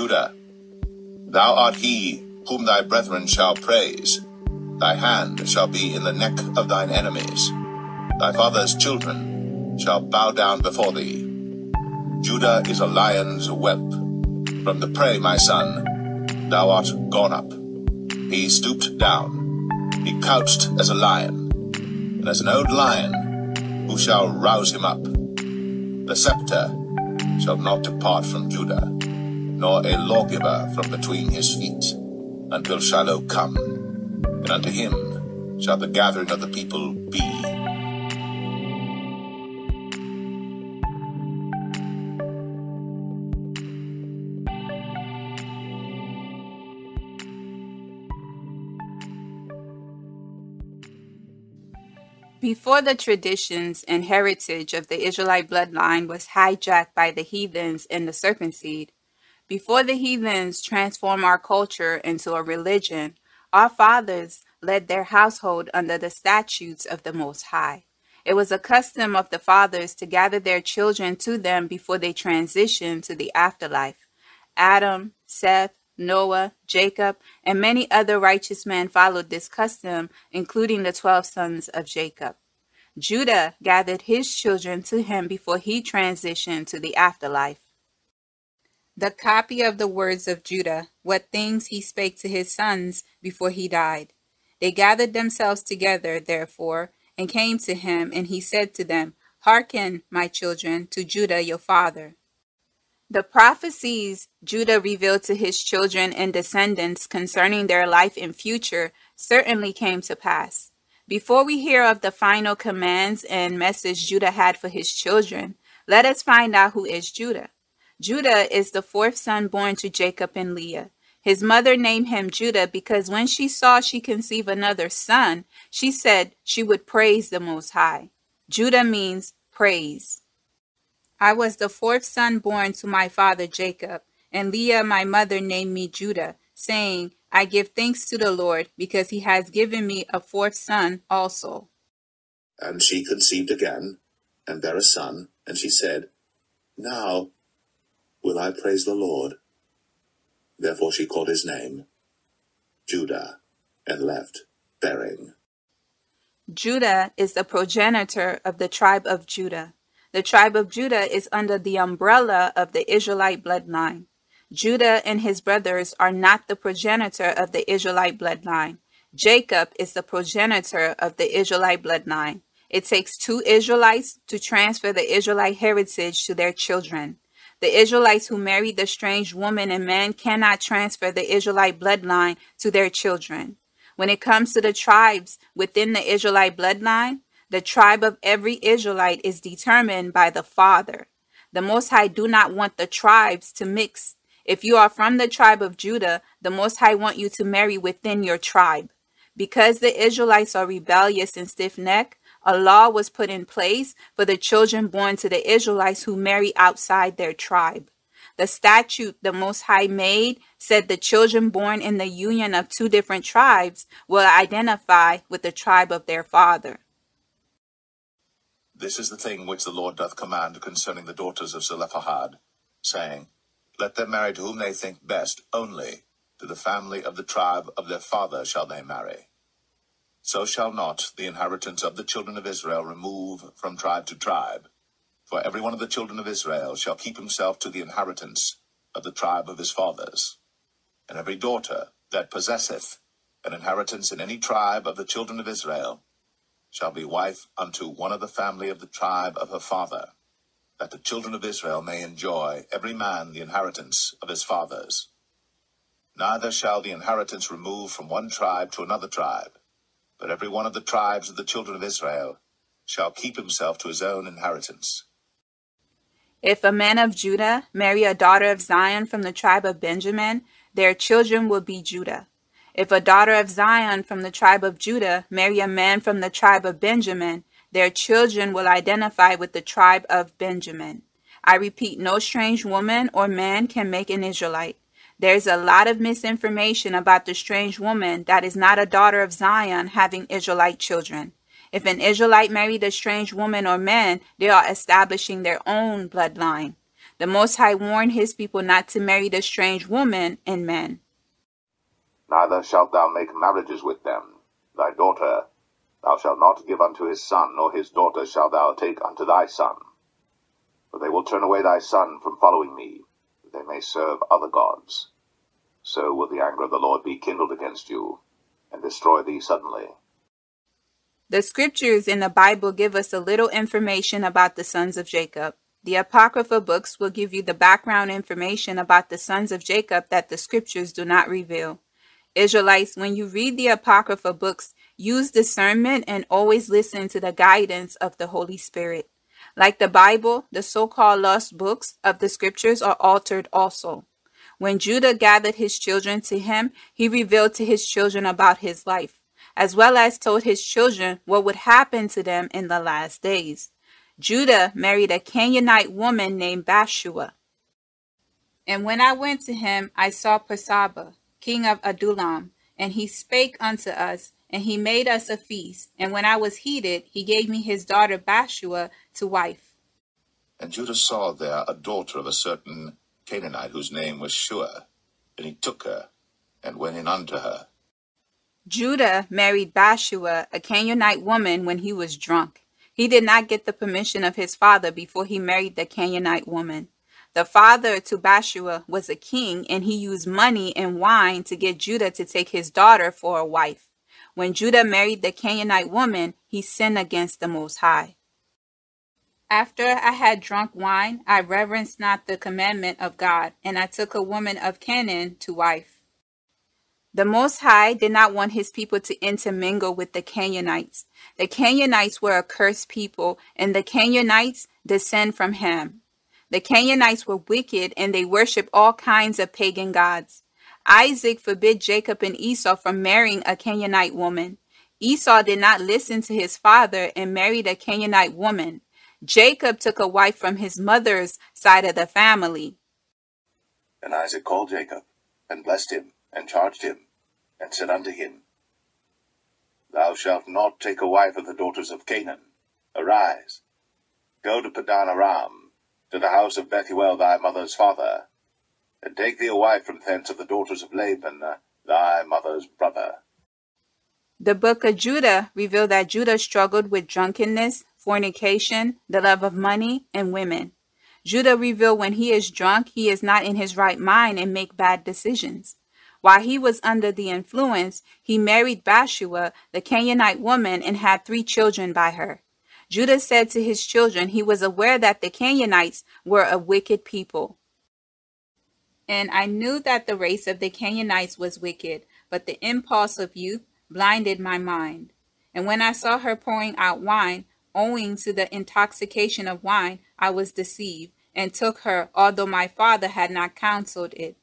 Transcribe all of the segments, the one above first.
Judah, thou art he whom thy brethren shall praise. Thy hand shall be in the neck of thine enemies. Thy father's children shall bow down before thee. Judah is a lion's whelp. From the prey, my son, thou art gone up. He stooped down. He couched as a lion. And as an old lion, who shall rouse him up? The scepter shall not depart from Judah, nor a lawgiver from between his feet, until Shiloh come, and unto him shall the gathering of the people be. Before the traditions and heritage of the Israelite bloodline was hijacked by the heathens and the serpent seed, before the heathens transformed our culture into a religion, our fathers led their household under the statutes of the Most High. It was a custom of the fathers to gather their children to them before they transitioned to the afterlife. Adam, Seth, Noah, Jacob, and many other righteous men followed this custom, including the twelve sons of Jacob. Judah gathered his children to him before he transitioned to the afterlife. The copy of the words of Judah, what things he spake to his sons before he died. They gathered themselves together, therefore, and came to him, and he said to them, Hearken, my children, to Judah your father. The prophecies Judah revealed to his children and descendants concerning their life and future certainly came to pass. Before we hear of the final commands and message Judah had for his children, let us find out who is Judah. Judah is the fourth son born to Jacob and Leah. His mother named him Judah because when she saw she conceive another son, she said she would praise the Most High. Judah means praise. I was the fourth son born to my father Jacob, and Leah my mother named me Judah, saying, I give thanks to the Lord, because he has given me a fourth son also. And she conceived again, and bare a son, and she said, Now will I praise the Lord. Therefore she called his name Judah, and left bearing. Judah is the progenitor of the tribe of Judah. The tribe of Judah is under the umbrella of the Israelite bloodline. Judah and his brothers are not the progenitor of the Israelite bloodline. Jacob is the progenitor of the Israelite bloodline. It takes two Israelites to transfer the Israelite heritage to their children. The Israelites who married the strange woman and man cannot transfer the Israelite bloodline to their children. When it comes to the tribes within the Israelite bloodline, the tribe of every Israelite is determined by the Father. The Most High do not want the tribes to mix. If you are from the tribe of Judah, the Most High want you to marry within your tribe. Because the Israelites are rebellious and stiff-necked, a law was put in place for the children born to the Israelites who marry outside their tribe. The statute the Most High made said the children born in the union of two different tribes will identify with the tribe of their father. This is the thing which the Lord doth command concerning the daughters of Zelophehad, saying, Let them marry to whom they think best, only to the family of the tribe of their father shall they marry. So shall not the inheritance of the children of Israel remove from tribe to tribe, for every one of the children of Israel shall keep himself to the inheritance of the tribe of his fathers. And every daughter that possesseth an inheritance in any tribe of the children of Israel shall be wife unto one of the family of the tribe of her father, that the children of Israel may enjoy every man the inheritance of his fathers. Neither shall the inheritance remove from one tribe to another tribe, but every one of the tribes of the children of Israel shall keep himself to his own inheritance. If a man of Judah marry a daughter of Zion from the tribe of Benjamin, their children will be Judah. If a daughter of Zion from the tribe of Judah marry a man from the tribe of Benjamin, their children will identify with the tribe of Benjamin. I repeat, no strange woman or man can make an Israelite. There's a lot of misinformation about the strange woman that is not a daughter of Zion having Israelite children. If an Israelite married a strange woman or man, they are establishing their own bloodline. The Most High warned his people not to marry the strange woman and men. Neither shalt thou make marriages with them. Thy daughter thou shalt not give unto his son, nor his daughter shalt thou take unto thy son. For they will turn away thy son from following me, that they may serve other gods. So will the anger of the Lord be kindled against you, and destroy thee suddenly. The scriptures in the Bible give us a little information about the sons of Jacob. The Apocrypha books will give you the background information about the sons of Jacob that the scriptures do not reveal. Israelites, when you read the Apocrypha books, use discernment and always listen to the guidance of the Holy Spirit. Like the Bible, the so called lost books of the scriptures are altered also. When Judah gathered his children to him, he revealed to his children about his life, as well as told his children what would happen to them in the last days. Judah married a Canaanite woman named Bathsheba. And when I went to him, I saw Persaba, king of Adullam, and he spake unto us, and he made us a feast. And when I was heated, he gave me his daughter Bathsheba to wife. And Judah saw there a daughter of a certain Canaanite whose name was Shua, and he took her, and went in unto her. Judah married Bathsheba, a Canaanite woman, when he was drunk. He did not get the permission of his father before he married the Canaanite woman. The father to Bathsheba was a king, and he used money and wine to get Judah to take his daughter for a wife. When Judah married the Canaanite woman, he sinned against the Most High. After I had drunk wine, I reverenced not the commandment of God, and I took a woman of Canaan to wife. The Most High did not want his people to intermingle with the Canaanites. The Canaanites were a cursed people, and the Canaanites descend from Ham. The Canaanites were wicked, and they worshiped all kinds of pagan gods. Isaac forbid Jacob and Esau from marrying a Canaanite woman. Esau did not listen to his father and married a Canaanite woman. Jacob took a wife from his mother's side of the family. And Isaac called Jacob, and blessed him and charged him, and said unto him, Thou shalt not take a wife of the daughters of Canaan. Arise, go to Padan Aram, to the house of Bethuel thy mother's father, and take thee a wife from thence of the daughters of Laban, uh, thy mother's brother. The book of Judah revealed that Judah struggled with drunkenness, fornication, the love of money, and women. Judah revealed when he is drunk, he is not in his right mind and make bad decisions. While he was under the influence, he married Bathsheba, the Canaanite woman, and had three children by her. Judah said to his children he was aware that the Canaanites were a wicked people. And I knew that the race of the Canaanites was wicked, but the impulse of youth blinded my mind. And when I saw her pouring out wine, owing to the intoxication of wine, I was deceived, and took her, although my father had not counseled it.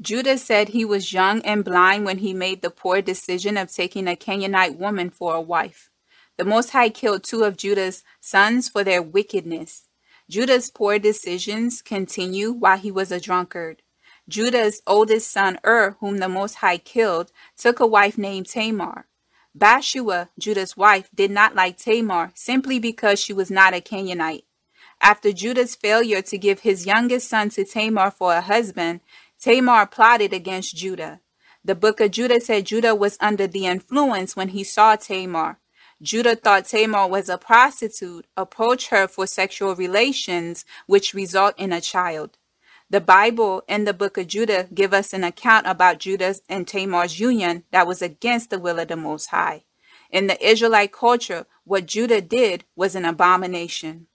Judah said he was young and blind when he made the poor decision of taking a Canaanite woman for a wife. The Most High killed two of Judah's sons for their wickedness. Judah's poor decisions continue while he was a drunkard. Judah's oldest son Ur, whom the Most High killed, took a wife named Tamar. Bathsheba, Judah's wife, did not like Tamar simply because she was not a Canaanite. After Judah's failure to give his youngest son to Tamar for a husband, Tamar plotted against Judah. The book of Judah said Judah was under the influence when he saw Tamar. Judah thought Tamar was a prostitute, approached her for sexual relations, which result in a child. The Bible and the book of Judah give us an account about Judah's and Tamar's union that was against the will of the Most High. In the Israelite culture, what Judah did was an abomination.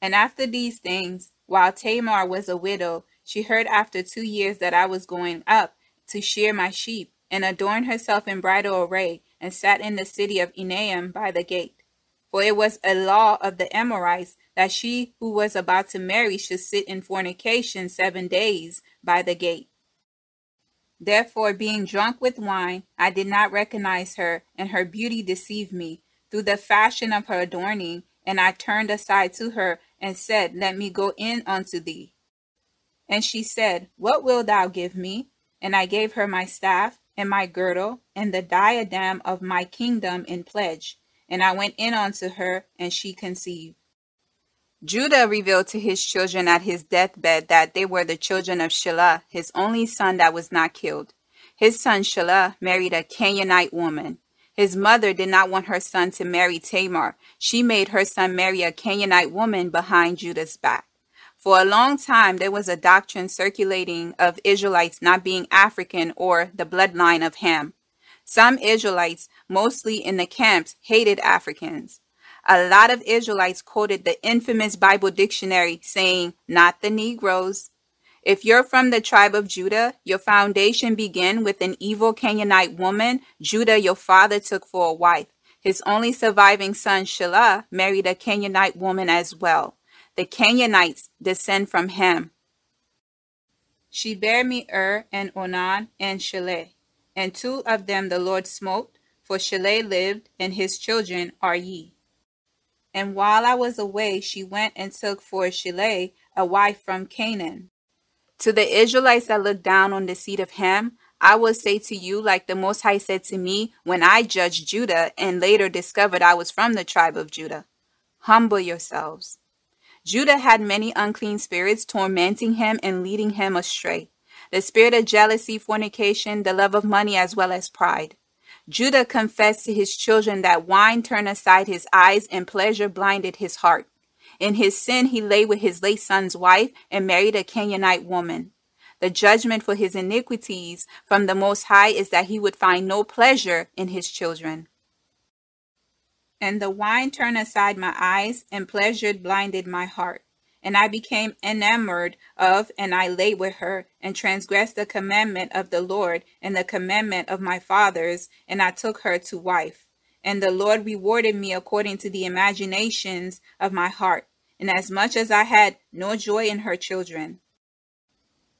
And after these things, while Tamar was a widow, she heard after two years that I was going up to shear my sheep, and adorned herself in bridal array, and sat in the city of Enaim by the gate. For it was a law of the Amorites that she who was about to marry should sit in fornication seven days by the gate. Therefore, being drunk with wine, I did not recognize her, and her beauty deceived me through the fashion of her adorning, and I turned aside to her and said, Let me go in unto thee. And she said, What wilt thou give me? And I gave her my staff and my girdle and the diadem of my kingdom in pledge. And I went in unto her, and she conceived. Judah revealed to his children at his deathbed that they were the children of Shelah, his only son that was not killed. His son Shelah married a Canaanite woman. His mother did not want her son to marry Tamar. She made her son marry a Canaanite woman behind Judah's back. For a long time, there was a doctrine circulating of Israelites not being African or the bloodline of Ham. Some Israelites, mostly in the camps, hated Africans. A lot of Israelites quoted the infamous Bible dictionary saying, not the Negroes. If you're from the tribe of Judah, your foundation began with an evil Canaanite woman Judah your father took for a wife. His only surviving son, Shelah, married a Canaanite woman as well. The Canaanites descend from Ham. She bare me Ur and Onan and Shelah, and two of them the Lord smote, for Shelah lived, and his children are ye. And while I was away, she went and took for Shelah a wife from Canaan. To the Israelites that look down on the seed of Ham, I will say to you, like the Most High said to me when I judged Judah and later discovered I was from the tribe of Judah Humble yourselves. Judah had many unclean spirits tormenting him and leading him astray the spirit of jealousy, fornication, the love of money, as well as pride. Judah confessed to his children that wine turned aside his eyes and pleasure blinded his heart. In his sin, he lay with his late son's wife and married a Canaanite woman. The judgment for his iniquities from the Most High is that he would find no pleasure in his children. And the wine turned aside my eyes, and pleasure blinded my heart. And I became enamored of, and I lay with her, and transgressed the commandment of the Lord and the commandment of my fathers, and I took her to wife. And the Lord rewarded me according to the imaginations of my heart, inasmuch as I had no joy in her children.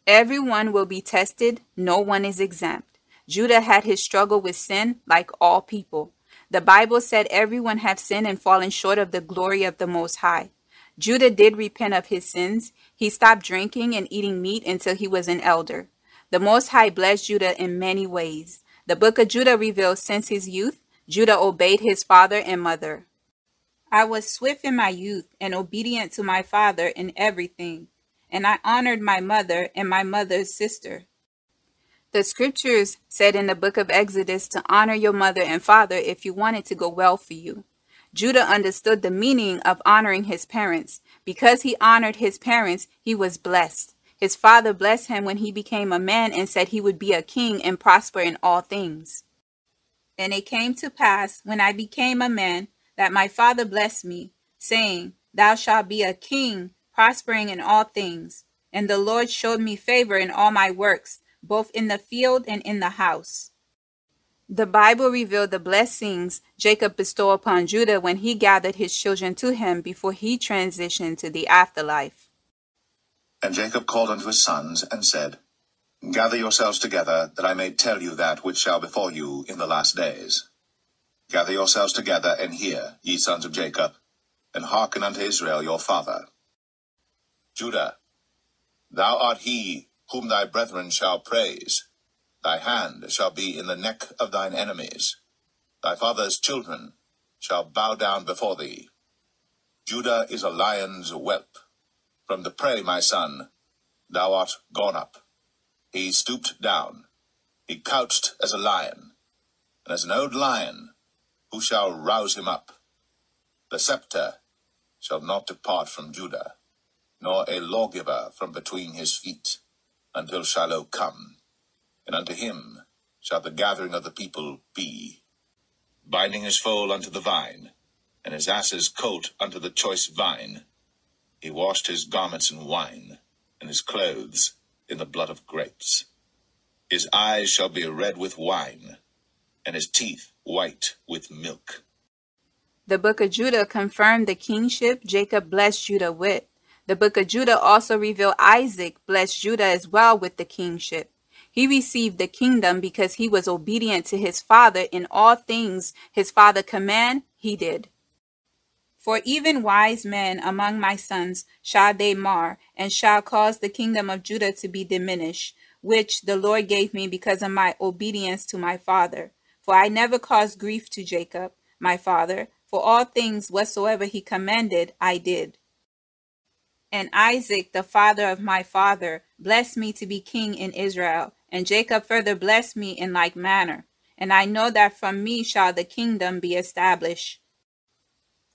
Everyone will be tested, no one is exempt. Judah had his struggle with sin like all people. The Bible said everyone have sinned and fallen short of the glory of the Most High. Judah did repent of his sins. He stopped drinking and eating meat until he was an elder. The Most High blessed Judah in many ways. The book of Judah reveals since his youth, Judah obeyed his father and mother. I was swift in my youth and obedient to my father in everything, and I honored my mother and my mother's sister. The scriptures said in the book of Exodus to honor your mother and father if you want it to go well for you. Judah understood the meaning of honoring his parents. Because he honored his parents, he was blessed. His father blessed him when he became a man and said he would be a king and prosper in all things. And it came to pass, when I became a man, that my father blessed me, saying, Thou shalt be a king, prospering in all things. And the Lord showed me favor in all my works, both in the field and in the house. The Bible revealed the blessings Jacob bestowed upon Judah when he gathered his children to him before he transitioned to the afterlife. And Jacob called unto his sons, and said, Gather yourselves together, that I may tell you that which shall befall you in the last days. Gather yourselves together, and hear, ye sons of Jacob, and hearken unto Israel your father. Judah, thou art he whom thy brethren shall praise. Thy hand shall be in the neck of thine enemies. Thy father's children shall bow down before thee. Judah is a lion's whelp. From the prey, my son, thou art gone up. He stooped down. He couched as a lion, and as an old lion, who shall rouse him up? The scepter shall not depart from Judah, nor a lawgiver from between his feet, until Shiloh come and unto him shall the gathering of the people be. Binding his foal unto the vine, and his ass's colt unto the choice vine. He washed his garments in wine, and his clothes in the blood of grapes. His eyes shall be red with wine, and his teeth white with milk. The book of Judah confirmed the kingship Jacob blessed Judah with. The book of Judah also revealed Isaac blessed Judah as well with the kingship. He received the kingdom because he was obedient to his father in all things his father command, he did. For even wise men among my sons shall they mar, and shall cause the kingdom of Judah to be diminished, which the Lord gave me because of my obedience to my father. For I never caused grief to Jacob, my father, for all things whatsoever he commanded I did. And Isaac, the father of my father, blessed me to be king in Israel, and Jacob further blessed me in like manner. And I know that from me shall the kingdom be established.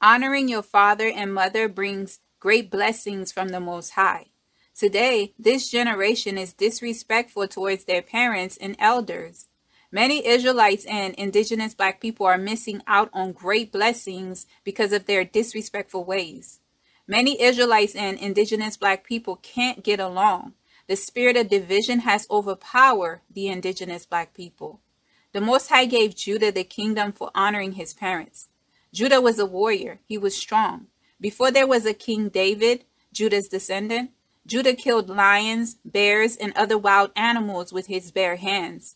Honoring your father and mother brings great blessings from the Most High. Today, this generation is disrespectful towards their parents and elders. Many Israelites and indigenous black people are missing out on great blessings because of their disrespectful ways. Many Israelites and indigenous black people can't get along. The spirit of division has overpowered the indigenous black people. The Most High gave Judah the kingdom for honoring his parents. Judah was a warrior. He was strong. Before there was a King David, Judah's descendant, Judah killed lions, bears, and other wild animals with his bare hands.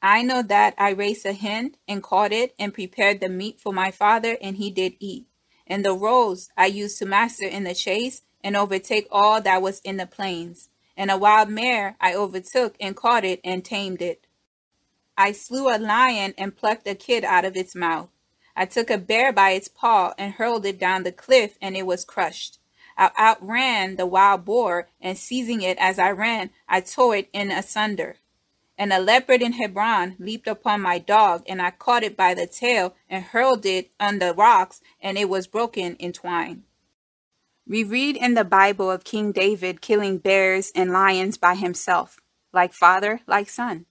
I know that I raised a hen and caught it and prepared the meat for my father, and he did eat. And the roes I used to master in the chase and overtake all that was in the plains. And a wild mare I overtook and caught it and tamed it. I slew a lion and plucked a kid out of its mouth. I took a bear by its paw and hurled it down the cliff, and it was crushed. I outran the wild boar, and seizing it as I ran, I tore it in asunder. And a leopard in Hebron leaped upon my dog, and I caught it by the tail and hurled it on the rocks, and it was broken in twine. We read in the Bible of King David killing bears and lions by himself, like father, like son.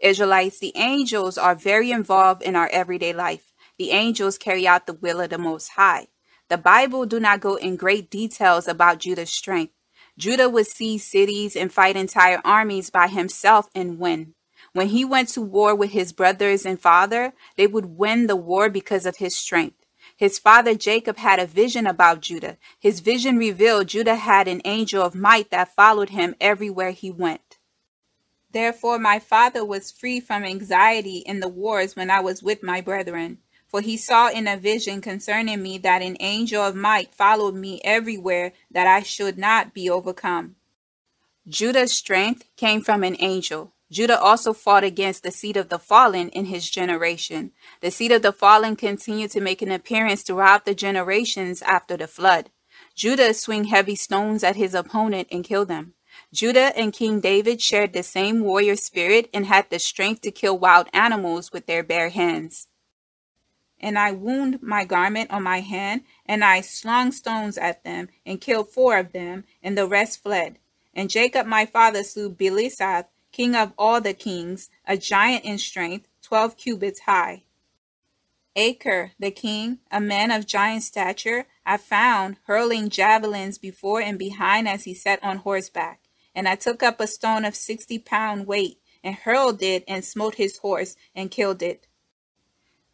Israelites, the angels are very involved in our everyday life. The angels carry out the will of the Most High. The Bible do not go in great details about Judah's strength. Judah would seize cities and fight entire armies by himself and win. When he went to war with his brothers and father, they would win the war because of his strength. His father Jacob had a vision about Judah. His vision revealed Judah had an angel of might that followed him everywhere he went. Therefore, my father was free from anxiety in the wars when I was with my brethren. For he saw in a vision concerning me that an angel of might followed me everywhere, that I should not be overcome. Judah's strength came from an angel. Judah also fought against the seed of the fallen in his generation. The seed of the fallen continued to make an appearance throughout the generations after the flood. Judah swung heavy stones at his opponent and killed them. Judah and King David shared the same warrior spirit and had the strength to kill wild animals with their bare hands. And I wound my garment on my hand, and I slung stones at them, and killed four of them, and the rest fled. And Jacob my father slew Beliseth, king of all the kings, a giant in strength, twelve cubits high. Acher, the king, a man of giant stature, I found hurling javelins before and behind as he sat on horseback. And I took up a stone of sixty pound weight, and hurled it, and smote his horse, and killed it.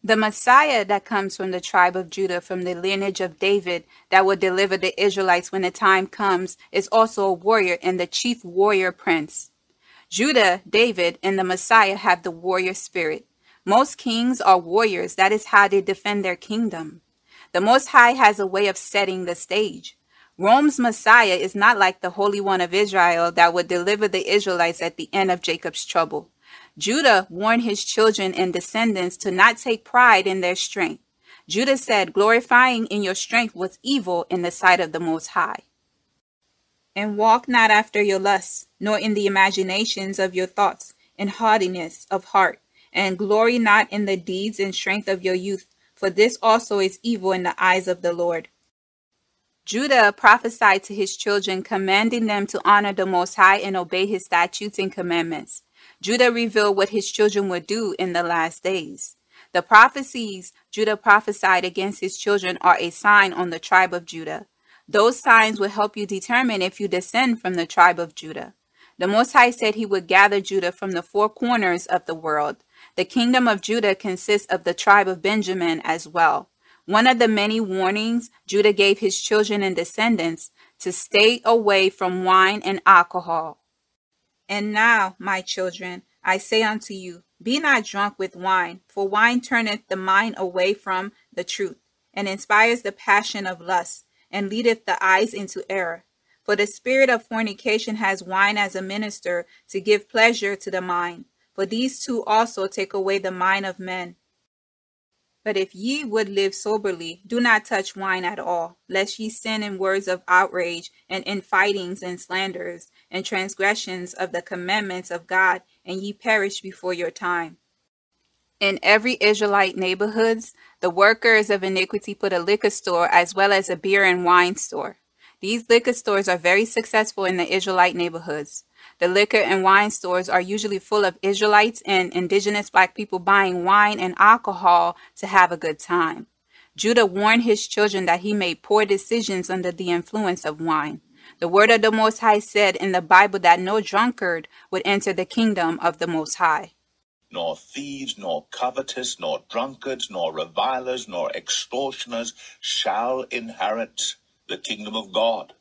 The Messiah that comes from the tribe of Judah, from the lineage of David, that will deliver the Israelites when the time comes, is also a warrior and the chief warrior prince. Judah, David, and the Messiah have the warrior spirit. Most kings are warriors. That is how they defend their kingdom. The Most High has a way of setting the stage. Rome's Messiah is not like the Holy One of Israel that would deliver the Israelites at the end of Jacob's trouble. Judah warned his children and descendants to not take pride in their strength. Judah said, glorifying in your strength was evil in the sight of the Most High. And walk not after your lusts, nor in the imaginations of your thoughts, in haughtiness of heart, and glory not in the deeds and strength of your youth, for this also is evil in the eyes of the Lord. Judah prophesied to his children, commanding them to honor the Most High and obey his statutes and commandments. Judah revealed what his children would do in the last days. The prophecies Judah prophesied against his children are a sign on the tribe of Judah. Those signs will help you determine if you descend from the tribe of Judah. The Most High said he would gather Judah from the four corners of the world. The kingdom of Judah consists of the tribe of Benjamin as well. One of the many warnings Judah gave his children and descendants to stay away from wine and alcohol. And now, my children, I say unto you, be not drunk with wine, for wine turneth the mind away from the truth, and inspires the passion of lust, and leadeth the eyes into error. For the spirit of fornication has wine as a minister to give pleasure to the mind. For these two also take away the mind of men. But if ye would live soberly, do not touch wine at all, lest ye sin in words of outrage, and in fightings and slanders, and transgressions of the commandments of God, and ye perish before your time. In every Israelite neighborhoods, the workers of iniquity put a liquor store as well as a beer and wine store. These liquor stores are very successful in the Israelite neighborhoods. The liquor and wine stores are usually full of Israelites and indigenous black people buying wine and alcohol to have a good time. Judah warned his children that he made poor decisions under the influence of wine. The word of the Most High said in the Bible that no drunkard would enter the kingdom of the Most High. Nor thieves, nor covetous, nor drunkards, nor revilers, nor extortioners shall inherit the kingdom of God.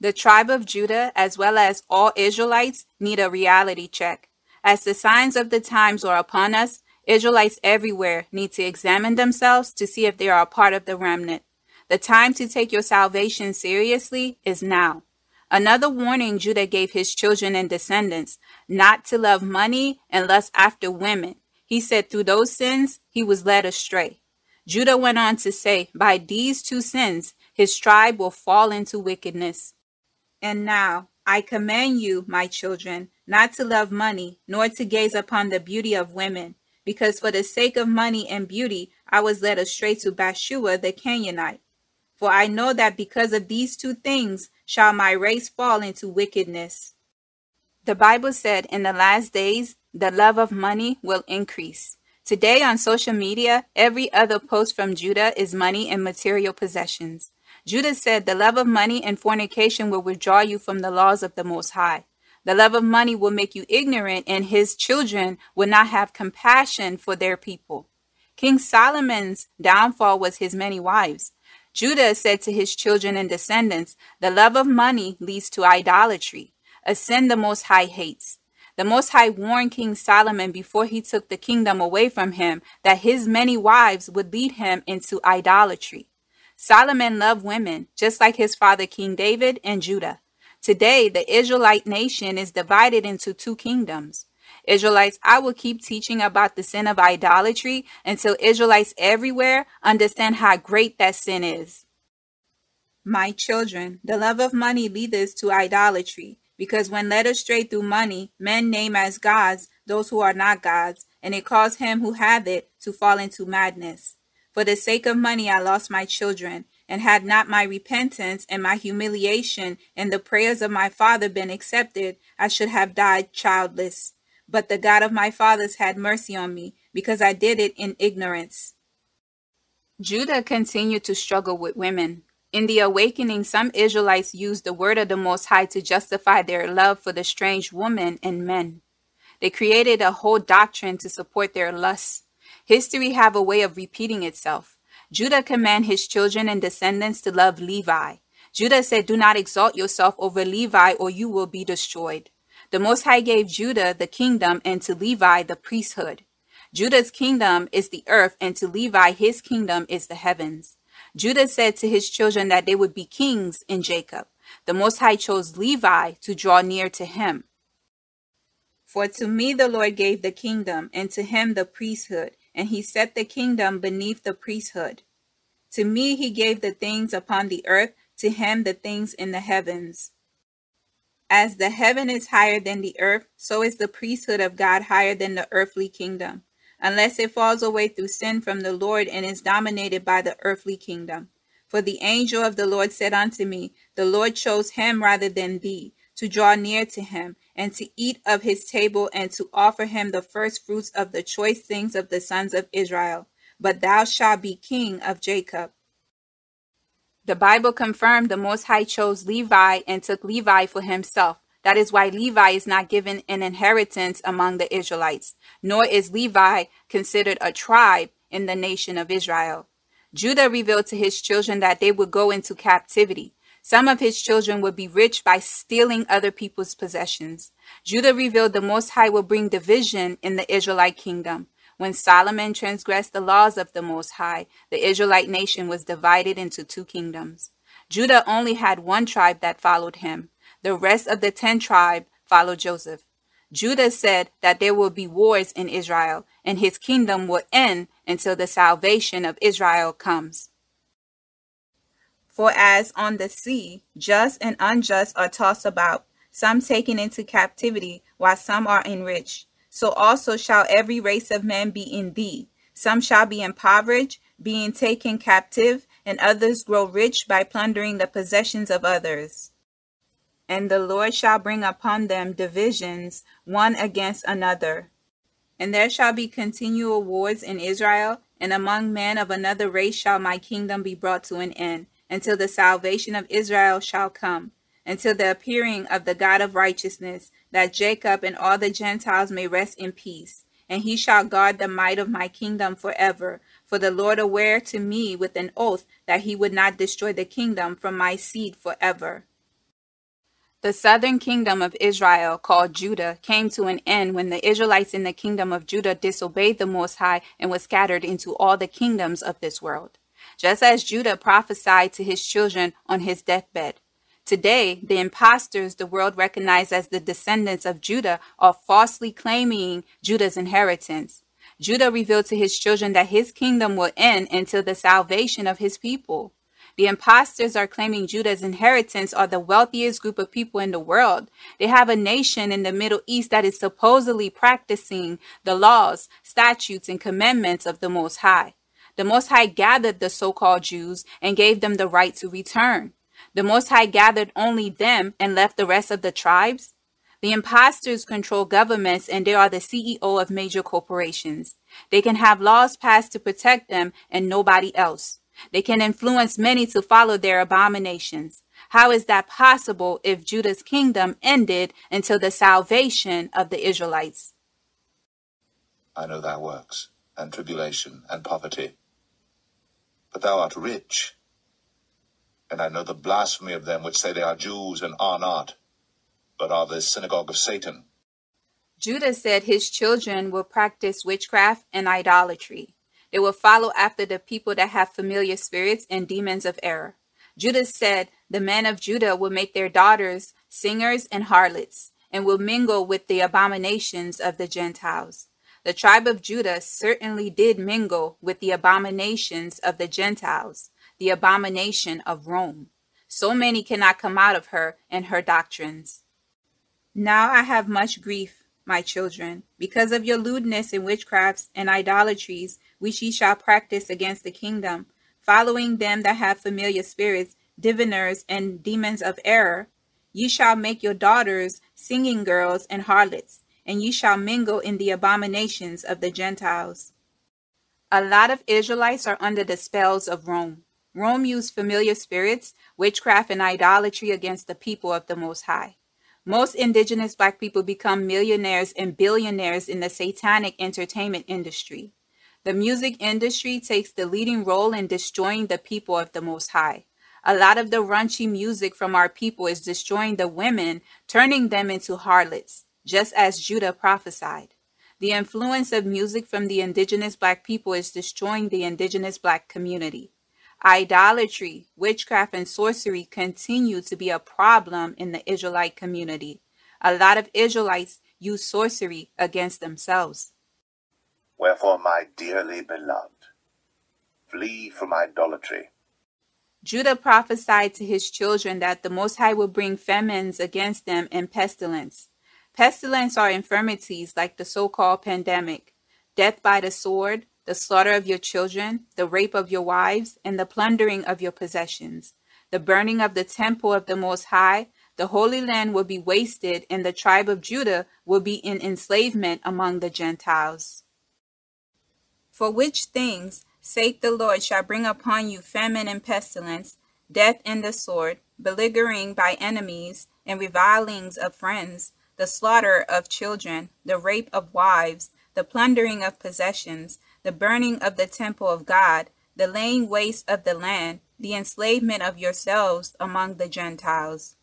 The tribe of Judah, as well as all Israelites, need a reality check. As the signs of the times are upon us, Israelites everywhere need to examine themselves to see if they are a part of the remnant. The time to take your salvation seriously is now. Another warning Judah gave his children and descendants not to love money and lust after women. He said through those sins he was led astray. Judah went on to say, By these two sins his tribe will fall into wickedness. And now I command you, my children, not to love money, nor to gaze upon the beauty of women, because for the sake of money and beauty I was led astray to Bathsheba the Canaanite. For I know that because of these two things shall my race fall into wickedness. The Bible said in the last days, the love of money will increase. Today on social media, every other post from Judah is money and material possessions. Judah said, The love of money and fornication will withdraw you from the laws of the Most High. The love of money will make you ignorant, and his children will not have compassion for their people. King Solomon's downfall was his many wives. Judah said to his children and descendants, The love of money leads to idolatry, a sin the Most High hates. The Most High warned King Solomon before he took the kingdom away from him that his many wives would lead him into idolatry. Solomon loved women, just like his father King David and Judah. Today, the Israelite nation is divided into two kingdoms. Israelites, I will keep teaching about the sin of idolatry until Israelites everywhere understand how great that sin is. My children, the love of money leads to idolatry, because when led astray through money, men name as gods those who are not gods, and it caused him who hath it to fall into madness. For the sake of money I lost my children, and had not my repentance and my humiliation and the prayers of my father been accepted, I should have died childless. But the God of my fathers had mercy on me, because I did it in ignorance. Judah continued to struggle with women. In the awakening, some Israelites used the word of the Most High to justify their love for the strange woman and men. They created a whole doctrine to support their lusts. History have a way of repeating itself. Judah command his children and descendants to love Levi. Judah said, Do not exalt yourself over Levi, or you will be destroyed. The Most High gave Judah the kingdom and to Levi the priesthood. Judah's kingdom is the earth, and to Levi his kingdom is the heavens. Judah said to his children that they would be kings in Jacob. The Most High chose Levi to draw near to him. For to me the Lord gave the kingdom, and to him the priesthood, and he set the kingdom beneath the priesthood. To me he gave the things upon the earth, to him the things in the heavens. As the heaven is higher than the earth, so is the priesthood of God higher than the earthly kingdom, unless it falls away through sin from the Lord and is dominated by the earthly kingdom. For the angel of the Lord said unto me, The Lord chose him rather than thee, to draw near to him, and to eat of his table, and to offer him the first fruits of the choice things of the sons of Israel. But thou shalt be king of Jacob. The Bible confirmed the Most High chose Levi and took Levi for himself. That is why Levi is not given an inheritance among the Israelites, nor is Levi considered a tribe in the nation of Israel. Judah revealed to his children that they would go into captivity. Some of his children would be rich by stealing other people's possessions. Judah revealed the Most High will bring division in the Israelite kingdom. When Solomon transgressed the laws of the Most High, the Israelite nation was divided into two kingdoms. Judah only had one tribe that followed him. The rest of the ten tribe followed Joseph. Judah said that there will be wars in Israel, and his kingdom will end until the salvation of Israel comes. For as on the sea, just and unjust are tossed about, some taken into captivity, while some are enriched. So also shall every race of men be in thee. Some shall be impoverished, being taken captive, and others grow rich by plundering the possessions of others. And the Lord shall bring upon them divisions, one against another. And there shall be continual wars in Israel, and among men of another race shall my kingdom be brought to an end, until the salvation of Israel shall come, until the appearing of the God of righteousness, that Jacob and all the Gentiles may rest in peace. And he shall guard the might of my kingdom forever. For the Lord aware to me with an oath that he would not destroy the kingdom from my seed forever. The southern kingdom of Israel, called Judah, came to an end when the Israelites in the kingdom of Judah disobeyed the Most High and was scattered into all the kingdoms of this world. Just as Judah prophesied to his children on his deathbed. Today, the impostors the world recognizes as the descendants of Judah are falsely claiming Judah's inheritance. Judah revealed to his children that his kingdom will end until the salvation of his people. The impostors are claiming Judah's inheritance are the wealthiest group of people in the world. They have a nation in the Middle East that is supposedly practicing the laws, statutes, and commandments of the Most High. The Most High gathered the so-called Jews and gave them the right to return. The Most High gathered only them and left the rest of the tribes. The imposters control governments and they are the CEO of major corporations. They can have laws passed to protect them and nobody else. They can influence many to follow their abominations. How is that possible if Judah's kingdom ended until the salvation of the Israelites? I know thy works, and tribulation, and poverty. But thou art rich. And I know the blasphemy of them which say they are Jews and are not, but are the synagogue of Satan. Judah said his children will practice witchcraft and idolatry. They will follow after the people that have familiar spirits and demons of error. Judah said the men of Judah will make their daughters singers and harlots, and will mingle with the abominations of the Gentiles. The tribe of Judah certainly did mingle with the abominations of the Gentiles, the abomination of Rome. So many cannot come out of her and her doctrines. Now I have much grief, my children, because of your lewdness and witchcrafts and idolatries which ye shall practice against the kingdom, following them that have familiar spirits, diviners, and demons of error. Ye shall make your daughters singing girls and harlots, and ye shall mingle in the abominations of the Gentiles. A lot of Israelites are under the spells of Rome. Rome used familiar spirits, witchcraft, and idolatry against the people of the Most High. Most indigenous black people become millionaires and billionaires in the satanic entertainment industry. The music industry takes the leading role in destroying the people of the Most High. A lot of the raunchy music from our people is destroying the women, turning them into harlots, just as Judah prophesied. The influence of music from the indigenous black people is destroying the indigenous black community. Idolatry, witchcraft, and sorcery continue to be a problem in the Israelite community. A lot of Israelites use sorcery against themselves. Wherefore, my dearly beloved, flee from idolatry. Judah prophesied to his children that the Most High will bring famines against them and pestilence. Pestilence are infirmities like the so-called pandemic, death by the sword, the slaughter of your children, the rape of your wives, and the plundering of your possessions. The burning of the temple of the Most High, the Holy Land will be wasted, and the tribe of Judah will be in enslavement among the Gentiles. For which things sake the Lord shall bring upon you famine and pestilence, death and the sword, beleaguering by enemies, and revilings of friends, the slaughter of children, the rape of wives, the plundering of possessions, the burning of the temple of God, the laying waste of the land, the enslavement of yourselves among the Gentiles.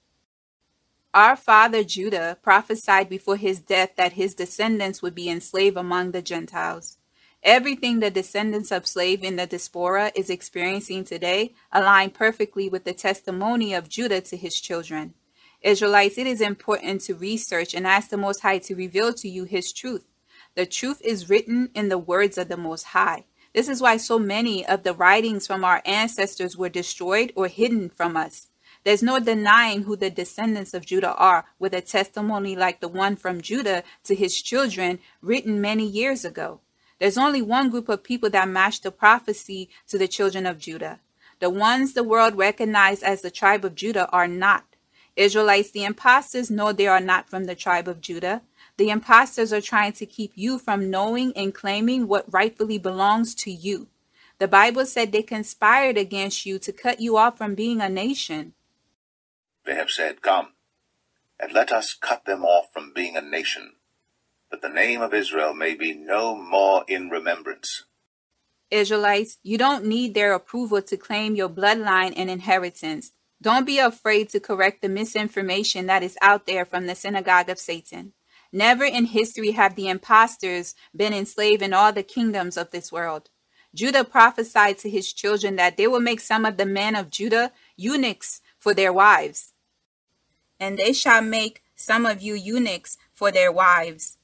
Our father Judah prophesied before his death that his descendants would be enslaved among the Gentiles. Everything the descendants of slaves in the diaspora is experiencing today align perfectly with the testimony of Judah to his children. Israelites, it is important to research and ask the Most High to reveal to you His truth. The truth is written in the words of the Most High. This is why so many of the writings from our ancestors were destroyed or hidden from us. There's no denying who the descendants of Judah are, with a testimony like the one from Judah to his children written many years ago. There's only one group of people that match the prophecy to the children of Judah. The ones the world recognized as the tribe of Judah are not. Israelites, the impostors know they are not from the tribe of Judah. The impostors are trying to keep you from knowing and claiming what rightfully belongs to you. The Bible said they conspired against you to cut you off from being a nation. They have said, Come, and let us cut them off from being a nation, that the name of Israel may be no more in remembrance. Israelites, you don't need their approval to claim your bloodline and inheritance. Don't be afraid to correct the misinformation that is out there from the synagogue of Satan. Never in history have the impostors been enslaved in all the kingdoms of this world. Judah prophesied to his children that they will make some of the men of Judah eunuchs for their wives and they shall make some of you eunuchs for their wives.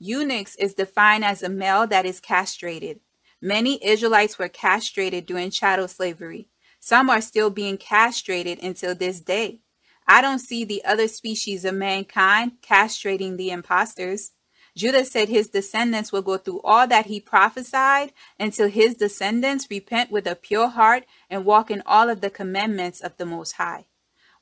Eunuchs is defined as a male that is castrated. Many Israelites were castrated during chattel slavery. Some are still being castrated until this day. I don't see the other species of mankind castrating the impostors. Judah said his descendants will go through all that he prophesied until his descendants repent with a pure heart and walk in all of the commandments of the Most High.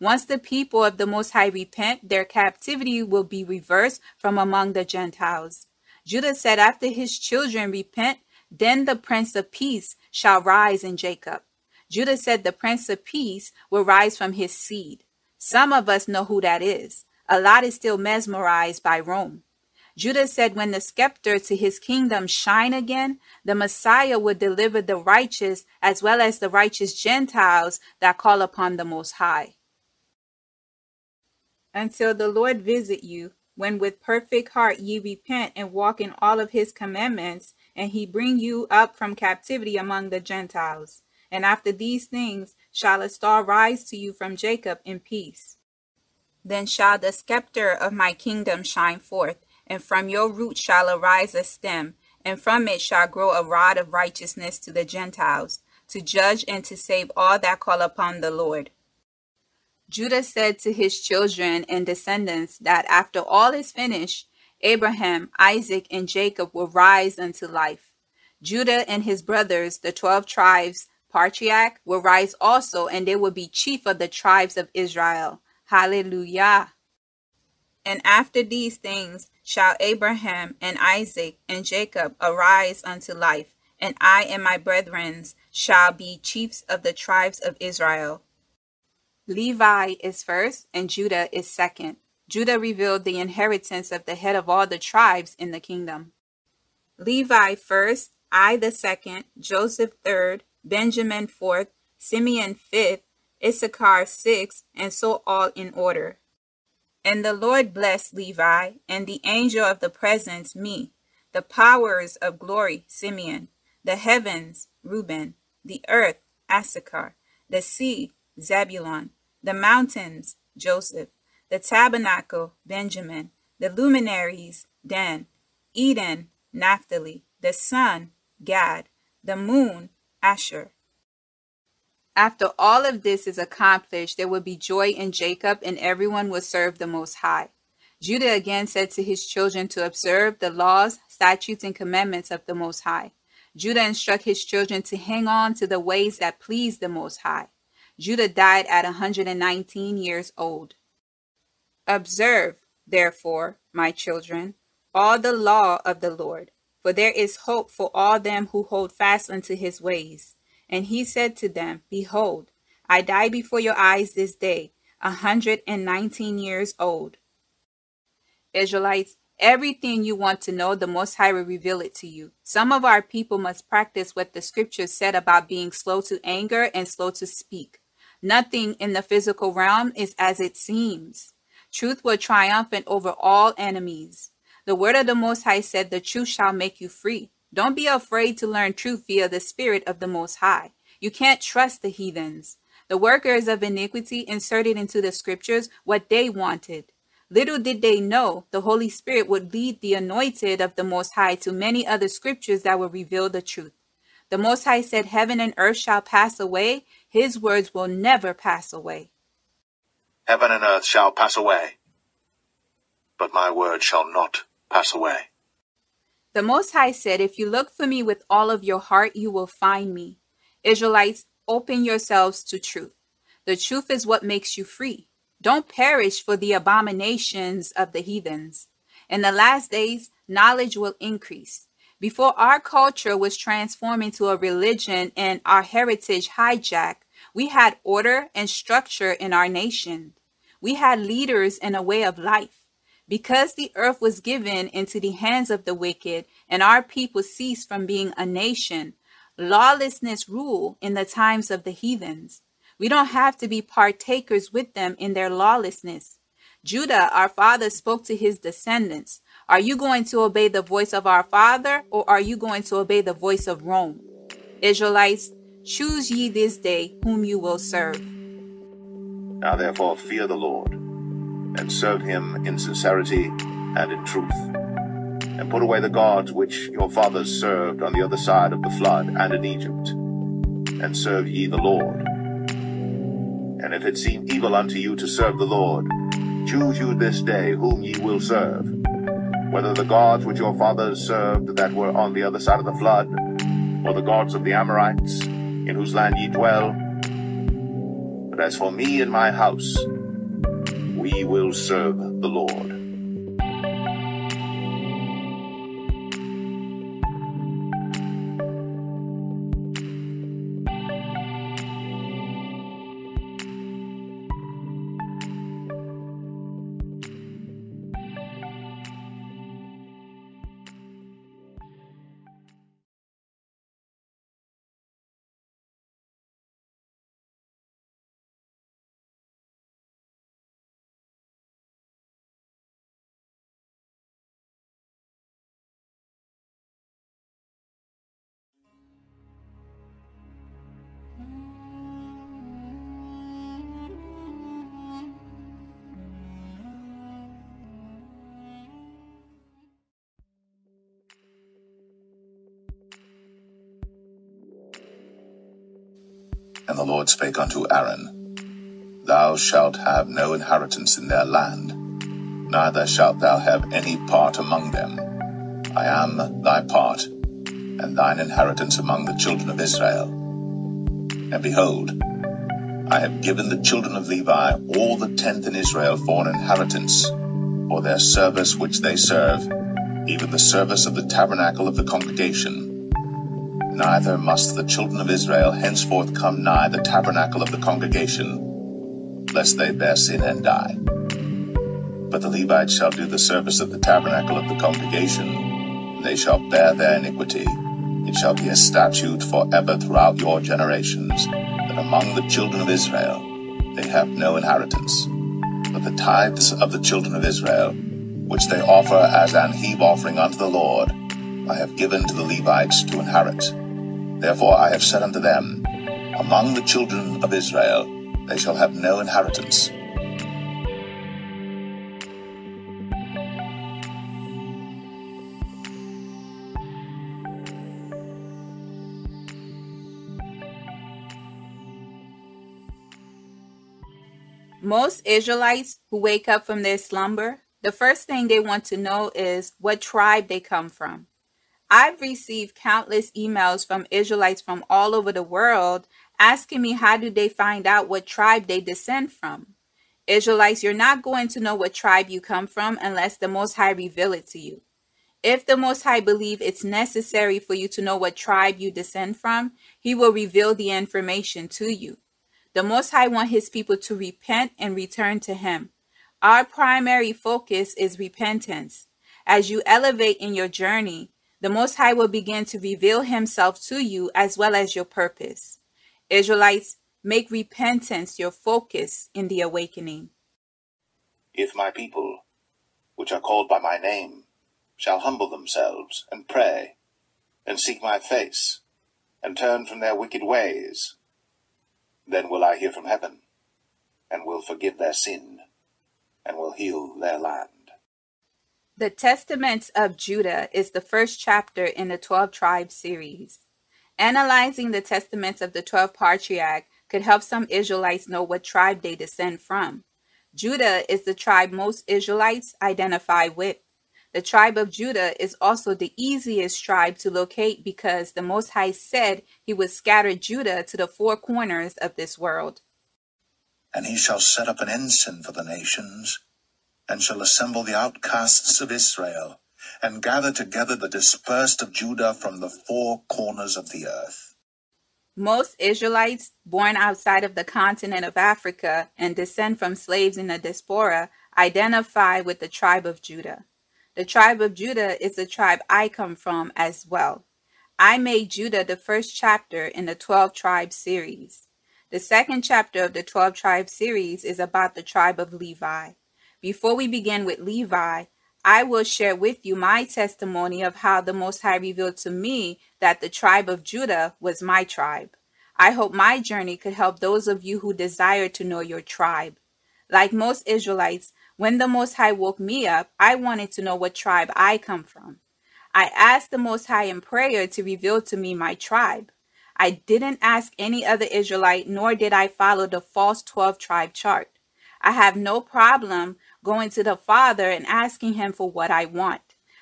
Once the people of the Most High repent, their captivity will be reversed from among the Gentiles. Judah said, After his children repent, then the Prince of Peace shall rise in Jacob. Judah said the Prince of Peace will rise from his seed. Some of us know who that is. A lot is still mesmerized by Rome. Judah said, When the scepter to his kingdom shine again, the Messiah would deliver the righteous as well as the righteous Gentiles that call upon the Most High until the Lord visit you, when with perfect heart ye repent and walk in all of his commandments, and he bring you up from captivity among the Gentiles. And after these things shall a star rise to you from Jacob in peace. Then shall the scepter of my kingdom shine forth, and from your root shall arise a stem, and from it shall grow a rod of righteousness to the Gentiles, to judge and to save all that call upon the Lord. Judah said to his children and descendants that after all is finished, Abraham, Isaac, and Jacob will rise unto life. Judah and his brothers, the twelve tribes, patriarch, will rise also, and they will be chief of the tribes of Israel. Hallelujah. And after these things shall Abraham and Isaac and Jacob arise unto life, and I and my brethren shall be chiefs of the tribes of Israel. Levi is first and Judah is second. Judah revealed the inheritance of the head of all the tribes in the kingdom. Levi first, I the second, Joseph third, Benjamin fourth, Simeon fifth, Issachar sixth, and so all in order. And the Lord blessed Levi, and the angel of the presence me, the powers of glory Simeon, the heavens Reuben, the earth Issachar, the sea Zebulun, the mountains, Joseph, the tabernacle, Benjamin, the luminaries, Dan, Eden, Naphtali, the sun, Gad, the moon, Asher. After all of this is accomplished, there will be joy in Jacob, and everyone will serve the Most High. Judah again said to his children to observe the laws, statutes, and commandments of the Most High. Judah instructed his children to hang on to the ways that please the Most High. Judah died at 119 years old. Observe, therefore, my children, all the law of the Lord, for there is hope for all them who hold fast unto his ways. And he said to them, Behold, I die before your eyes this day, a hundred and nineteen years old. Israelites, everything you want to know, the Most High will reveal it to you. Some of our people must practice what the scriptures said about being slow to anger and slow to speak. Nothing in the physical realm is as it seems. Truth will triumphant over all enemies. The word of the Most High said, The truth shall make you free. Don't be afraid to learn truth via the Spirit of the Most High. You can't trust the heathens. The workers of iniquity inserted into the scriptures what they wanted. Little did they know the Holy Spirit would lead the anointed of the Most High to many other scriptures that would reveal the truth. The Most High said, Heaven and earth shall pass away, his words will never pass away. Heaven and earth shall pass away, but my word shall not pass away. The Most High said, If you look for me with all of your heart, you will find me. Israelites, open yourselves to truth. The truth is what makes you free. Don't perish for the abominations of the heathens. In the last days, knowledge will increase. Before our culture was transformed into a religion and our heritage hijacked, we had order and structure in our nation. We had leaders and a way of life. Because the earth was given into the hands of the wicked and our people ceased from being a nation, lawlessness ruled in the times of the heathens. We don't have to be partakers with them in their lawlessness. Judah, our father, spoke to his descendants. Are you going to obey the voice of our father, or are you going to obey the voice of Rome? Israelites, choose ye this day whom you will serve. Now therefore fear the Lord, and serve him in sincerity and in truth. And put away the gods which your fathers served on the other side of the flood and in Egypt, and serve ye the Lord. And if it seem evil unto you to serve the Lord, choose you this day whom ye will serve, whether the gods which your fathers served that were on the other side of the flood, or the gods of the Amorites, in whose land ye dwell. But as for me and my house, we will serve the Lord. Lord spake unto Aaron, Thou shalt have no inheritance in their land, neither shalt thou have any part among them. I am thy part, and thine inheritance among the children of Israel. And behold, I have given the children of Levi all the tenth in Israel for an inheritance, for their service which they serve, even the service of the tabernacle of the congregation Neither must the children of Israel henceforth come nigh the tabernacle of the congregation, lest they bear sin and die. But the Levites shall do the service of the tabernacle of the congregation, they shall bear their iniquity. It shall be a statute forever throughout your generations, that among the children of Israel they have no inheritance. But the tithes of the children of Israel, which they offer as an heave offering unto the Lord, I have given to the Levites to inherit. Therefore I have said unto them, Among the children of Israel they shall have no inheritance. Most Israelites who wake up from their slumber, the first thing they want to know is what tribe they come from. I've received countless emails from Israelites from all over the world asking me how do they find out what tribe they descend from. Israelites, you're not going to know what tribe you come from unless the Most High reveal it to you. If the Most High believe it's necessary for you to know what tribe you descend from, he will reveal the information to you. The Most High want his people to repent and return to him. Our primary focus is repentance. As you elevate in your journey, the Most High will begin to reveal himself to you as well as your purpose. Israelites, make repentance your focus in the awakening. If my people, which are called by my name, shall humble themselves and pray, and seek my face, and turn from their wicked ways, Then will I hear from heaven, and will forgive their sin, and will heal their land. The Testaments of Judah is the first chapter in the 12 Tribes series. Analyzing the Testaments of the 12 Patriarchs could help some Israelites know what tribe they descend from. Judah is the tribe most Israelites identify with. The tribe of Judah is also the easiest tribe to locate because the Most High said he would scatter Judah to the four corners of this world. And he shall set up an ensign for the nations, and shall assemble the outcasts of Israel, and gather together the dispersed of Judah from the four corners of the earth. Most Israelites born outside of the continent of Africa and descend from slaves in the diaspora identify with the tribe of Judah. The tribe of Judah is the tribe I come from as well. I made Judah the first chapter in the 12 tribe series. The second chapter of the 12 tribe series is about the tribe of Levi. Before we begin with Levi, I will share with you my testimony of how the Most High revealed to me that the tribe of Judah was my tribe. I hope my journey could help those of you who desire to know your tribe. Like most Israelites, when the Most High woke me up, I wanted to know what tribe I come from. I asked the Most High in prayer to reveal to me my tribe. I didn't ask any other Israelite, nor did I follow the false 12 tribe chart. I have no problem going to the Father and asking Him for what I want.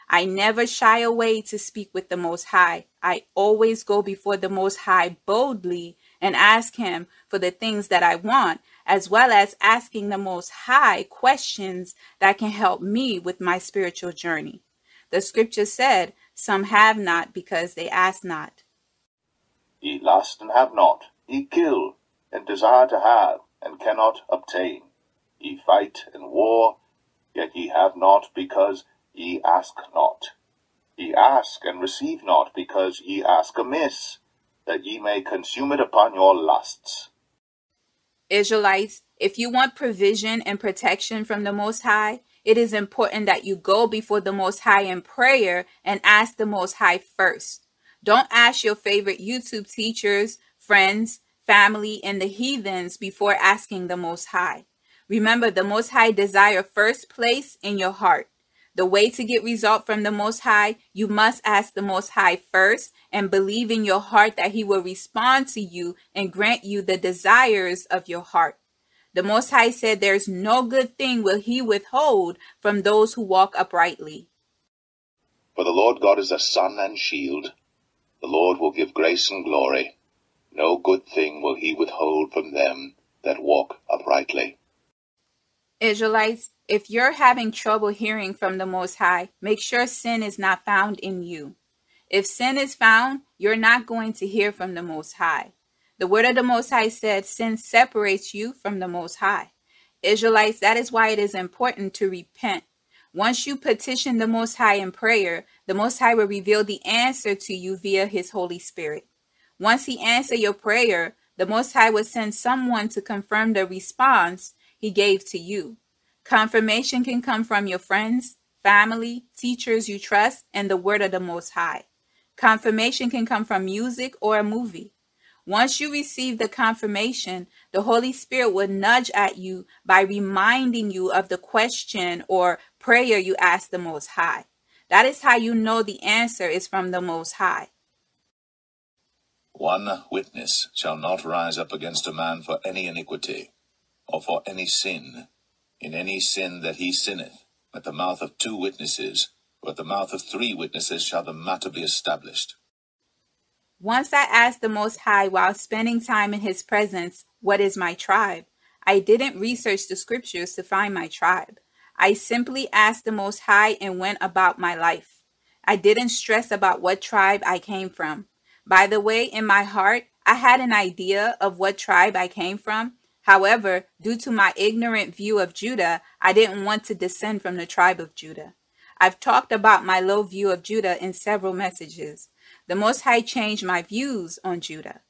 I never shy away to speak with the Most High. I always go before the Most High boldly and ask Him for the things that I want as well as asking the Most High questions that can help me with my spiritual journey. The scripture said, Some have not because they ask not. Ye lust and have not, ye kill and desire to have and cannot obtain. Ye fight and war, yet ye have not because ye ask not. Ye ask and receive not because ye ask amiss, that ye may consume it upon your lusts. Israelites, if you want provision and protection from the Most High, it is important that you go before the Most High in prayer and ask the Most High first. Don't ask your favorite YouTube teachers, friends, family, and the heathens before asking the Most High. Remember, the Most High desire first place in your heart. The way to get result from the Most High, you must ask the Most High first and believe in your heart that He will respond to you and grant you the desires of your heart. The Most High said, There's no good thing will He withhold from those who walk uprightly. For the Lord God is a sun and shield. The Lord will give grace and glory. No good thing will He withhold from them that walk uprightly. Israelites, if you're having trouble hearing from the Most High, make sure sin is not found in you. If sin is found, you're not going to hear from the Most High. The word of the Most High said, Sin separates you from the Most High. Israelites, that is why it is important to repent. Once you petition the Most High in prayer, the Most High will reveal the answer to you via His Holy Spirit. Once He answers your prayer, the Most High will send someone to confirm the response He gave to you. Confirmation can come from your friends, family, teachers you trust, and the word of the Most High. Confirmation can come from music or a movie. Once you receive the confirmation, the Holy Spirit will nudge at you by reminding you of the question or prayer you asked the Most High. That is how you know the answer is from the Most High. One witness shall not rise up against a man for any iniquity, or for any sin, in any sin that he sinneth, at the mouth of two witnesses, or at the mouth of three witnesses shall the matter be established. Once I asked the Most High while spending time in His presence, What is my tribe? I didn't research the scriptures to find my tribe. I simply asked the Most High and went about my life. I didn't stress about what tribe I came from. By the way, in my heart, I had an idea of what tribe I came from, However, due to my ignorant view of Judah, I didn't want to descend from the tribe of Judah. I've talked about my low view of Judah in several messages. The Most High changed my views on Judah.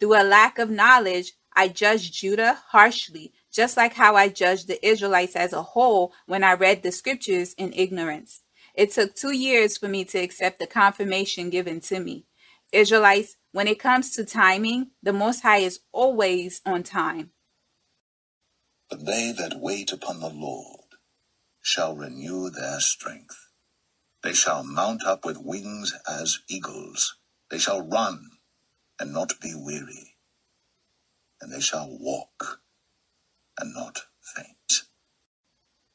Through a lack of knowledge, I judged Judah harshly, just like how I judged the Israelites as a whole when I read the scriptures in ignorance. It took two years for me to accept the confirmation given to me. Israelites, When it comes to timing, the Most High is always on time. But they that wait upon the Lord shall renew their strength. They shall mount up with wings as eagles. They shall run and not be weary. And they shall walk and not faint.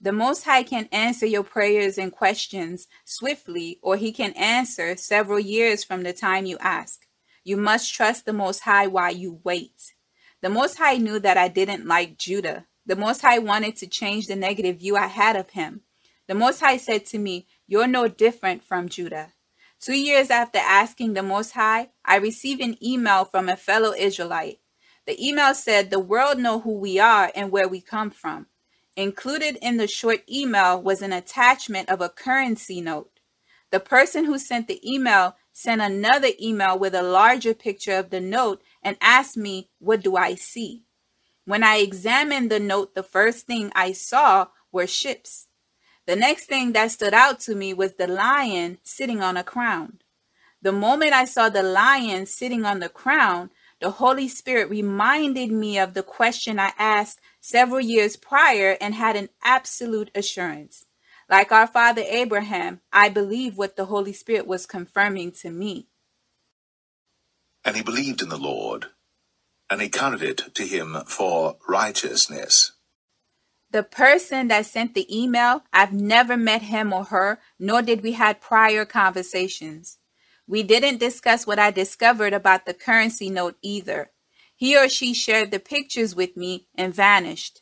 The Most High can answer your prayers and questions swiftly, or He can answer several years from the time you ask. You must trust the Most High while you wait. The Most High knew that I didn't like Judah. The Most High wanted to change the negative view I had of him. The Most High said to me, You're no different from Judah. Two years after asking the Most High, I received an email from a fellow Israelite. The email said, The world know who we are and where we come from. Included in the short email was an attachment of a currency note. The person who sent the email sent another email with a larger picture of the note and asked me, What do I see? When I examined the note, the first thing I saw were ships. The next thing that stood out to me was the lion sitting on a crown. The moment I saw the lion sitting on the crown, the Holy Spirit reminded me of the question I asked several years prior and had an absolute assurance. Like our father Abraham, I believe what the Holy Spirit was confirming to me. And he believed in the Lord, and he counted it to him for righteousness. The person that sent the email, I've never met him or her, nor did we had prior conversations. We didn't discuss what I discovered about the currency note either. He or she shared the pictures with me and vanished.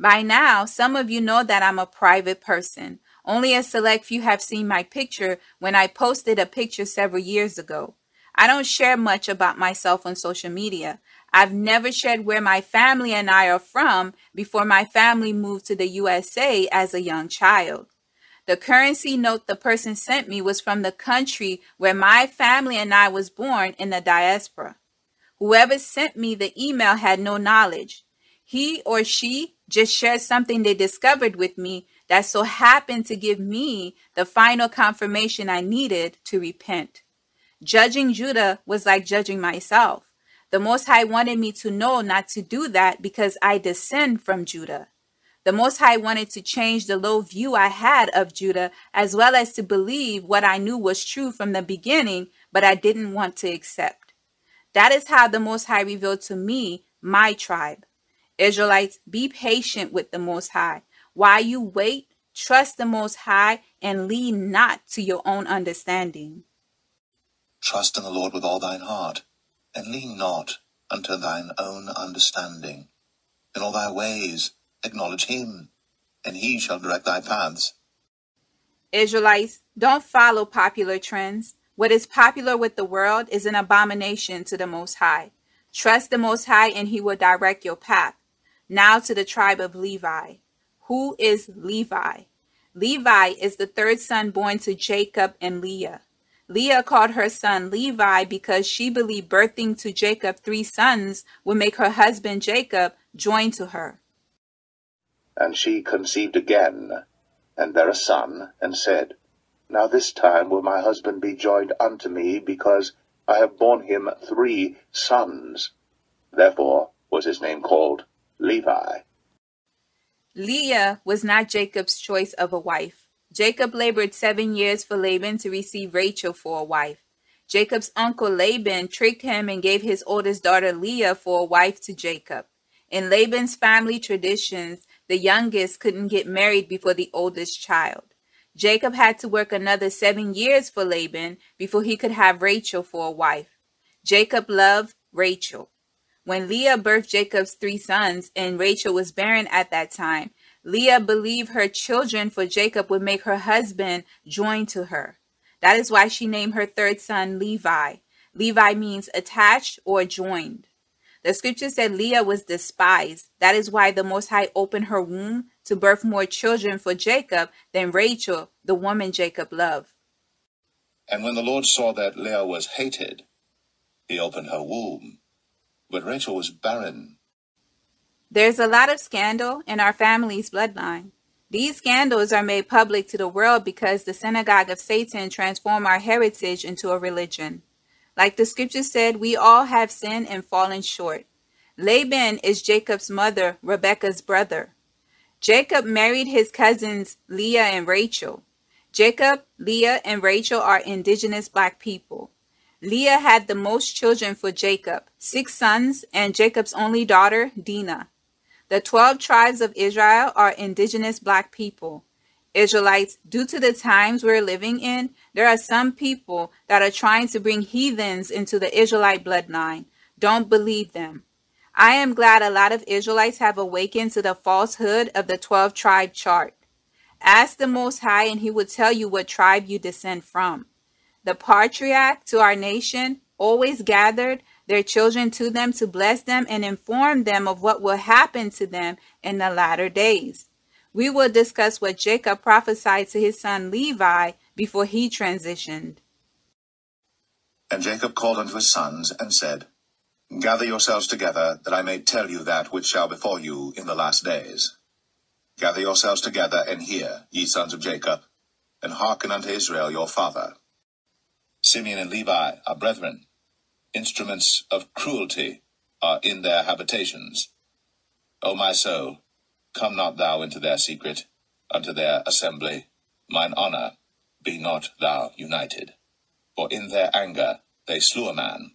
By now, some of you know that I'm a private person. Only a select few have seen my picture when I posted a picture several years ago. I don't share much about myself on social media. I've never shared where my family and I are from before my family moved to the USA as a young child. The currency note the person sent me was from the country where my family and I was born in the diaspora. Whoever sent me the email had no knowledge. He or she just shared something they discovered with me that so happened to give me the final confirmation I needed to repent. Judging Judah was like judging myself. The Most High wanted me to know not to do that because I descend from Judah. The Most High wanted to change the low view I had of Judah as well as to believe what I knew was true from the beginning, but I didn't want to accept. That is how the Most High revealed to me my tribe. Israelites, be patient with the Most High. While you wait, trust the Most High and lean not to your own understanding. Trust in the Lord with all thine heart and lean not unto thine own understanding. In all thy ways acknowledge him, and he shall direct thy paths. Israelites, don't follow popular trends. What is popular with the world is an abomination to the Most High. Trust the Most High, and he will direct your path. Now to the tribe of Levi. Who is Levi? Levi is the third son born to Jacob and Leah. Leah called her son Levi because she believed birthing to Jacob three sons would make her husband Jacob join to her. And she conceived again, and bare a son, and said, Now this time will my husband be joined unto me, because I have borne him three sons. Therefore was his name called Levi. Leah was not Jacob's choice of a wife. Jacob labored seven years for Laban to receive Rachel for a wife. Jacob's uncle Laban tricked him and gave his oldest daughter Leah for a wife to Jacob. In Laban's family traditions, the youngest couldn't get married before the oldest child. Jacob had to work another seven years for Laban before he could have Rachel for a wife. Jacob loved Rachel. When Leah birthed Jacob's three sons and Rachel was barren at that time, Leah believed her children for Jacob would make her husband join to her. That is why she named her third son Levi. Levi means attached or joined. The scripture said Leah was despised. That is why the Most High opened her womb to birth more children for Jacob than Rachel, the woman Jacob loved. And when the Lord saw that Leah was hated, he opened her womb. But Rachel was barren there's a lot of scandal in our family's bloodline. These scandals are made public to the world because the synagogue of Satan transformed our heritage into a religion. Like the scripture said, we all have sinned and fallen short. Laban is Jacob's mother, Rebekah's brother. Jacob married his cousins Leah and Rachel. Jacob, Leah, and Rachel are indigenous black people. Leah had the most children for Jacob, six sons, and Jacob's only daughter, Dinah. The 12 tribes of Israel are indigenous black people. Israelites, due to the times we're living in, there are some people that are trying to bring heathens into the Israelite bloodline. Don't believe them. I am glad a lot of Israelites have awakened to the falsehood of the 12 tribe chart. Ask the Most High, and He will tell you what tribe you descend from. The patriarch to our nation always gathered their children to them to bless them and inform them of what will happen to them in the latter days. We will discuss what Jacob prophesied to his son Levi before he transitioned. And Jacob called unto his sons, and said, Gather yourselves together, that I may tell you that which shall befall you in the last days. Gather yourselves together, and hear, ye sons of Jacob, and hearken unto Israel your father. Simeon and Levi are brethren. Instruments of cruelty are in their habitations. O my soul, Come not thou into their secret, unto their assembly. Mine honour, be not thou united. For in their anger they slew a man,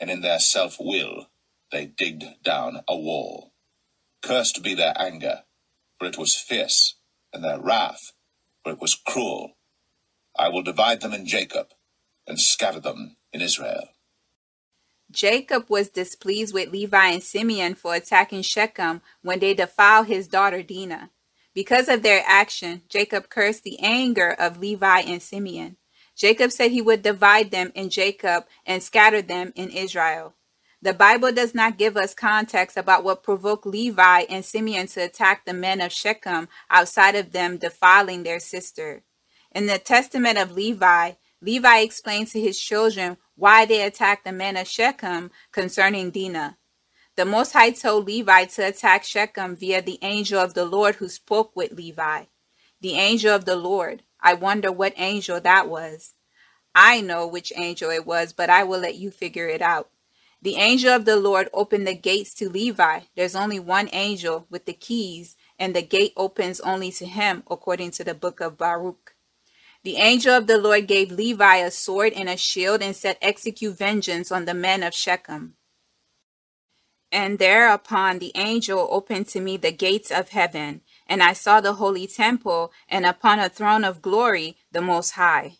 and in their self-will they digged down a wall. Cursed be their anger, for it was fierce, and their wrath, for it was cruel. I will divide them in Jacob, and scatter them in Israel. Jacob was displeased with Levi and Simeon for attacking Shechem when they defiled his daughter Dinah. Because of their action, Jacob cursed the anger of Levi and Simeon. Jacob said he would divide them in Jacob and scatter them in Israel. The Bible does not give us context about what provoked Levi and Simeon to attack the men of Shechem outside of them defiling their sister. In the testament of Levi, Levi explains to his children why they attacked the men of Shechem concerning Dinah. The Most High told Levi to attack Shechem via the angel of the Lord who spoke with Levi. The angel of the Lord. I wonder what angel that was. I know which angel it was, but I will let you figure it out. The angel of the Lord opened the gates to Levi. There's only one angel with the keys, and the gate opens only to him, according to the book of Baruch. The angel of the Lord gave Levi a sword and a shield and said, Execute vengeance on the men of Shechem. And thereupon the angel opened to me the gates of heaven, and I saw the holy temple, and upon a throne of glory the Most High.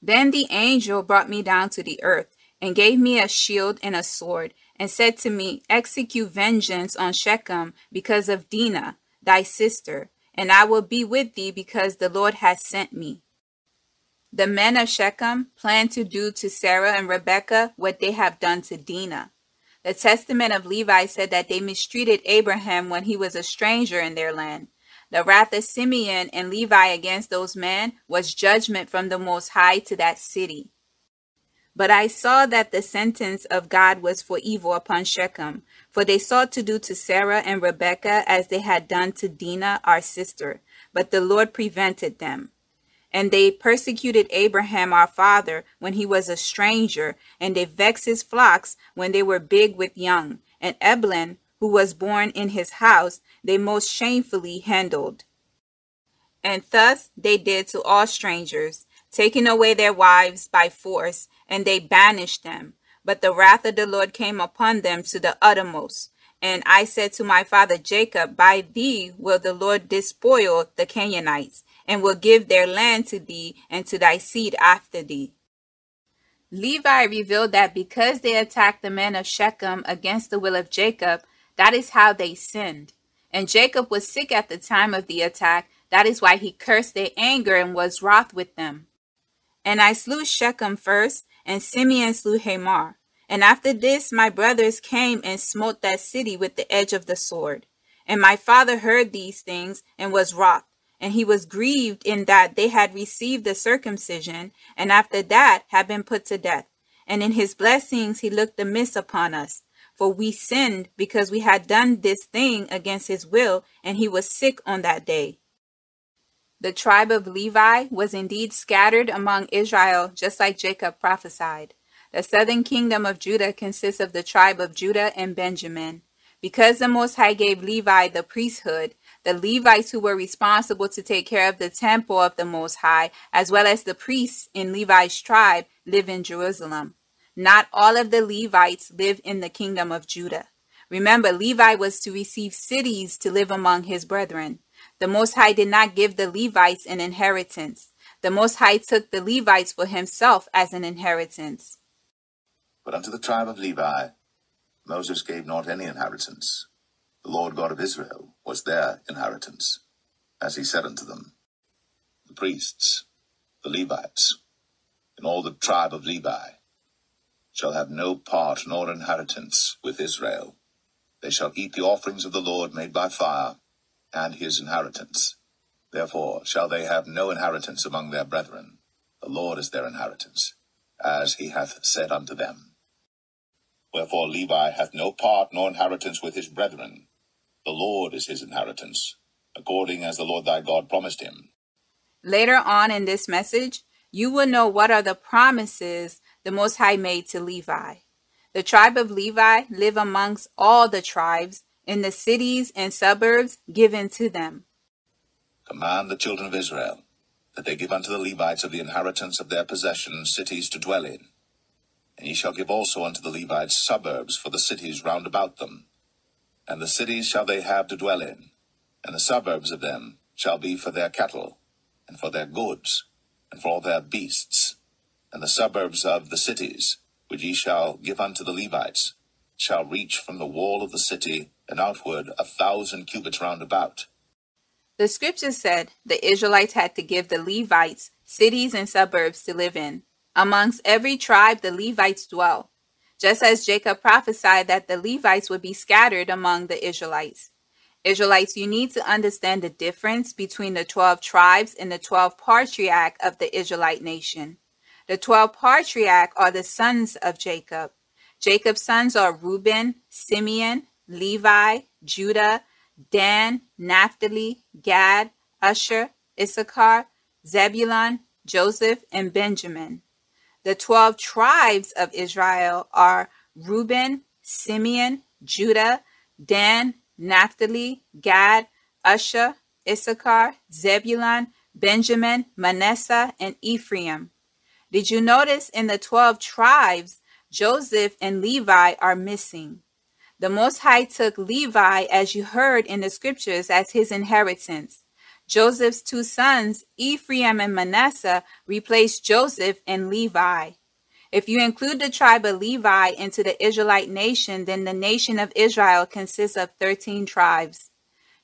Then the angel brought me down to the earth, and gave me a shield and a sword, and said to me, Execute vengeance on Shechem because of Dinah, thy sister, and I will be with thee because the Lord has sent me. The men of Shechem plan to do to Sarah and Rebekah what they have done to Dinah. The testament of Levi said that they mistreated Abraham when he was a stranger in their land. The wrath of Simeon and Levi against those men was judgment from the Most High to that city. But I saw that the sentence of God was for evil upon Shechem, for they sought to do to Sarah and Rebekah as they had done to Dinah, our sister, but the Lord prevented them. And they persecuted Abraham our father when he was a stranger, and they vexed his flocks when they were big with young. And Eblan, who was born in his house, they most shamefully handled. And thus they did to all strangers, taking away their wives by force, and they banished them. But the wrath of the Lord came upon them to the uttermost. And I said to my father Jacob, By thee will the Lord despoil the Canaanites, and will give their land to thee and to thy seed after thee. Levi revealed that because they attacked the men of Shechem against the will of Jacob, that is how they sinned. And Jacob was sick at the time of the attack. That is why he cursed their anger and was wroth with them. And I slew Shechem first, and Simeon slew Hamor. And after this my brothers came and smote that city with the edge of the sword. And my father heard these things and was wroth, and he was grieved in that they had received the circumcision, and after that had been put to death. And in his blessings he looked amiss upon us. For we sinned because we had done this thing against his will, and he was sick on that day. The tribe of Levi was indeed scattered among Israel, just like Jacob prophesied. The southern kingdom of Judah consists of the tribe of Judah and Benjamin. Because the Most High gave Levi the priesthood, the Levites who were responsible to take care of the temple of the Most High, as well as the priests in Levi's tribe, live in Jerusalem. Not all of the Levites live in the kingdom of Judah. Remember, Levi was to receive cities to live among his brethren. The Most High did not give the Levites an inheritance. The Most High took the Levites for himself as an inheritance. But unto the tribe of Levi Moses gave not any inheritance. The Lord God of Israel was their inheritance, as he said unto them. The priests, the Levites, and all the tribe of Levi shall have no part nor inheritance with Israel. They shall eat the offerings of the Lord made by fire, and his inheritance. Therefore shall they have no inheritance among their brethren. The Lord is their inheritance, as he hath said unto them. Wherefore Levi hath no part nor inheritance with his brethren. The Lord is his inheritance, according as the Lord thy God promised him. Later on in this message, you will know what are the promises the Most High made to Levi. The tribe of Levi live amongst all the tribes in the cities and suburbs given to them. Command the children of Israel that they give unto the Levites of the inheritance of their possession cities to dwell in and ye shall give also unto the Levites suburbs for the cities round about them. And the cities shall they have to dwell in, and the suburbs of them shall be for their cattle, and for their goods, and for all their beasts. And the suburbs of the cities, which ye shall give unto the Levites, shall reach from the wall of the city and outward a thousand cubits round about. The scripture said the Israelites had to give the Levites cities and suburbs to live in. Amongst every tribe the Levites dwell, just as Jacob prophesied that the Levites would be scattered among the Israelites. Israelites, you need to understand the difference between the 12 tribes and the 12 patriarch of the Israelite nation. The 12 patriarch are the sons of Jacob. Jacob's sons are Reuben, Simeon, Levi, Judah, Dan, Naphtali, Gad, Asher, Issachar, Zebulun, Joseph, and Benjamin. The 12 tribes of Israel are Reuben, Simeon, Judah, Dan, Naphtali, Gad, Asher, Issachar, Zebulun, Benjamin, Manasseh, and Ephraim. Did you notice in the 12 tribes, Joseph and Levi are missing? The Most High took Levi, as you heard in the scriptures, as his inheritance. Joseph's two sons, Ephraim and Manasseh, replaced Joseph and Levi. If you include the tribe of Levi into the Israelite nation, then the nation of Israel consists of 13 tribes.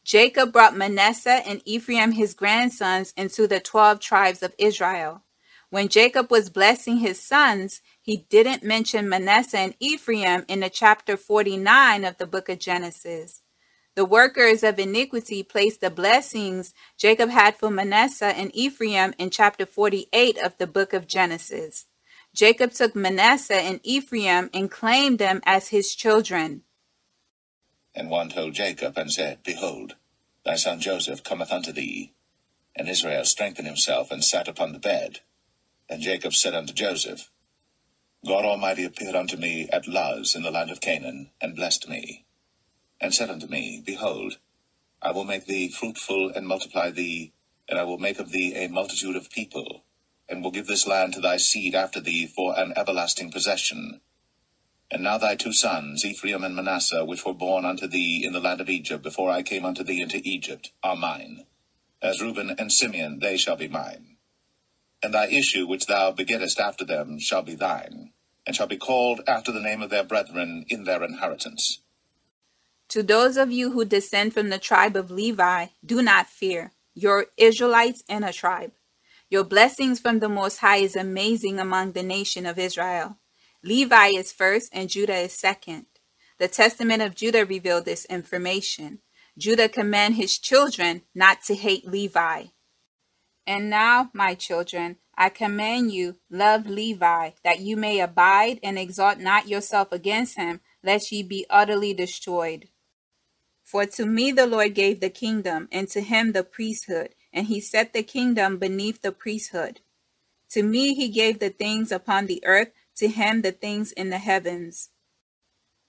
Jacob brought Manasseh and Ephraim, his grandsons, into the 12 tribes of Israel. When Jacob was blessing his sons, he didn't mention Manasseh and Ephraim in the chapter 49 of the book of Genesis. The workers of iniquity placed the blessings Jacob had for Manasseh and Ephraim in chapter 48 of the book of Genesis. Jacob took Manasseh and Ephraim and claimed them as his children. And one told Jacob and said, Behold, thy son Joseph cometh unto thee. And Israel strengthened himself and sat upon the bed. And Jacob said unto Joseph, God Almighty appeared unto me at Luz in the land of Canaan, and blessed me and said unto me, Behold, I will make thee fruitful and multiply thee, and I will make of thee a multitude of people, and will give this land to thy seed after thee for an everlasting possession. And now thy two sons, Ephraim and Manasseh, which were born unto thee in the land of Egypt before I came unto thee into Egypt, are mine. As Reuben and Simeon, they shall be mine. And thy issue which thou begettest after them shall be thine, and shall be called after the name of their brethren in their inheritance. To those of you who descend from the tribe of Levi, do not fear. You're Israelites and a tribe. Your blessings from the Most High is amazing among the nation of Israel. Levi is first and Judah is second. The Testament of Judah revealed this information. Judah command his children not to hate Levi. And now, my children, I command you, love Levi, that you may abide and exalt not yourself against him, lest ye be utterly destroyed. For to me the Lord gave the kingdom, and to him the priesthood, and he set the kingdom beneath the priesthood. To me he gave the things upon the earth to him the things in the heavens.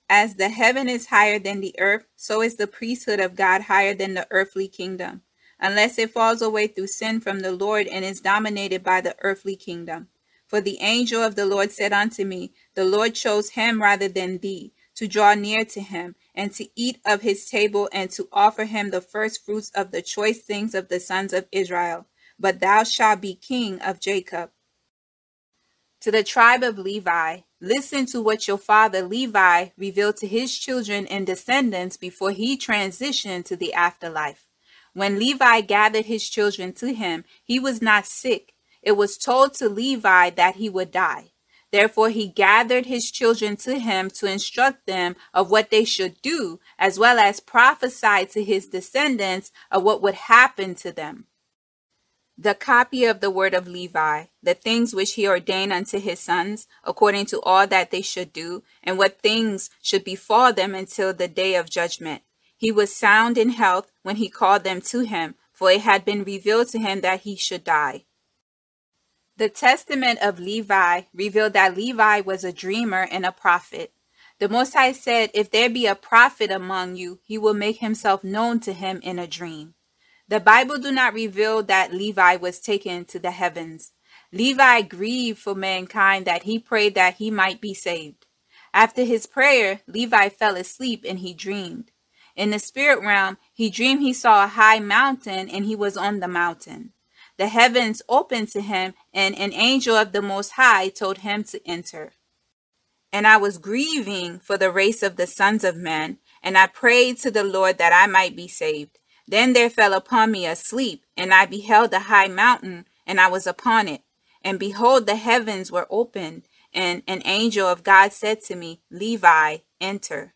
As the heaven is higher than the earth, so is the priesthood of God higher than the earthly kingdom, unless it falls away through sin from the Lord and is dominated by the earthly kingdom. For the angel of the Lord said unto me, The Lord chose him rather than thee, to draw near to him, and to eat of his table, and to offer him the first fruits of the choice things of the sons of Israel. But thou shalt be king of Jacob. To the tribe of Levi, listen to what your father Levi revealed to his children and descendants before he transitioned to the afterlife. When Levi gathered his children to him, he was not sick it was told to Levi that he would die. Therefore, he gathered his children to him to instruct them of what they should do, as well as prophesy to his descendants of what would happen to them. The copy of the word of Levi, the things which he ordained unto his sons, according to all that they should do, and what things should befall them until the day of judgment. He was sound in health when he called them to him, for it had been revealed to him that he should die. The testament of Levi revealed that Levi was a dreamer and a prophet. The Most High said, If there be a prophet among you, he will make himself known to him in a dream. The Bible do not reveal that Levi was taken to the heavens. Levi grieved for mankind that he prayed that he might be saved. After his prayer, Levi fell asleep and he dreamed. In the spirit realm, he dreamed he saw a high mountain and he was on the mountain the heavens opened to him, and an angel of the Most High told him to enter. And I was grieving for the race of the sons of men, and I prayed to the Lord that I might be saved. Then there fell upon me a sleep, and I beheld a high mountain, and I was upon it. And behold, the heavens were opened, and an angel of God said to me, Levi, enter.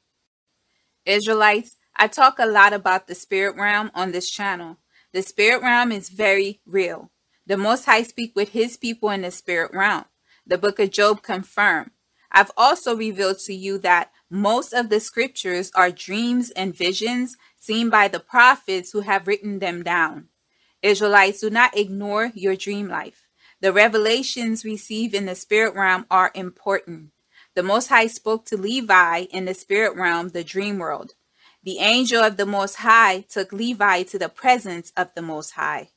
Israelites, I talk a lot about the spirit realm on this channel. The spirit realm is very real. The Most High speak with his people in the spirit realm. The book of Job confirmed. I've also revealed to you that most of the scriptures are dreams and visions seen by the prophets who have written them down. Israelites, do not ignore your dream life. The revelations received in the spirit realm are important. The Most High spoke to Levi in the spirit realm, the dream world. The angel of the Most High took Levi to the presence of the Most High.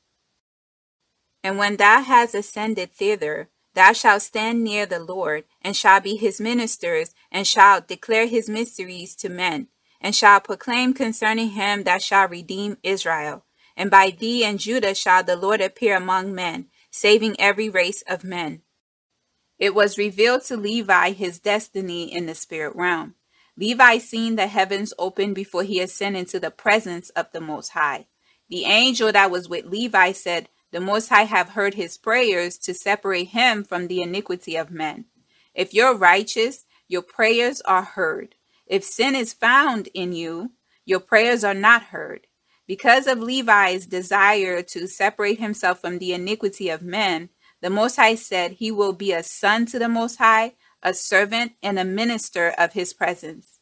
And when thou hast ascended thither, thou shalt stand near the Lord, and shalt be his ministers, and shalt declare his mysteries to men, and shalt proclaim concerning him that shall redeem Israel. And by thee and Judah shall the Lord appear among men, saving every race of men. It was revealed to Levi his destiny in the spirit realm. Levi seen the heavens open before he ascended into the presence of the Most High. The angel that was with Levi said, The Most High have heard his prayers to separate him from the iniquity of men. If you're righteous, your prayers are heard. If sin is found in you, your prayers are not heard. Because of Levi's desire to separate himself from the iniquity of men, the Most High said he will be a son to the Most High, a servant and a minister of his presence.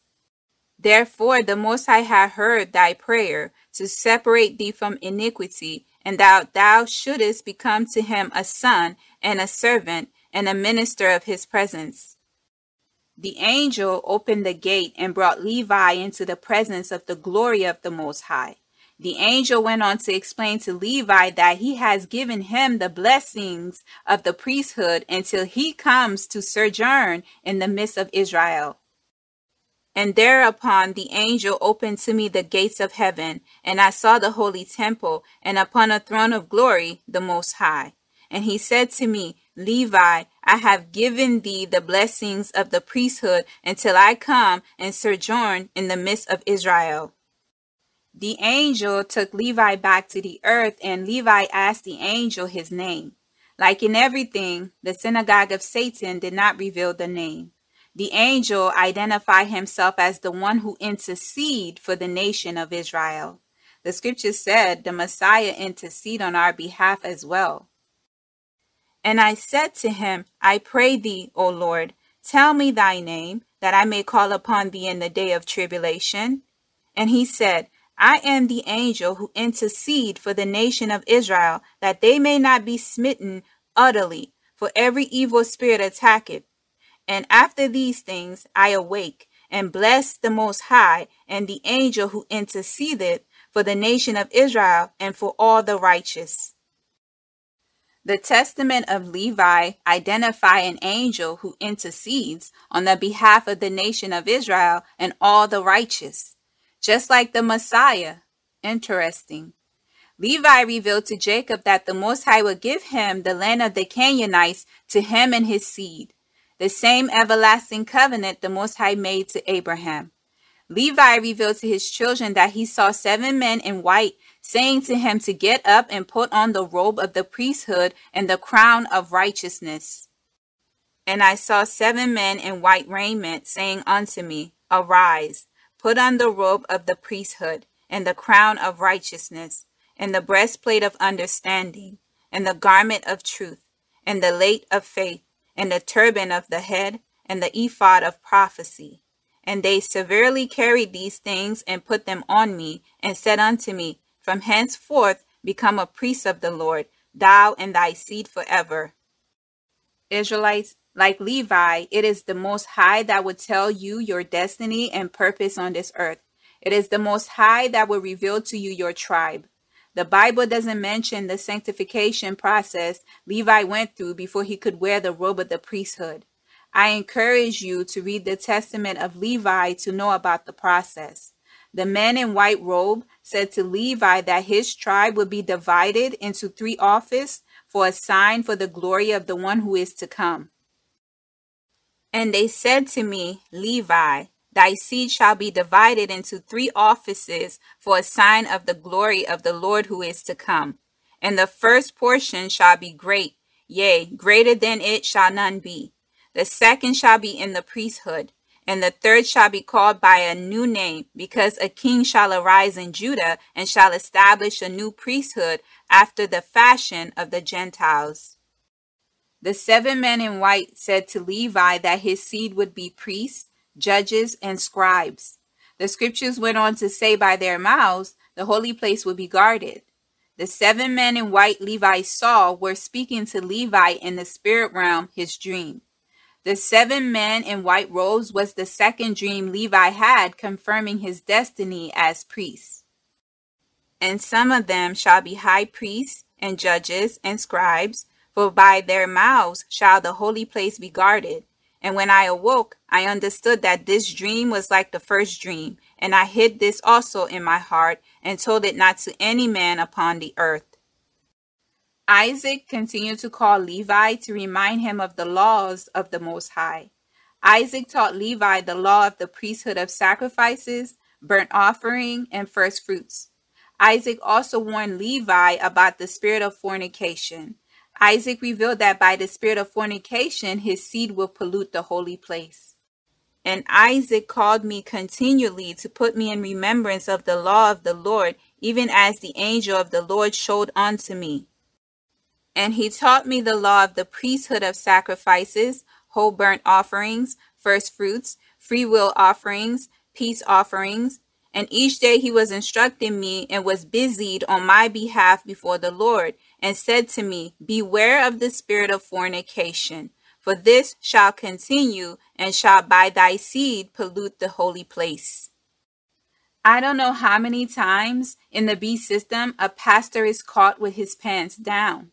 Therefore, the Most High hath heard thy prayer to separate thee from iniquity, and that thou shouldest become to him a son and a servant and a minister of his presence. The angel opened the gate and brought Levi into the presence of the glory of the Most High. The angel went on to explain to Levi that he has given him the blessings of the priesthood until he comes to sojourn in the midst of Israel. And thereupon the angel opened to me the gates of heaven, and I saw the holy temple, and upon a throne of glory the Most High. And he said to me, Levi, I have given thee the blessings of the priesthood until I come and sojourn in the midst of Israel. The angel took Levi back to the earth, and Levi asked the angel his name. Like in everything, the synagogue of Satan did not reveal the name. The angel identified himself as the one who intercede for the nation of Israel. The scripture said the Messiah intercede on our behalf as well. And I said to him, I pray thee, O Lord, tell me thy name, that I may call upon thee in the day of tribulation. And he said, I am the angel who intercede for the nation of Israel, that they may not be smitten utterly, for every evil spirit attacketh. And after these things I awake, and bless the Most High, and the angel who intercedeth for the nation of Israel and for all the righteous. The testament of Levi identify an angel who intercedes on the behalf of the nation of Israel and all the righteous, just like the Messiah. Interesting. Levi revealed to Jacob that the Most High would give him the land of the Canaanites to him and his seed, the same everlasting covenant the Most High made to Abraham. Levi revealed to his children that he saw seven men in white saying to him to get up and put on the robe of the priesthood and the crown of righteousness. And I saw seven men in white raiment, saying unto me, Arise, put on the robe of the priesthood, and the crown of righteousness, and the breastplate of understanding, and the garment of truth, and the late of faith, and the turban of the head, and the ephod of prophecy. And they severely carried these things and put them on me, and said unto me, from henceforth become a priest of the Lord, thou and thy seed forever. Israelites, like Levi, it is the Most High that would tell you your destiny and purpose on this earth. It is the Most High that will reveal to you your tribe. The Bible doesn't mention the sanctification process Levi went through before he could wear the robe of the priesthood. I encourage you to read the testament of Levi to know about the process. The man in white robe said to Levi that his tribe would be divided into three offices for a sign for the glory of the one who is to come. And they said to me, Levi, thy seed shall be divided into three offices for a sign of the glory of the Lord who is to come. And the first portion shall be great, yea, greater than it shall none be. The second shall be in the priesthood, and the third shall be called by a new name, because a king shall arise in Judah and shall establish a new priesthood after the fashion of the Gentiles. The seven men in white said to Levi that his seed would be priests, judges, and scribes. The scriptures went on to say by their mouths the holy place would be guarded. The seven men in white Levi saw were speaking to Levi in the spirit realm his dream. The seven men in white robes was the second dream Levi had, confirming his destiny as priests. And some of them shall be high priests, and judges, and scribes, for by their mouths shall the holy place be guarded. And when I awoke, I understood that this dream was like the first dream, and I hid this also in my heart, and told it not to any man upon the earth. Isaac continued to call Levi to remind him of the laws of the Most High. Isaac taught Levi the law of the priesthood of sacrifices, burnt offering, and first fruits. Isaac also warned Levi about the spirit of fornication. Isaac revealed that by the spirit of fornication, his seed will pollute the holy place. And Isaac called me continually to put me in remembrance of the law of the Lord, even as the angel of the Lord showed unto me. And he taught me the law of the priesthood of sacrifices, whole burnt offerings, first fruits, free will offerings, peace offerings. And each day he was instructing me and was busied on my behalf before the Lord, and said to me, Beware of the spirit of fornication, for this shall continue, and shall by thy seed pollute the holy place. I don't know how many times in the B system a pastor is caught with his pants down.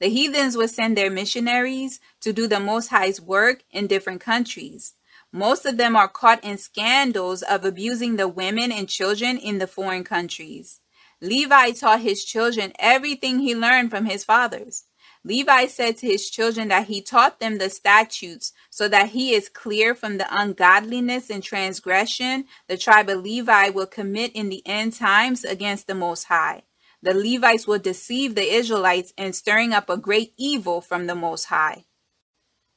The heathens would send their missionaries to do the Most High's work in different countries. Most of them are caught in scandals of abusing the women and children in the foreign countries. Levi taught his children everything he learned from his fathers. Levi said to his children that he taught them the statutes so that he is clear from the ungodliness and transgression the tribe of Levi will commit in the end times against the Most High the Levites will deceive the Israelites in stirring up a great evil from the Most High.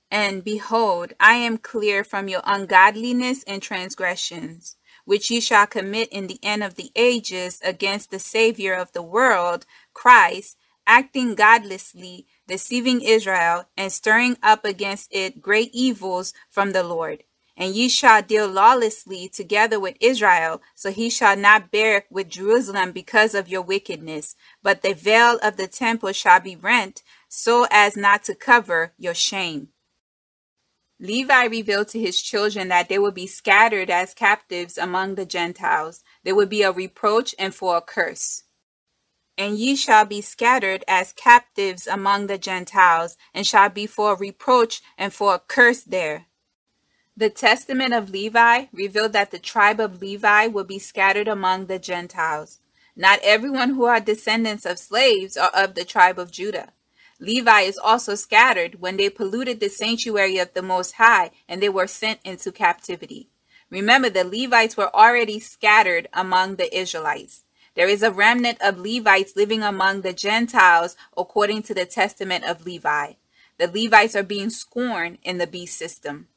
And behold, I am clear from your ungodliness and transgressions, which ye shall commit in the end of the ages against the Savior of the world, Christ, acting godlessly, deceiving Israel, and stirring up against it great evils from the Lord. And ye shall deal lawlessly together with Israel, so he shall not bear with Jerusalem because of your wickedness. But the veil of the temple shall be rent, so as not to cover your shame. Levi revealed to his children that they would be scattered as captives among the Gentiles. There would be a reproach and for a curse. And ye shall be scattered as captives among the Gentiles, and shall be for a reproach and for a curse there. The testament of Levi revealed that the tribe of Levi would be scattered among the Gentiles. Not everyone who are descendants of slaves are of the tribe of Judah. Levi is also scattered when they polluted the sanctuary of the Most High and they were sent into captivity. Remember, the Levites were already scattered among the Israelites. There is a remnant of Levites living among the Gentiles according to the testament of Levi. The Levites are being scorned in the beast system.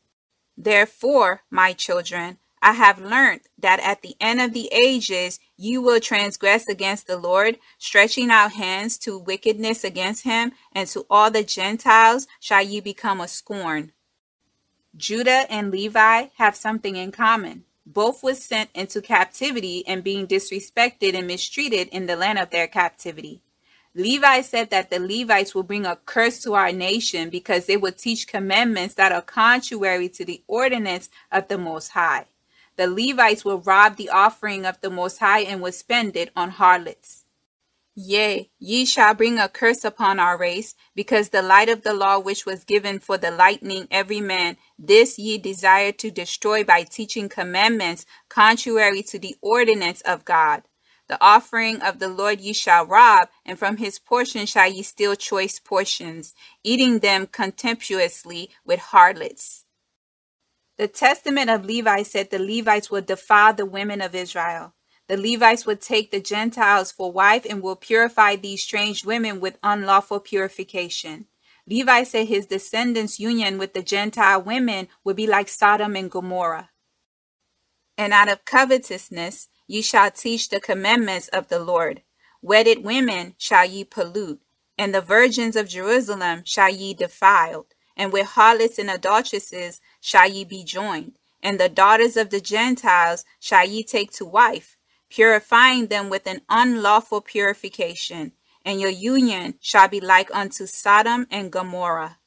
Therefore, my children, I have learnt that at the end of the ages you will transgress against the Lord, stretching out hands to wickedness against him, and to all the Gentiles shall you become a scorn. Judah and Levi have something in common. Both was sent into captivity and being disrespected and mistreated in the land of their captivity. Levi said that the Levites will bring a curse to our nation because they will teach commandments that are contrary to the ordinance of the Most High. The Levites will rob the offering of the Most High and will spend it on harlots. Yea, ye shall bring a curse upon our race, because the light of the law which was given for the lightning every man, this ye desire to destroy by teaching commandments contrary to the ordinance of God. The offering of the Lord ye shall rob, and from his portion shall ye steal choice portions, eating them contemptuously with harlots. The testament of Levi said the Levites would defile the women of Israel. The Levites would take the Gentiles for wife and will purify these strange women with unlawful purification. Levi said his descendants' union with the Gentile women would be like Sodom and Gomorrah. And out of covetousness ye shall teach the commandments of the Lord. Wedded women shall ye pollute, and the virgins of Jerusalem shall ye defile, and with harlots and adulteresses shall ye be joined, and the daughters of the Gentiles shall ye take to wife purifying them with an unlawful purification, and your union shall be like unto Sodom and Gomorrah.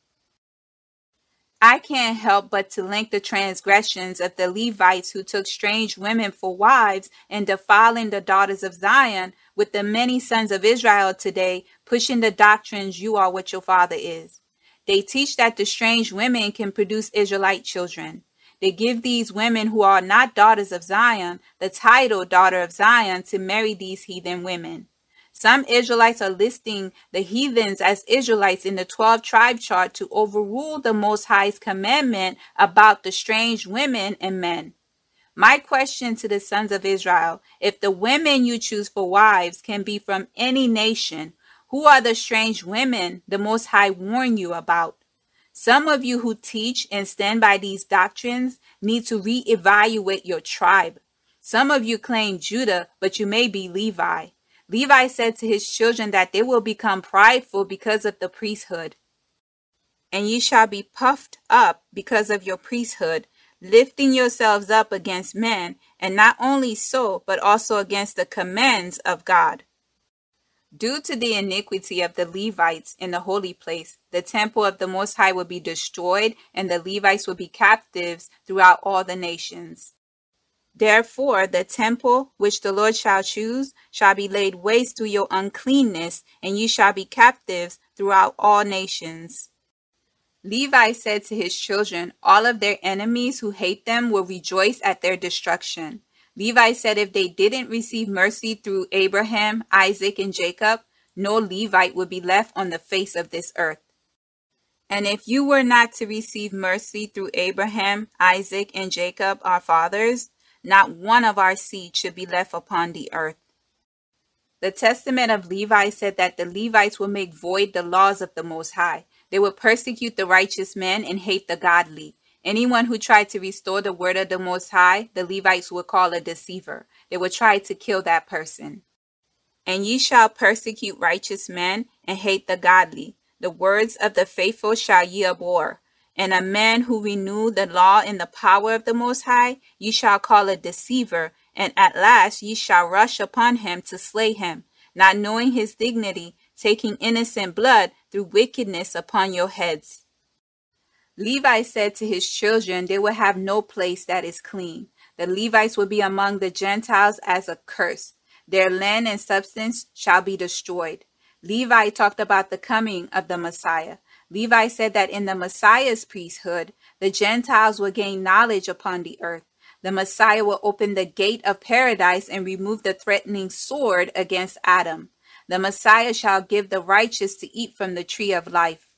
I can't help but to link the transgressions of the Levites who took strange women for wives and defiling the daughters of Zion with the many sons of Israel today pushing the doctrines you are what your father is. They teach that the strange women can produce Israelite children. They give these women who are not daughters of Zion the title daughter of Zion to marry these heathen women. Some Israelites are listing the heathens as Israelites in the 12 tribe chart to overrule the Most High's commandment about the strange women and men. My question to the sons of Israel if the women you choose for wives can be from any nation, who are the strange women the Most High warned you about? Some of you who teach and stand by these doctrines need to reevaluate your tribe. Some of you claim Judah, but you may be Levi. Levi said to his children that they will become prideful because of the priesthood. And ye shall be puffed up because of your priesthood, lifting yourselves up against men, and not only so, but also against the commands of God. Due to the iniquity of the Levites in the holy place, the temple of the Most High will be destroyed, and the Levites will be captives throughout all the nations. Therefore, the temple which the Lord shall choose shall be laid waste through your uncleanness, and ye shall be captives throughout all nations. Levi said to his children, All of their enemies who hate them will rejoice at their destruction. Levi said if they didn't receive mercy through Abraham, Isaac, and Jacob, no Levite would be left on the face of this earth. And if you were not to receive mercy through Abraham, Isaac, and Jacob, our fathers, not one of our seed should be left upon the earth. The testament of Levi said that the Levites would make void the laws of the Most High. They would persecute the righteous men and hate the godly. Anyone who tried to restore the word of the Most High, the Levites would call a deceiver. They would try to kill that person. And ye shall persecute righteous men and hate the godly. The words of the faithful shall ye abhor. And a man who renew the law in the power of the Most High, ye shall call a deceiver, and at last ye shall rush upon him to slay him, not knowing his dignity, taking innocent blood through wickedness upon your heads. Levi said to his children, They will have no place that is clean. The Levites will be among the Gentiles as a curse. Their land and substance shall be destroyed. Levi talked about the coming of the Messiah. Levi said that in the Messiah's priesthood, the Gentiles will gain knowledge upon the earth. The Messiah will open the gate of paradise and remove the threatening sword against Adam. The Messiah shall give the righteous to eat from the tree of life.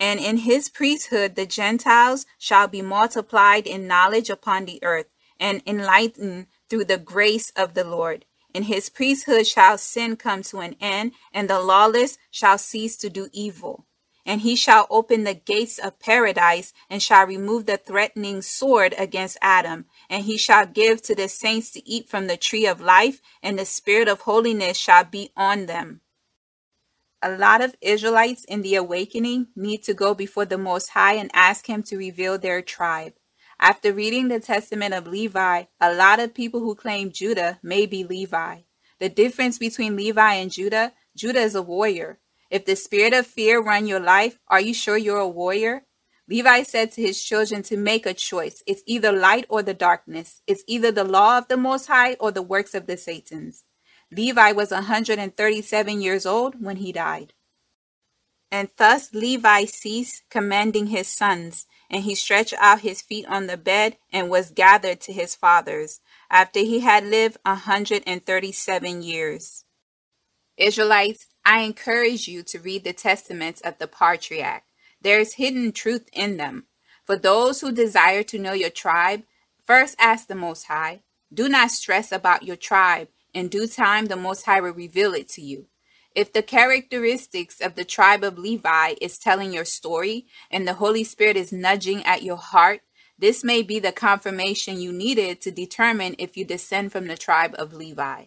And in his priesthood the Gentiles shall be multiplied in knowledge upon the earth, and enlightened through the grace of the Lord. In his priesthood shall sin come to an end, and the lawless shall cease to do evil. And he shall open the gates of paradise, and shall remove the threatening sword against Adam. And he shall give to the saints to eat from the tree of life, and the spirit of holiness shall be on them. A lot of Israelites in the awakening need to go before the Most High and ask Him to reveal their tribe. After reading the testament of Levi, a lot of people who claim Judah may be Levi. The difference between Levi and Judah, Judah is a warrior. If the spirit of fear run your life, are you sure you're a warrior? Levi said to his children to make a choice. It's either light or the darkness. It's either the law of the Most High or the works of the Satans. Levi was 137 years old when he died. And thus Levi ceased commanding his sons, and he stretched out his feet on the bed and was gathered to his fathers, after he had lived a 137 years. Israelites, I encourage you to read the testaments of the patriarch. There is hidden truth in them. For those who desire to know your tribe, first ask the Most High. Do not stress about your tribe in due time, the Most High will reveal it to you. If the characteristics of the tribe of Levi is telling your story and the Holy Spirit is nudging at your heart, this may be the confirmation you needed to determine if you descend from the tribe of Levi.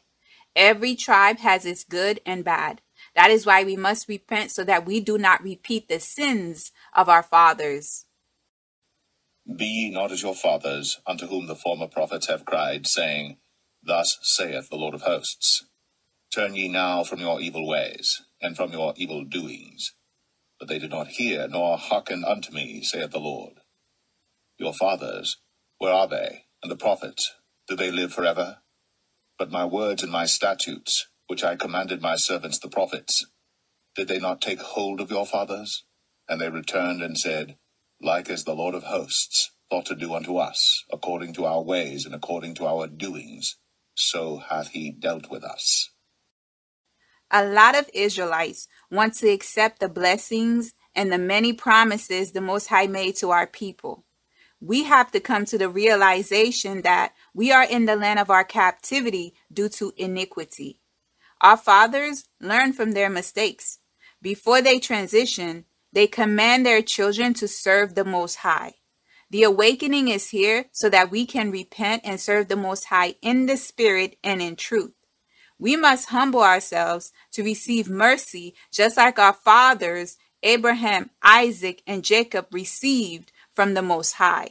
Every tribe has its good and bad. That is why we must repent so that we do not repeat the sins of our fathers. Be ye not as your fathers, unto whom the former prophets have cried, saying, Thus saith the Lord of hosts Turn ye now from your evil ways, and from your evil doings. But they did not hear, nor hearken unto me, saith the Lord. Your fathers, where are they? And the prophets, do they live for forever? But my words and my statutes, which I commanded my servants the prophets, did they not take hold of your fathers? And they returned and said, Like as the Lord of hosts thought to do unto us, according to our ways and according to our doings, so hath he dealt with us. A lot of Israelites want to accept the blessings and the many promises the Most High made to our people. We have to come to the realization that we are in the land of our captivity due to iniquity. Our fathers learn from their mistakes. Before they transition, they command their children to serve the Most High. The awakening is here so that we can repent and serve the Most High in the Spirit and in truth. We must humble ourselves to receive mercy, just like our fathers, Abraham, Isaac, and Jacob, received from the Most High.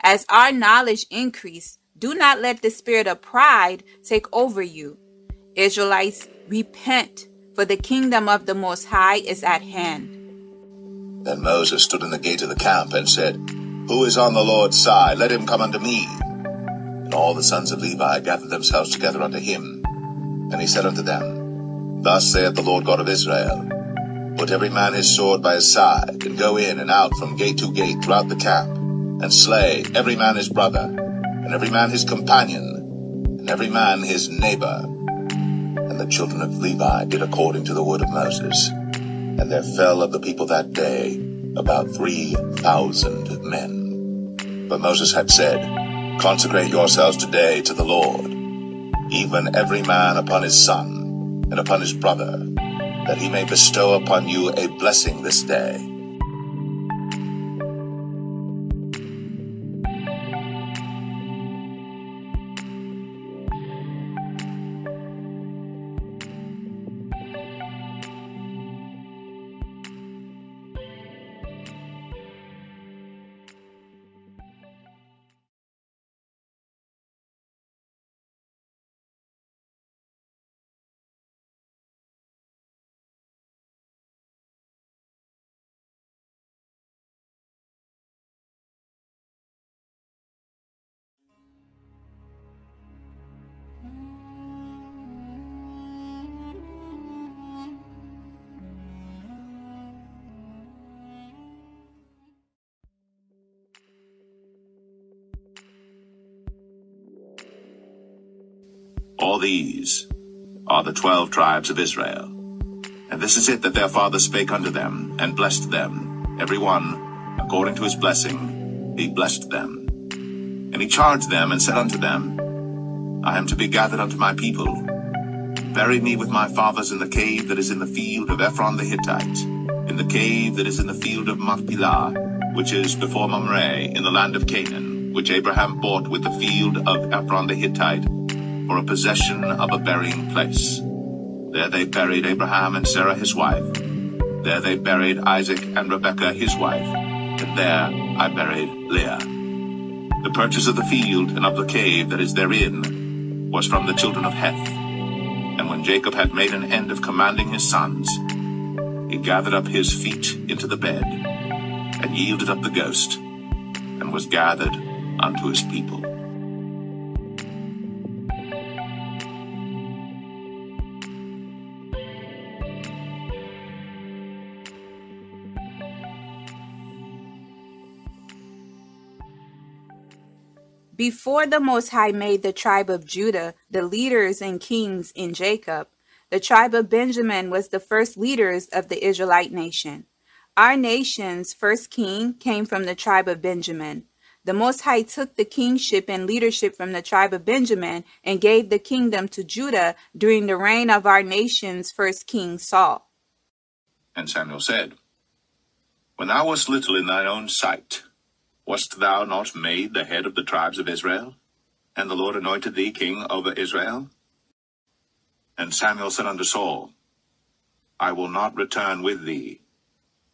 As our knowledge increase, do not let the spirit of pride take over you. Israelites, repent, for the kingdom of the Most High is at hand. Then Moses stood in the gate of the camp and said, who is on the Lord's side? Let him come unto me. And all the sons of Levi gathered themselves together unto him. And he said unto them, Thus saith the Lord God of Israel, Put every man his sword by his side, and go in and out from gate to gate throughout the camp, and slay every man his brother, and every man his companion, and every man his neighbor. And the children of Levi did according to the word of Moses. And there fell of the people that day about 3,000 men. But Moses had said, Consecrate yourselves today to the Lord, even every man upon his son and upon his brother, that he may bestow upon you a blessing this day. These are the twelve tribes of Israel. And this is it that their father spake unto them, and blessed them, every one, according to his blessing, he blessed them. And he charged them, and said unto them, I am to be gathered unto my people. Bury me with my fathers in the cave that is in the field of Ephron the Hittite, in the cave that is in the field of Machpelah, which is before Mamre, in the land of Canaan, which Abraham bought with the field of Ephron the Hittite, for a possession of a burying place. There they buried Abraham and Sarah his wife. There they buried Isaac and Rebekah his wife. And there I buried Leah. The purchase of the field and of the cave that is therein was from the children of Heth. And when Jacob had made an end of commanding his sons, he gathered up his feet into the bed, and yielded up the ghost, and was gathered unto his people. Before the Most High made the tribe of Judah the leaders and kings in Jacob, the tribe of Benjamin was the first leaders of the Israelite nation. Our nation's first king came from the tribe of Benjamin. The Most High took the kingship and leadership from the tribe of Benjamin and gave the kingdom to Judah during the reign of our nation's first king Saul. And Samuel said, When thou wast little in thine own sight, Wast thou not made the head of the tribes of Israel? And the Lord anointed thee king over Israel? And Samuel said unto Saul, I will not return with thee,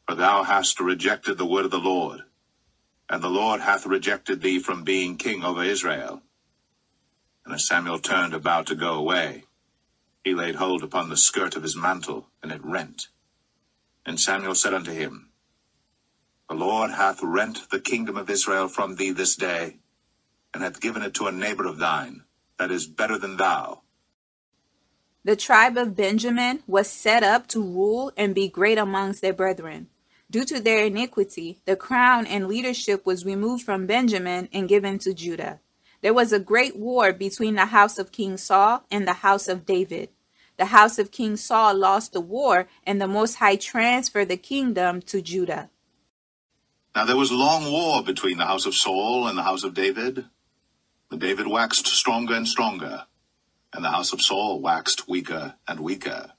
for thou hast rejected the word of the Lord, and the Lord hath rejected thee from being king over Israel. And as Samuel turned about to go away, he laid hold upon the skirt of his mantle, and it rent. And Samuel said unto him, the Lord hath rent the kingdom of Israel from thee this day, and hath given it to a neighbor of thine, that is better than thou. The tribe of Benjamin was set up to rule and be great amongst their brethren. Due to their iniquity, the crown and leadership was removed from Benjamin and given to Judah. There was a great war between the house of King Saul and the house of David. The house of King Saul lost the war, and the Most High transferred the kingdom to Judah. Now there was long war between the house of Saul and the house of David. The David waxed stronger and stronger, and the house of Saul waxed weaker and weaker.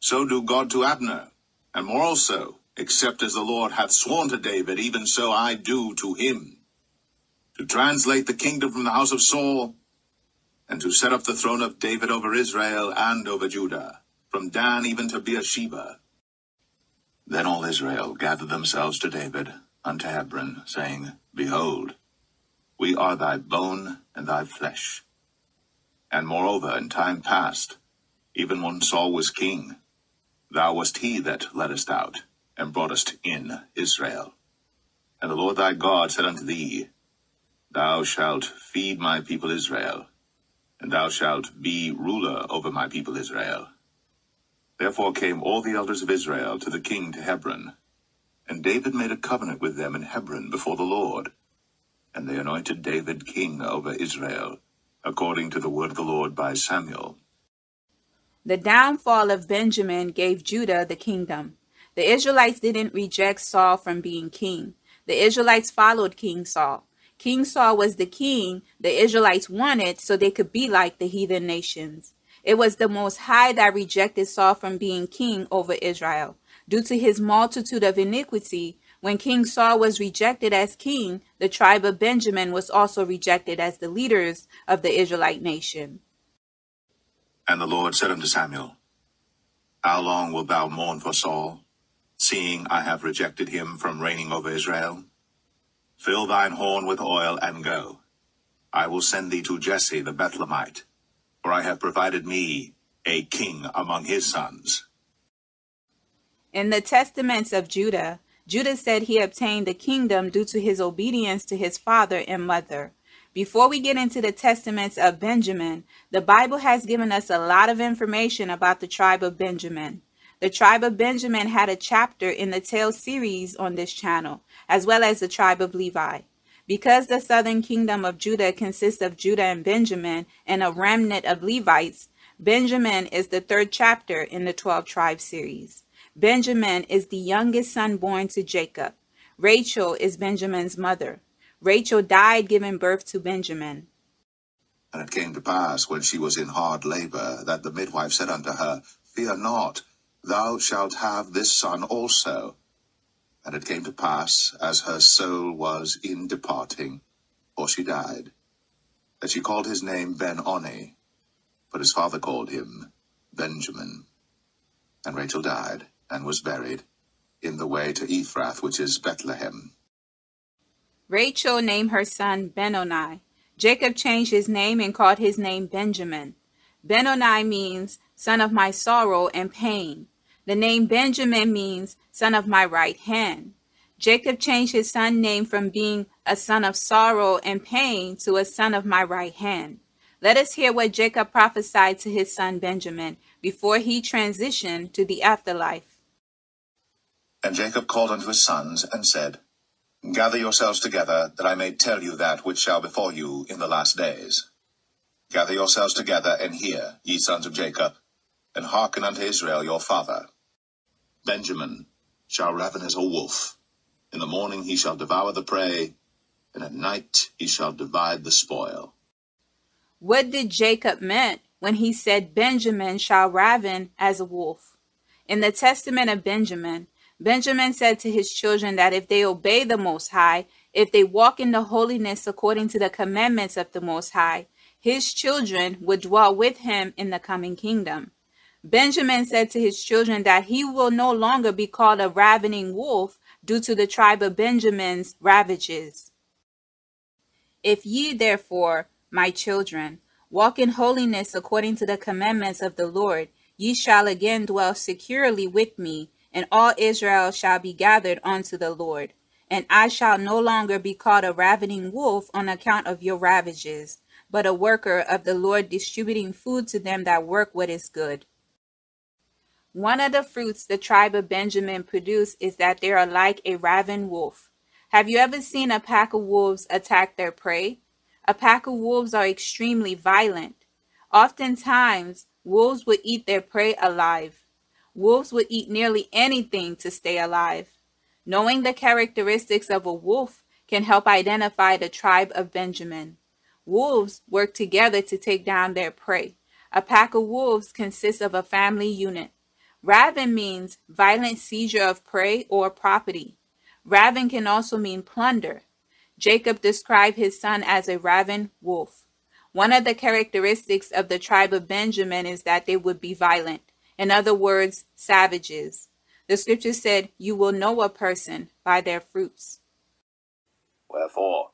So do God to Abner, and more also, except as the Lord hath sworn to David, even so I do to him, to translate the kingdom from the house of Saul, and to set up the throne of David over Israel and over Judah, from Dan even to Beersheba, then all Israel gathered themselves to David unto Hebron, saying, Behold, we are thy bone and thy flesh. And moreover, in time past, even when Saul was king, thou wast he that leddest out, and broughtest in Israel. And the Lord thy God said unto thee, Thou shalt feed my people Israel, and thou shalt be ruler over my people Israel. Therefore came all the elders of Israel to the king to Hebron. And David made a covenant with them in Hebron before the Lord. And they anointed David king over Israel, according to the word of the Lord by Samuel. The downfall of Benjamin gave Judah the kingdom. The Israelites didn't reject Saul from being king. The Israelites followed King Saul. King Saul was the king the Israelites wanted so they could be like the heathen nations. It was the Most High that rejected Saul from being king over Israel. Due to his multitude of iniquity, when King Saul was rejected as king, the tribe of Benjamin was also rejected as the leaders of the Israelite nation. And the Lord said unto Samuel, How long wilt thou mourn for Saul, seeing I have rejected him from reigning over Israel? Fill thine horn with oil and go. I will send thee to Jesse the Bethlehemite for I have provided me a king among his sons. In the testaments of Judah, Judah said he obtained the kingdom due to his obedience to his father and mother. Before we get into the testaments of Benjamin, the Bible has given us a lot of information about the tribe of Benjamin. The tribe of Benjamin had a chapter in the Tale series on this channel, as well as the tribe of Levi. Because the southern kingdom of Judah consists of Judah and Benjamin and a remnant of Levites, Benjamin is the third chapter in the 12 tribe series. Benjamin is the youngest son born to Jacob. Rachel is Benjamin's mother. Rachel died giving birth to Benjamin. And it came to pass, when she was in hard labor, that the midwife said unto her, Fear not, thou shalt have this son also. And it came to pass, as her soul was in departing, for she died, that she called his name Ben-Oni, but his father called him Benjamin. And Rachel died, and was buried, in the way to Ephrath, which is Bethlehem. Rachel named her son Benoni. Jacob changed his name and called his name Benjamin. Benoni means son of my sorrow and pain. The name Benjamin means son of my right hand. Jacob changed his son name from being a son of sorrow and pain to a son of my right hand. Let us hear what Jacob prophesied to his son Benjamin before he transitioned to the afterlife. And Jacob called unto his sons, and said, Gather yourselves together, that I may tell you that which shall befall you in the last days. Gather yourselves together, and hear, ye sons of Jacob, and hearken unto Israel your father. Benjamin shall raven as a wolf. In the morning he shall devour the prey, and at night he shall divide the spoil. What did Jacob meant when he said Benjamin shall raven as a wolf? In the testament of Benjamin, Benjamin said to his children that if they obey the Most High, if they walk in the holiness according to the commandments of the Most High, his children would dwell with him in the coming kingdom. Benjamin said to his children that he will no longer be called a ravening wolf due to the tribe of Benjamin's ravages. If ye therefore, my children, walk in holiness according to the commandments of the Lord, ye shall again dwell securely with me, and all Israel shall be gathered unto the Lord. And I shall no longer be called a ravening wolf on account of your ravages, but a worker of the Lord distributing food to them that work what is good. One of the fruits the tribe of Benjamin produce is that they are like a raven wolf. Have you ever seen a pack of wolves attack their prey? A pack of wolves are extremely violent. Oftentimes, wolves would eat their prey alive. Wolves would eat nearly anything to stay alive. Knowing the characteristics of a wolf can help identify the tribe of Benjamin. Wolves work together to take down their prey. A pack of wolves consists of a family unit. Raven means violent seizure of prey or property. Raven can also mean plunder. Jacob described his son as a raven wolf. One of the characteristics of the tribe of Benjamin is that they would be violent. In other words, savages. The scripture said, You will know a person by their fruits. Wherefore,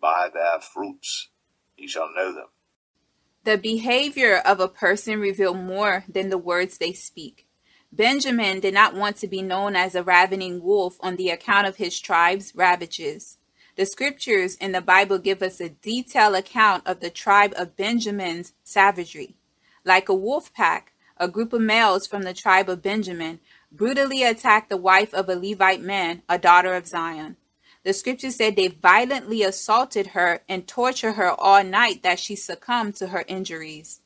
by their fruits ye shall know them. The behavior of a person reveal more than the words they speak. Benjamin did not want to be known as a ravening wolf on the account of his tribe's ravages. The scriptures in the Bible give us a detailed account of the tribe of Benjamin's savagery. Like a wolf pack, a group of males from the tribe of Benjamin brutally attacked the wife of a Levite man, a daughter of Zion. The scripture said they violently assaulted her and tortured her all night that she succumbed to her injuries.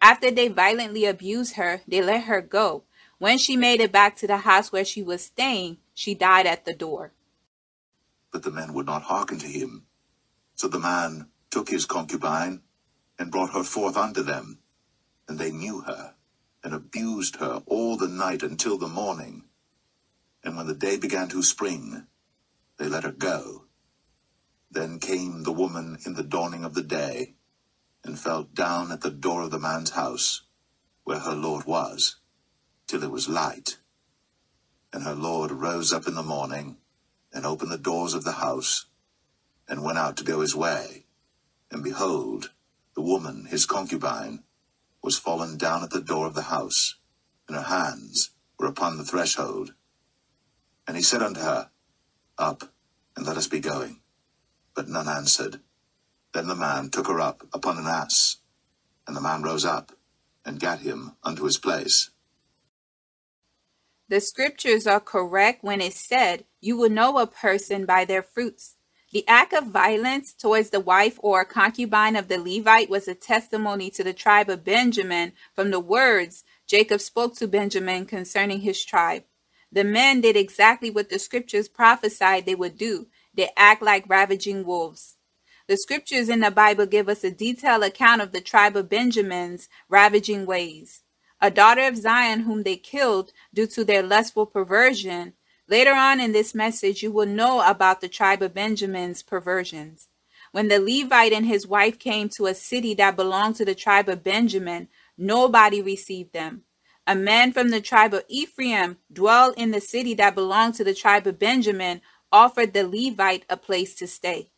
After they violently abused her, they let her go. When she made it back to the house where she was staying, she died at the door. But the men would not hearken to him. So the man took his concubine and brought her forth unto them, and they knew her and abused her all the night until the morning. And when the day began to spring, they let her go. Then came the woman in the dawning of the day, and fell down at the door of the man's house, where her Lord was, till it was light. And her Lord rose up in the morning, and opened the doors of the house, and went out to go his way. And behold, the woman, his concubine, was fallen down at the door of the house, and her hands were upon the threshold. And he said unto her, Up, and let us be going. But none answered. Then the man took her up upon an ass, and the man rose up, and gat him unto his place. The scriptures are correct when it said, You will know a person by their fruits. The act of violence towards the wife or concubine of the Levite was a testimony to the tribe of Benjamin from the words Jacob spoke to Benjamin concerning his tribe. The men did exactly what the scriptures prophesied they would do. They act like ravaging wolves. The scriptures in the Bible give us a detailed account of the tribe of Benjamin's ravaging ways. A daughter of Zion whom they killed due to their lustful perversion. Later on in this message, you will know about the tribe of Benjamin's perversions. When the Levite and his wife came to a city that belonged to the tribe of Benjamin, nobody received them. A man from the tribe of Ephraim dwelled in the city that belonged to the tribe of Benjamin, offered the Levite a place to stay.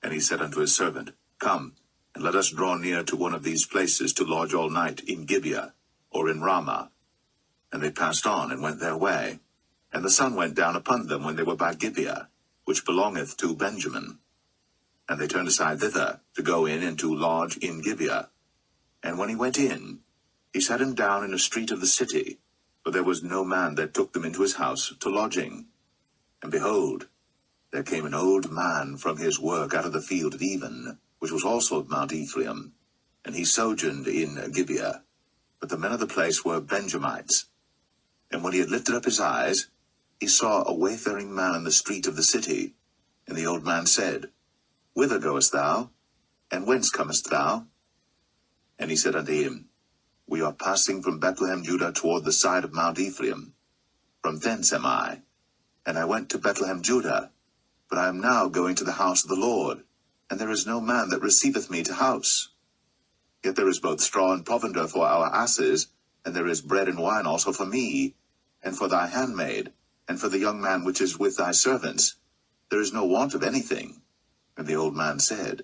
And he said unto his servant, Come, and let us draw near to one of these places to lodge all night in Gibeah, or in Ramah. And they passed on and went their way. And the sun went down upon them when they were by Gibeah, which belongeth to Benjamin. And they turned aside thither, to go in and to lodge in Gibeah. And when he went in, he sat him down in a street of the city, for there was no man that took them into his house to lodging. And behold, there came an old man from his work out of the field at Even, which was also of Mount Ephraim, and he sojourned in Gibeah. But the men of the place were Benjamites. And when he had lifted up his eyes, he saw a wayfaring man in the street of the city. And the old man said, Whither goest thou? And whence comest thou? And he said unto him, We are passing from Bethlehem, Judah, toward the side of Mount Ephraim. From thence am I. And I went to Bethlehem, Judah, but I am now going to the house of the Lord, and there is no man that receiveth me to house. Yet there is both straw and provender for our asses, and there is bread and wine also for me, and for thy handmaid, and for the young man which is with thy servants. There is no want of anything. And the old man said,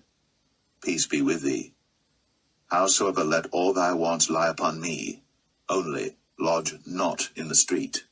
Peace be with thee. Howsoever let all thy wants lie upon me, only lodge not in the street.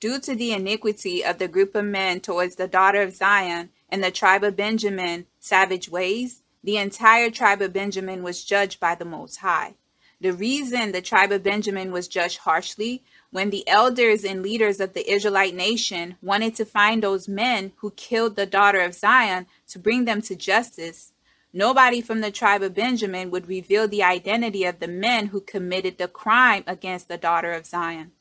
Due to the iniquity of the group of men towards the daughter of Zion and the tribe of Benjamin, savage ways, the entire tribe of Benjamin was judged by the Most High. The reason the tribe of Benjamin was judged harshly when the elders and leaders of the Israelite nation wanted to find those men who killed the daughter of Zion to bring them to justice. Nobody from the tribe of Benjamin would reveal the identity of the men who committed the crime against the daughter of Zion.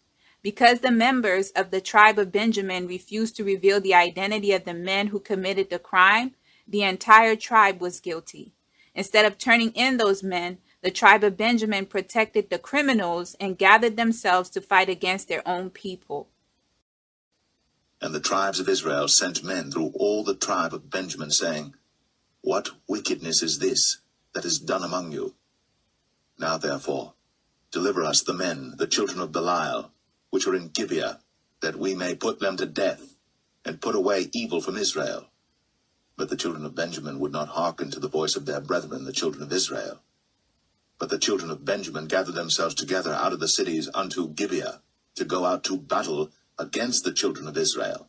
Because the members of the tribe of Benjamin refused to reveal the identity of the men who committed the crime, the entire tribe was guilty. Instead of turning in those men, the tribe of Benjamin protected the criminals and gathered themselves to fight against their own people. And the tribes of Israel sent men through all the tribe of Benjamin, saying, What wickedness is this that is done among you? Now therefore, deliver us the men, the children of Belial, which are in Gibeah, that we may put them to death, and put away evil from Israel. But the children of Benjamin would not hearken to the voice of their brethren, the children of Israel. But the children of Benjamin gathered themselves together out of the cities unto Gibeah, to go out to battle against the children of Israel.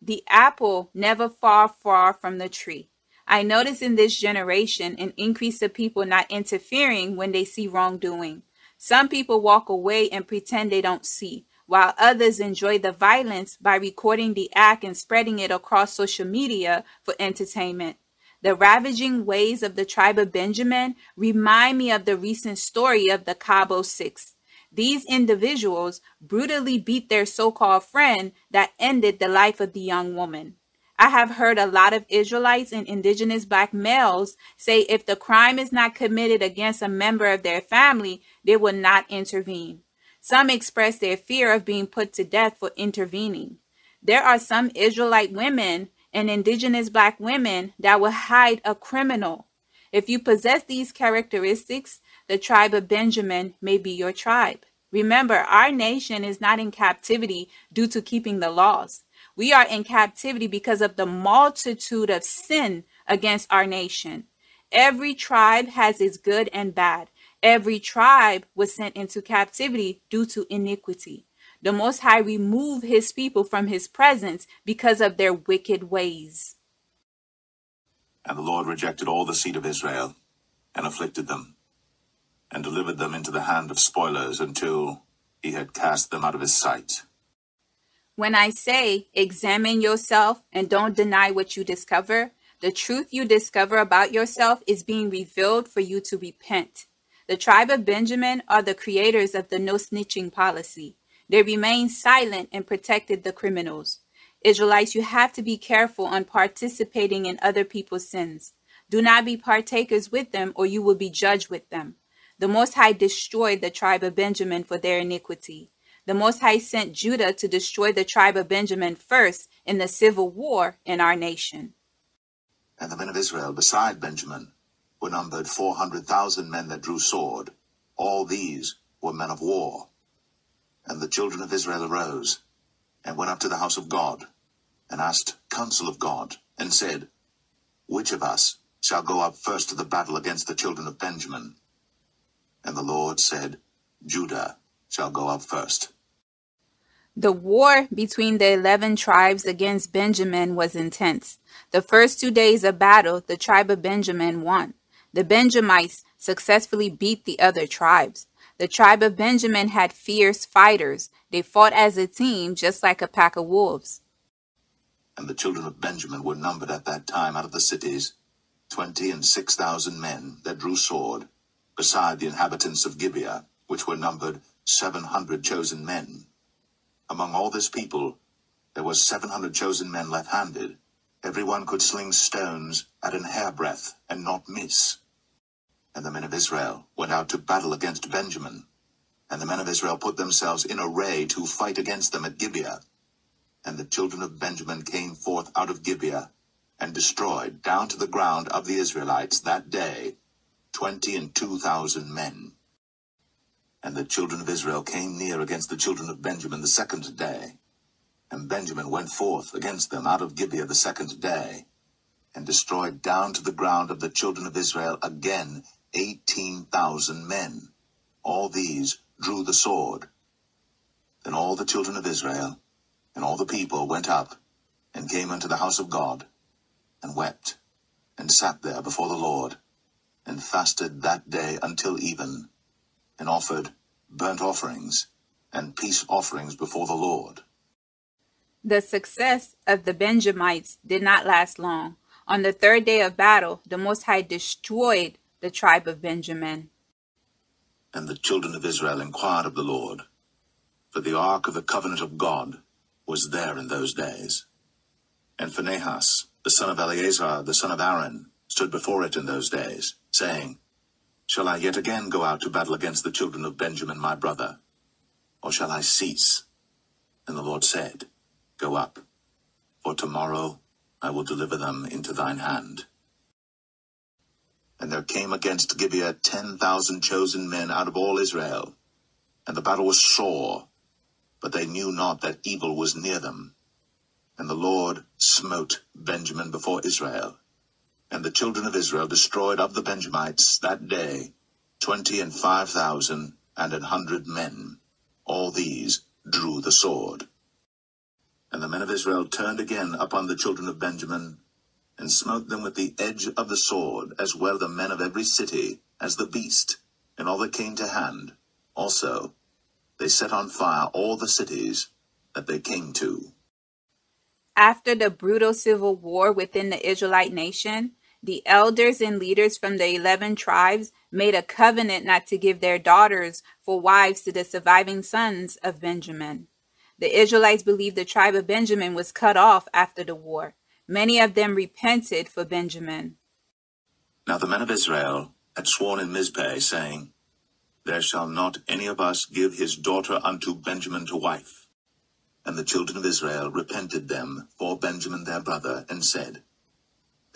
The apple never far, far from the tree. I notice in this generation an increase of people not interfering when they see wrongdoing. Some people walk away and pretend they don't see, while others enjoy the violence by recording the act and spreading it across social media for entertainment. The ravaging ways of the tribe of Benjamin remind me of the recent story of the Cabo Six. These individuals brutally beat their so called friend that ended the life of the young woman. I have heard a lot of Israelites and indigenous black males say if the crime is not committed against a member of their family, they will not intervene. Some express their fear of being put to death for intervening. There are some Israelite women and indigenous black women that will hide a criminal. If you possess these characteristics, the tribe of Benjamin may be your tribe. Remember, our nation is not in captivity due to keeping the laws. We are in captivity because of the multitude of sin against our nation. Every tribe has its good and bad. Every tribe was sent into captivity due to iniquity. The Most High removed his people from his presence because of their wicked ways. And the Lord rejected all the seed of Israel, and afflicted them, and delivered them into the hand of spoilers until he had cast them out of his sight. When I say examine yourself and don't deny what you discover, the truth you discover about yourself is being revealed for you to repent. The tribe of Benjamin are the creators of the no snitching policy. They remained silent and protected the criminals. Israelites, you have to be careful on participating in other people's sins. Do not be partakers with them, or you will be judged with them. The Most High destroyed the tribe of Benjamin for their iniquity. The Most High sent Judah to destroy the tribe of Benjamin first in the civil war in our nation. And the men of Israel beside Benjamin were numbered four hundred thousand men that drew sword. All these were men of war. And the children of Israel arose, and went up to the house of God, and asked counsel of God, and said, Which of us shall go up first to the battle against the children of Benjamin? And the Lord said, Judah shall go up first. The war between the 11 tribes against Benjamin was intense. The first two days of battle, the tribe of Benjamin won. The Benjamites successfully beat the other tribes. The tribe of Benjamin had fierce fighters. They fought as a team, just like a pack of wolves. And the children of Benjamin were numbered at that time out of the cities, twenty and six thousand men that drew sword, beside the inhabitants of Gibeah, which were numbered seven hundred chosen men. Among all this people, there were seven hundred chosen men left-handed. Every one could sling stones at an hairbreadth and not miss. And the men of Israel went out to battle against Benjamin. And the men of Israel put themselves in array to fight against them at Gibeah. And the children of Benjamin came forth out of Gibeah, and destroyed down to the ground of the Israelites that day twenty and two thousand men. And the children of Israel came near against the children of Benjamin the second day. And Benjamin went forth against them out of Gibeah the second day, and destroyed down to the ground of the children of Israel again eighteen thousand men. All these drew the sword. Then all the children of Israel and all the people went up, and came unto the house of God, and wept, and sat there before the Lord, and fasted that day until even and offered burnt offerings and peace offerings before the Lord. The success of the Benjamites did not last long. On the third day of battle, the Most High destroyed the tribe of Benjamin. And the children of Israel inquired of the Lord, for the ark of the covenant of God was there in those days. And Phinehas, the son of Eleazar, the son of Aaron, stood before it in those days, saying, Shall I yet again go out to battle against the children of Benjamin my brother? Or shall I cease? And the Lord said, Go up, for tomorrow I will deliver them into thine hand. And there came against Gibeah ten thousand chosen men out of all Israel. And the battle was sore, but they knew not that evil was near them. And the Lord smote Benjamin before Israel, and the children of Israel destroyed of the Benjamites that day twenty and five thousand and an hundred men. All these drew the sword. And the men of Israel turned again upon the children of Benjamin, and smote them with the edge of the sword, as well the men of every city as the beast, and all that came to hand. Also, they set on fire all the cities that they came to. After the brutal civil war within the Israelite nation, the elders and leaders from the 11 tribes made a covenant not to give their daughters for wives to the surviving sons of Benjamin. The Israelites believed the tribe of Benjamin was cut off after the war. Many of them repented for Benjamin. Now the men of Israel had sworn in Mizpeh, saying, There shall not any of us give his daughter unto Benjamin to wife. And the children of Israel repented them for Benjamin their brother, and said,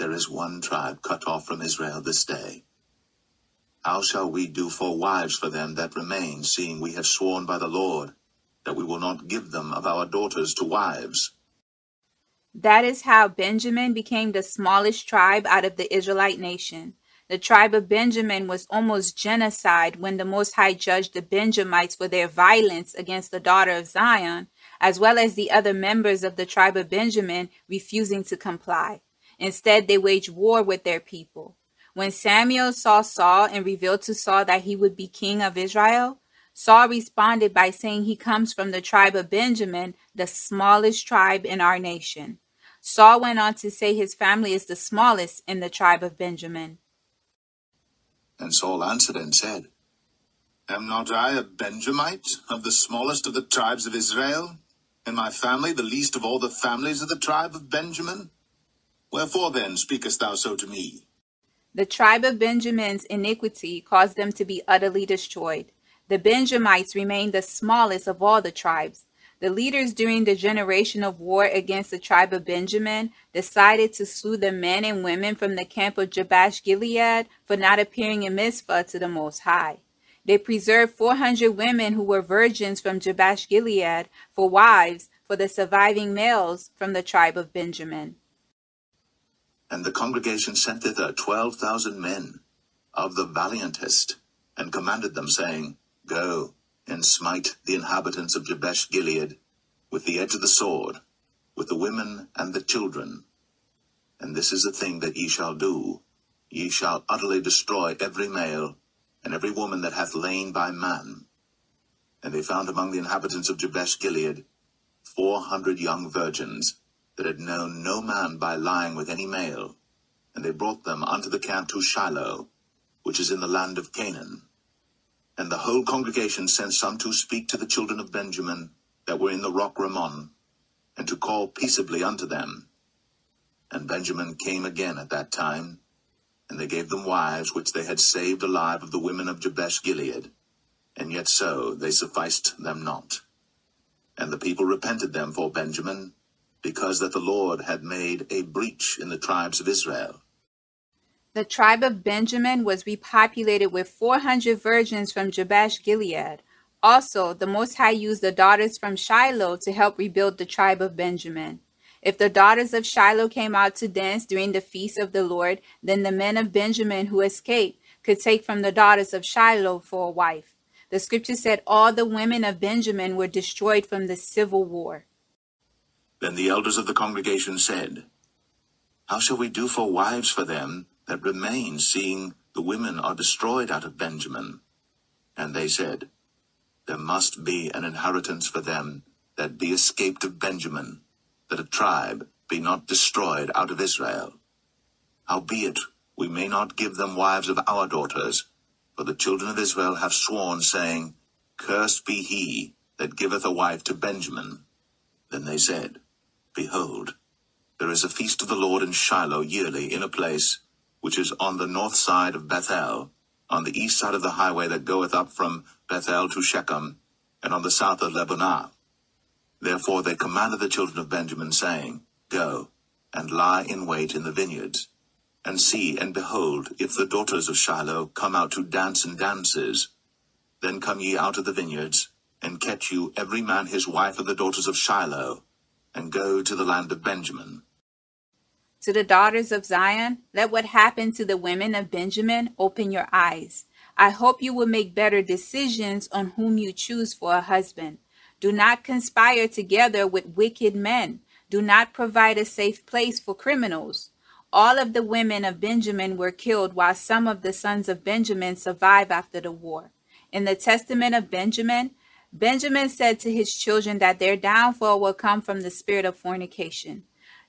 there is one tribe cut off from Israel this day. How shall we do for wives for them that remain, seeing we have sworn by the Lord that we will not give them of our daughters to wives? That is how Benjamin became the smallest tribe out of the Israelite nation. The tribe of Benjamin was almost genocide when the Most High judged the Benjamites for their violence against the daughter of Zion, as well as the other members of the tribe of Benjamin refusing to comply. Instead, they waged war with their people. When Samuel saw Saul and revealed to Saul that he would be king of Israel, Saul responded by saying he comes from the tribe of Benjamin, the smallest tribe in our nation. Saul went on to say his family is the smallest in the tribe of Benjamin. And Saul answered and said, Am not I a Benjamite, of the smallest of the tribes of Israel? And my family the least of all the families of the tribe of Benjamin? Wherefore then speakest thou so to me? The tribe of Benjamin's iniquity caused them to be utterly destroyed. The Benjamites remained the smallest of all the tribes. The leaders during the generation of war against the tribe of Benjamin decided to slew the men and women from the camp of Jabesh Gilead for not appearing in Mizpah to the Most High. They preserved 400 women who were virgins from Jabesh Gilead for wives for the surviving males from the tribe of Benjamin. And the congregation sent thither twelve thousand men of the valiantest, and commanded them, saying, Go and smite the inhabitants of Jabesh Gilead with the edge of the sword, with the women and the children. And this is the thing that ye shall do. Ye shall utterly destroy every male and every woman that hath lain by man. And they found among the inhabitants of Jabesh Gilead four hundred young virgins that had known no man by lying with any male. And they brought them unto the camp to Shiloh, which is in the land of Canaan. And the whole congregation sent some to speak to the children of Benjamin that were in the rock Rimmon, and to call peaceably unto them. And Benjamin came again at that time, and they gave them wives which they had saved alive of the women of Jabesh Gilead, and yet so they sufficed them not. And the people repented them for Benjamin, because that the Lord had made a breach in the tribes of Israel. The tribe of Benjamin was repopulated with 400 virgins from Jabesh Gilead. Also, the Most High used the daughters from Shiloh to help rebuild the tribe of Benjamin. If the daughters of Shiloh came out to dance during the feast of the Lord, then the men of Benjamin who escaped could take from the daughters of Shiloh for a wife. The scripture said all the women of Benjamin were destroyed from the civil war. Then the elders of the congregation said, How shall we do for wives for them that remain, seeing the women are destroyed out of Benjamin? And they said, There must be an inheritance for them that be escaped of Benjamin, that a tribe be not destroyed out of Israel. Howbeit, we may not give them wives of our daughters, for the children of Israel have sworn, saying, Cursed be he that giveth a wife to Benjamin. Then they said, Behold, there is a feast of the Lord in Shiloh yearly in a place which is on the north side of Bethel, on the east side of the highway that goeth up from Bethel to Shechem, and on the south of Lebonah. Therefore they commanded the children of Benjamin, saying, Go, and lie in wait in the vineyards, and see and behold, if the daughters of Shiloh come out to dance in dances, then come ye out of the vineyards, and catch you every man his wife of the daughters of Shiloh, and go to the land of Benjamin. To the daughters of Zion, let what happened to the women of Benjamin open your eyes. I hope you will make better decisions on whom you choose for a husband. Do not conspire together with wicked men. Do not provide a safe place for criminals. All of the women of Benjamin were killed, while some of the sons of Benjamin survived after the war. In the testament of Benjamin, Benjamin said to his children that their downfall will come from the spirit of fornication.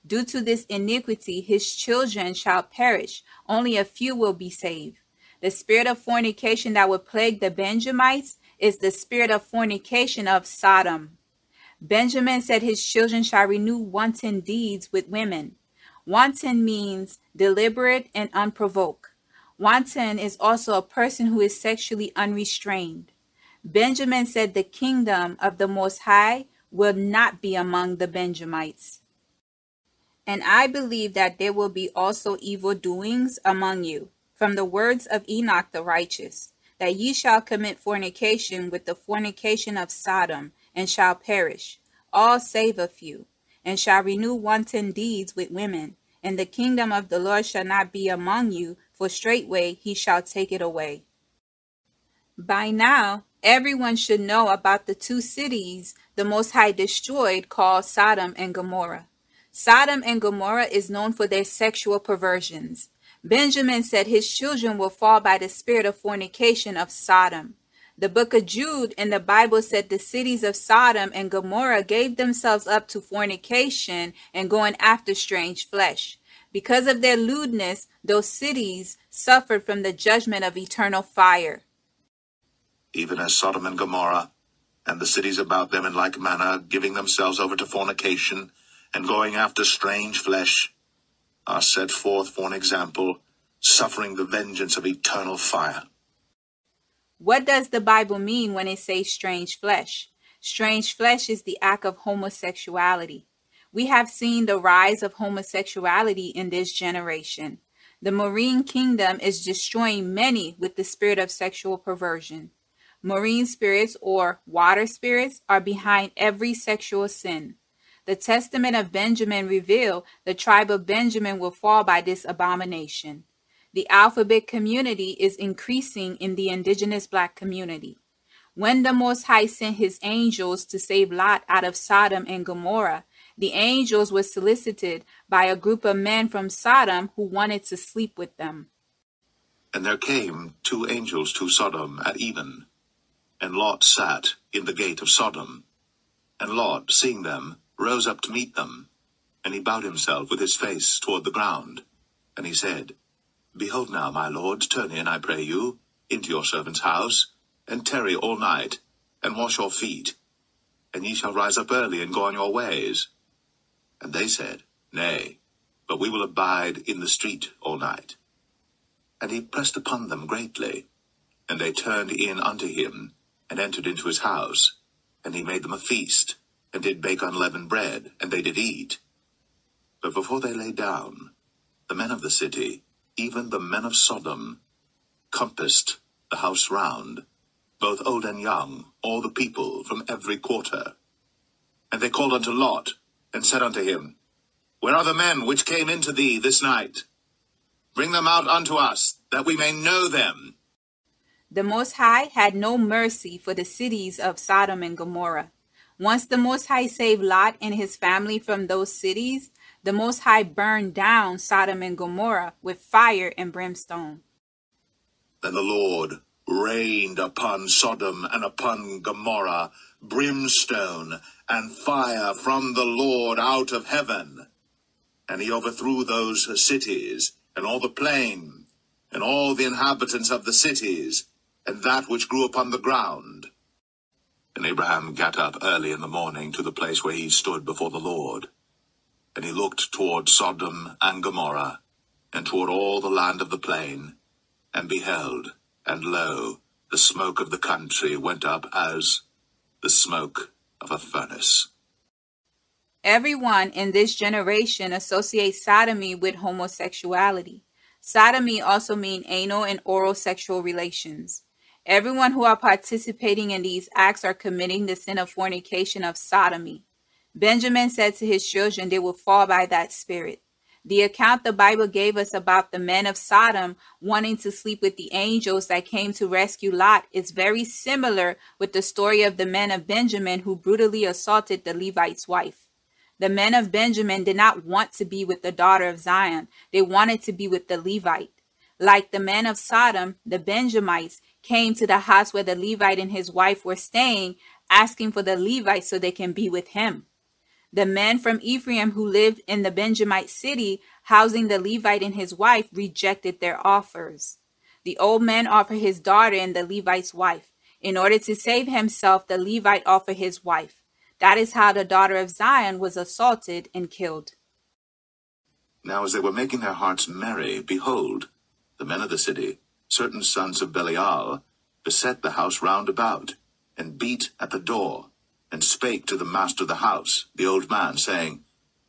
Due to this iniquity, his children shall perish. Only a few will be saved. The spirit of fornication that would plague the Benjamites is the spirit of fornication of Sodom. Benjamin said his children shall renew wanton deeds with women. Wanton means deliberate and unprovoked. Wanton is also a person who is sexually unrestrained. Benjamin said the kingdom of the Most High will not be among the Benjamites. And I believe that there will be also evil doings among you, from the words of Enoch the righteous that ye shall commit fornication with the fornication of Sodom, and shall perish, all save a few, and shall renew wanton deeds with women. And the kingdom of the Lord shall not be among you, for straightway he shall take it away. By now, everyone should know about the two cities the Most High destroyed called Sodom and Gomorrah. Sodom and Gomorrah is known for their sexual perversions. Benjamin said his children will fall by the spirit of fornication of Sodom. The book of Jude in the Bible said the cities of Sodom and Gomorrah gave themselves up to fornication and going after strange flesh. Because of their lewdness, those cities suffered from the judgment of eternal fire. Even as Sodom and Gomorrah, and the cities about them in like manner, giving themselves over to fornication, and going after strange flesh, are set forth for an example, suffering the vengeance of eternal fire. What does the Bible mean when it says strange flesh? Strange flesh is the act of homosexuality. We have seen the rise of homosexuality in this generation. The marine kingdom is destroying many with the spirit of sexual perversion. Marine spirits or water spirits are behind every sexual sin. The testament of Benjamin reveal the tribe of Benjamin will fall by this abomination. The alphabet community is increasing in the indigenous black community. When the Most High sent his angels to save Lot out of Sodom and Gomorrah, the angels were solicited by a group of men from Sodom who wanted to sleep with them. And there came two angels to Sodom at even, and Lot sat in the gate of Sodom. And Lot, seeing them, rose up to meet them, and he bowed himself with his face toward the ground. And he said, Behold now, my lord, turn in, I pray you, into your servant's house, and tarry all night, and wash your feet, and ye shall rise up early and go on your ways. And they said, Nay, but we will abide in the street all night. And he pressed upon them greatly. And they turned in unto him, and entered into his house. And he made them a feast, and did bake unleavened bread, and they did eat. But before they lay down, the men of the city, even the men of Sodom, compassed the house round, both old and young, all the people from every quarter. And they called unto Lot, and said unto him, Where are the men which came into thee this night? Bring them out unto us, that we may know them. The Most High had no mercy for the cities of Sodom and Gomorrah. Once the Most High saved Lot and his family from those cities, the Most High burned down Sodom and Gomorrah with fire and brimstone. Then the Lord rained upon Sodom and upon Gomorrah brimstone and fire from the Lord out of heaven. And he overthrew those cities, and all the plain, and all the inhabitants of the cities, and that which grew upon the ground. And Abraham got up early in the morning to the place where he stood before the Lord. And he looked toward Sodom and Gomorrah, and toward all the land of the plain, and beheld, and lo, the smoke of the country went up as the smoke of a furnace. Everyone in this generation associates sodomy with homosexuality. Sodomy also means anal and oral sexual relations. Everyone who are participating in these acts are committing the sin of fornication of sodomy. Benjamin said to his children they will fall by that spirit. The account the Bible gave us about the men of Sodom wanting to sleep with the angels that came to rescue Lot is very similar with the story of the men of Benjamin who brutally assaulted the Levite's wife. The men of Benjamin did not want to be with the daughter of Zion, they wanted to be with the Levite. Like the men of Sodom, the Benjamites came to the house where the Levite and his wife were staying, asking for the Levite so they can be with him. The men from Ephraim who lived in the Benjamite city, housing the Levite and his wife, rejected their offers. The old man offered his daughter and the Levite's wife. In order to save himself, the Levite offered his wife. That is how the daughter of Zion was assaulted and killed. Now as they were making their hearts merry, behold, the men of the city, certain sons of Belial, beset the house round about, and beat at the door and spake to the master of the house, the old man, saying,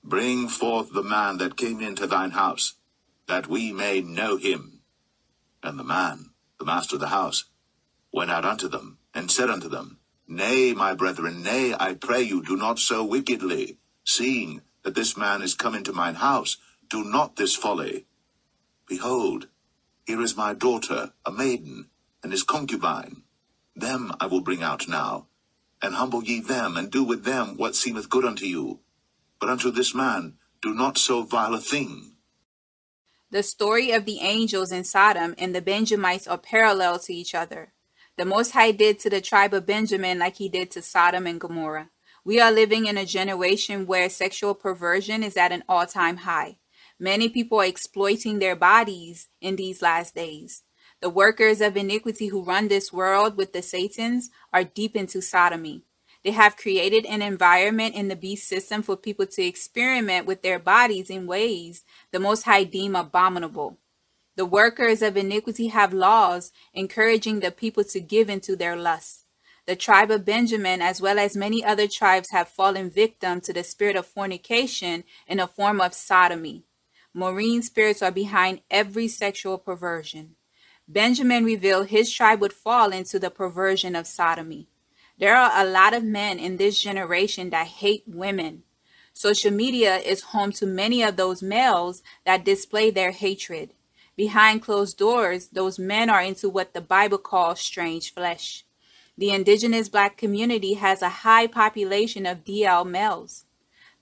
Bring forth the man that came into thine house, that we may know him. And the man, the master of the house, went out unto them, and said unto them, Nay, my brethren, nay, I pray you, do not so wickedly, seeing that this man is come into mine house, do not this folly. Behold, here is my daughter, a maiden, and his concubine. Them I will bring out now, and humble ye them, and do with them what seemeth good unto you. But unto this man do not so vile a thing. The story of the angels in Sodom and the Benjamites are parallel to each other. The Most High did to the tribe of Benjamin like he did to Sodom and Gomorrah. We are living in a generation where sexual perversion is at an all time high. Many people are exploiting their bodies in these last days. The workers of iniquity who run this world with the Satans are deep into sodomy. They have created an environment in the beast system for people to experiment with their bodies in ways the Most High deem abominable. The workers of iniquity have laws encouraging the people to give into their lusts. The tribe of Benjamin, as well as many other tribes, have fallen victim to the spirit of fornication in a form of sodomy. Marine spirits are behind every sexual perversion. Benjamin revealed his tribe would fall into the perversion of sodomy. There are a lot of men in this generation that hate women. Social media is home to many of those males that display their hatred. Behind closed doors, those men are into what the Bible calls strange flesh. The indigenous black community has a high population of DL males.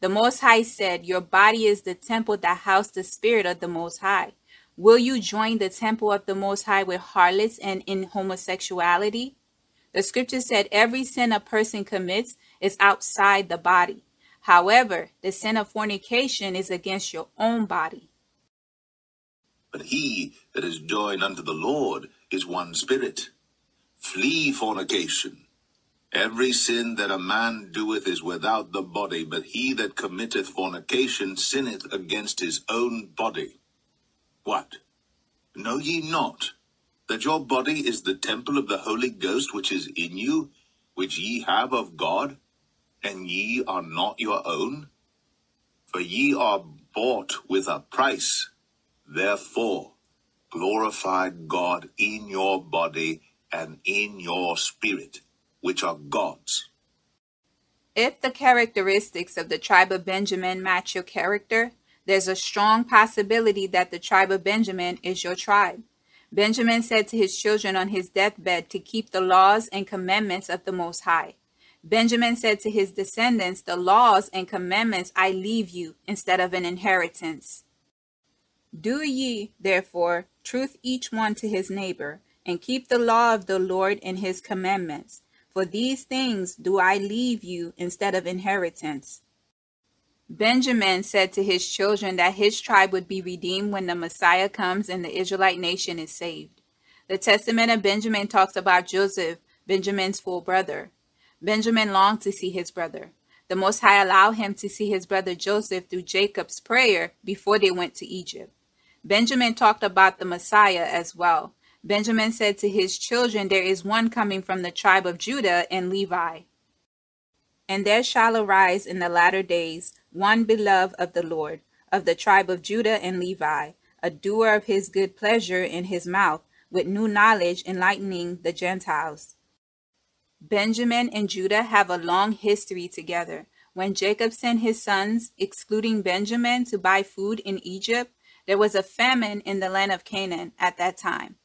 The Most High said, Your body is the temple that housed the Spirit of the Most High. Will you join the temple of the Most High with harlots and in homosexuality? The scripture said every sin a person commits is outside the body. However, the sin of fornication is against your own body. But he that is joined unto the Lord is one spirit. Flee fornication. Every sin that a man doeth is without the body, but he that committeth fornication sinneth against his own body. What? Know ye not that your body is the temple of the Holy Ghost which is in you, which ye have of God, and ye are not your own? For ye are bought with a price. Therefore, glorify God in your body and in your spirit, which are God's. If the characteristics of the tribe of Benjamin match your character, there's a strong possibility that the tribe of Benjamin is your tribe. Benjamin said to his children on his deathbed to keep the laws and commandments of the Most High. Benjamin said to his descendants, The laws and commandments I leave you instead of an inheritance. Do ye, therefore, truth each one to his neighbor, and keep the law of the Lord and his commandments. For these things do I leave you instead of inheritance. Benjamin said to his children that his tribe would be redeemed when the Messiah comes and the Israelite nation is saved. The Testament of Benjamin talks about Joseph, Benjamin's full brother. Benjamin longed to see his brother. The Most High allowed him to see his brother Joseph through Jacob's prayer before they went to Egypt. Benjamin talked about the Messiah as well. Benjamin said to his children, There is one coming from the tribe of Judah and Levi. And there shall arise in the latter days one beloved of the Lord, of the tribe of Judah and Levi, a doer of his good pleasure in his mouth, with new knowledge enlightening the Gentiles. Benjamin and Judah have a long history together. When Jacob sent his sons, excluding Benjamin, to buy food in Egypt, there was a famine in the land of Canaan at that time.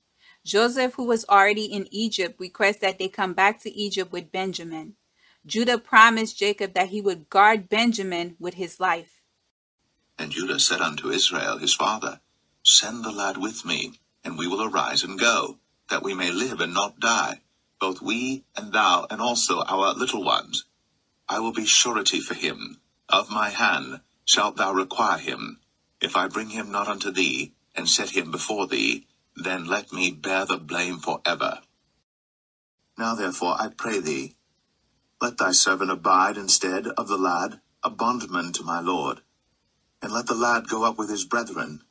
Joseph, who was already in Egypt, requests that they come back to Egypt with Benjamin. Judah promised Jacob that he would guard Benjamin with his life. And Judah said unto Israel his father, Send the lad with me, and we will arise and go, that we may live and not die, both we and thou, and also our little ones. I will be surety for him. Of my hand shalt thou require him. If I bring him not unto thee, and set him before thee, then let me bear the blame for ever. Now therefore I pray thee, let thy servant abide instead of the lad, a bondman to my lord, and let the lad go up with his brethren.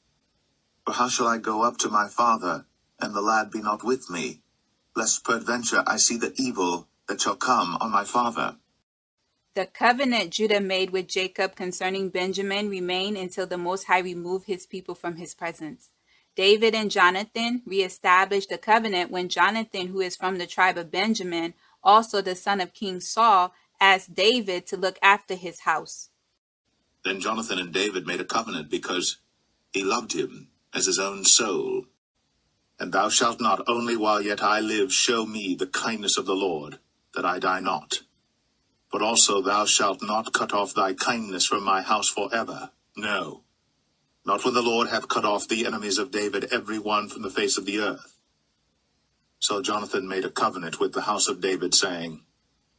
For how shall I go up to my father, and the lad be not with me, lest peradventure I see the evil that shall come on my father? The covenant Judah made with Jacob concerning Benjamin remained until the Most High removed his people from his presence. David and Jonathan reestablished the covenant when Jonathan, who is from the tribe of Benjamin, also the son of King Saul, asked David to look after his house. Then Jonathan and David made a covenant because he loved him as his own soul. And thou shalt not only while yet I live show me the kindness of the Lord, that I die not. But also thou shalt not cut off thy kindness from my house for ever. No, not when the Lord hath cut off the enemies of David every one from the face of the earth. So Jonathan made a covenant with the house of David, saying,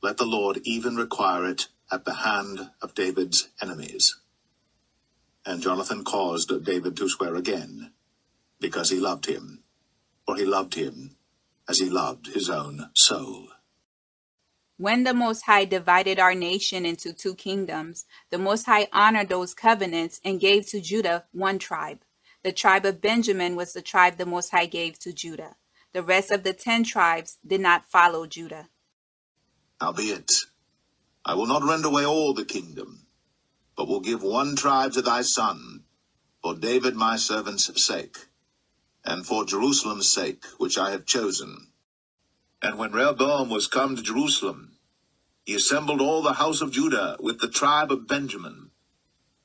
Let the Lord even require it at the hand of David's enemies. And Jonathan caused David to swear again, because he loved him, for he loved him as he loved his own soul. When the Most High divided our nation into two kingdoms, the Most High honored those covenants and gave to Judah one tribe. The tribe of Benjamin was the tribe the Most High gave to Judah. The rest of the ten tribes did not follow Judah. Howbeit, I will not rend away all the kingdom, but will give one tribe to thy son, for David my servant's sake, and for Jerusalem's sake, which I have chosen. And when Rehoboam was come to Jerusalem, he assembled all the house of Judah with the tribe of Benjamin,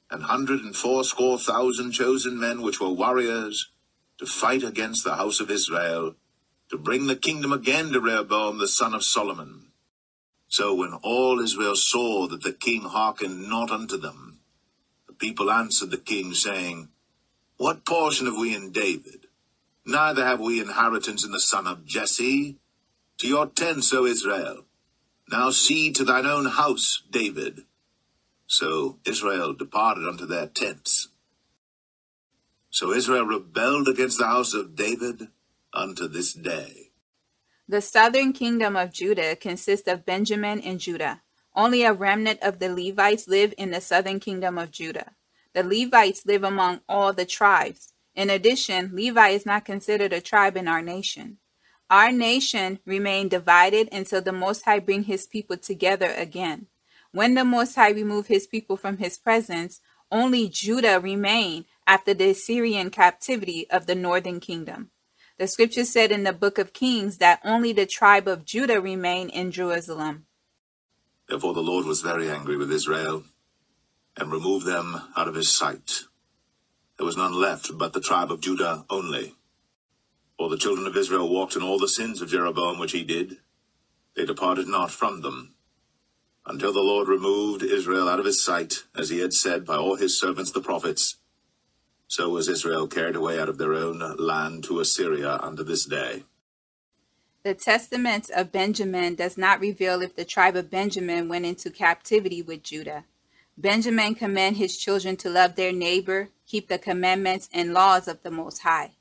an hundred and fourscore thousand chosen men which were warriors, to fight against the house of Israel, to bring the kingdom again to Rehoboam the son of Solomon. So when all Israel saw that the king hearkened not unto them, the people answered the king, saying, What portion have we in David? Neither have we inheritance in the son of Jesse. To your tents, O Israel. Now see to thine own house, David. So Israel departed unto their tents. So Israel rebelled against the house of David, unto this day. The southern kingdom of Judah consists of Benjamin and Judah. Only a remnant of the Levites live in the southern kingdom of Judah. The Levites live among all the tribes. In addition, Levi is not considered a tribe in our nation. Our nation remained divided until the Most High bring his people together again. When the Most High remove his people from his presence, only Judah remained after the Assyrian captivity of the northern kingdom. The scripture said in the book of Kings that only the tribe of Judah remained in Jerusalem. Therefore the Lord was very angry with Israel, and removed them out of his sight. There was none left but the tribe of Judah only. For the children of Israel walked in all the sins of Jeroboam which he did. They departed not from them, until the Lord removed Israel out of his sight, as he had said by all his servants the prophets, so was Israel carried away out of their own land to Assyria unto this day. The testament of Benjamin does not reveal if the tribe of Benjamin went into captivity with Judah. Benjamin command his children to love their neighbor, keep the commandments and laws of the Most High.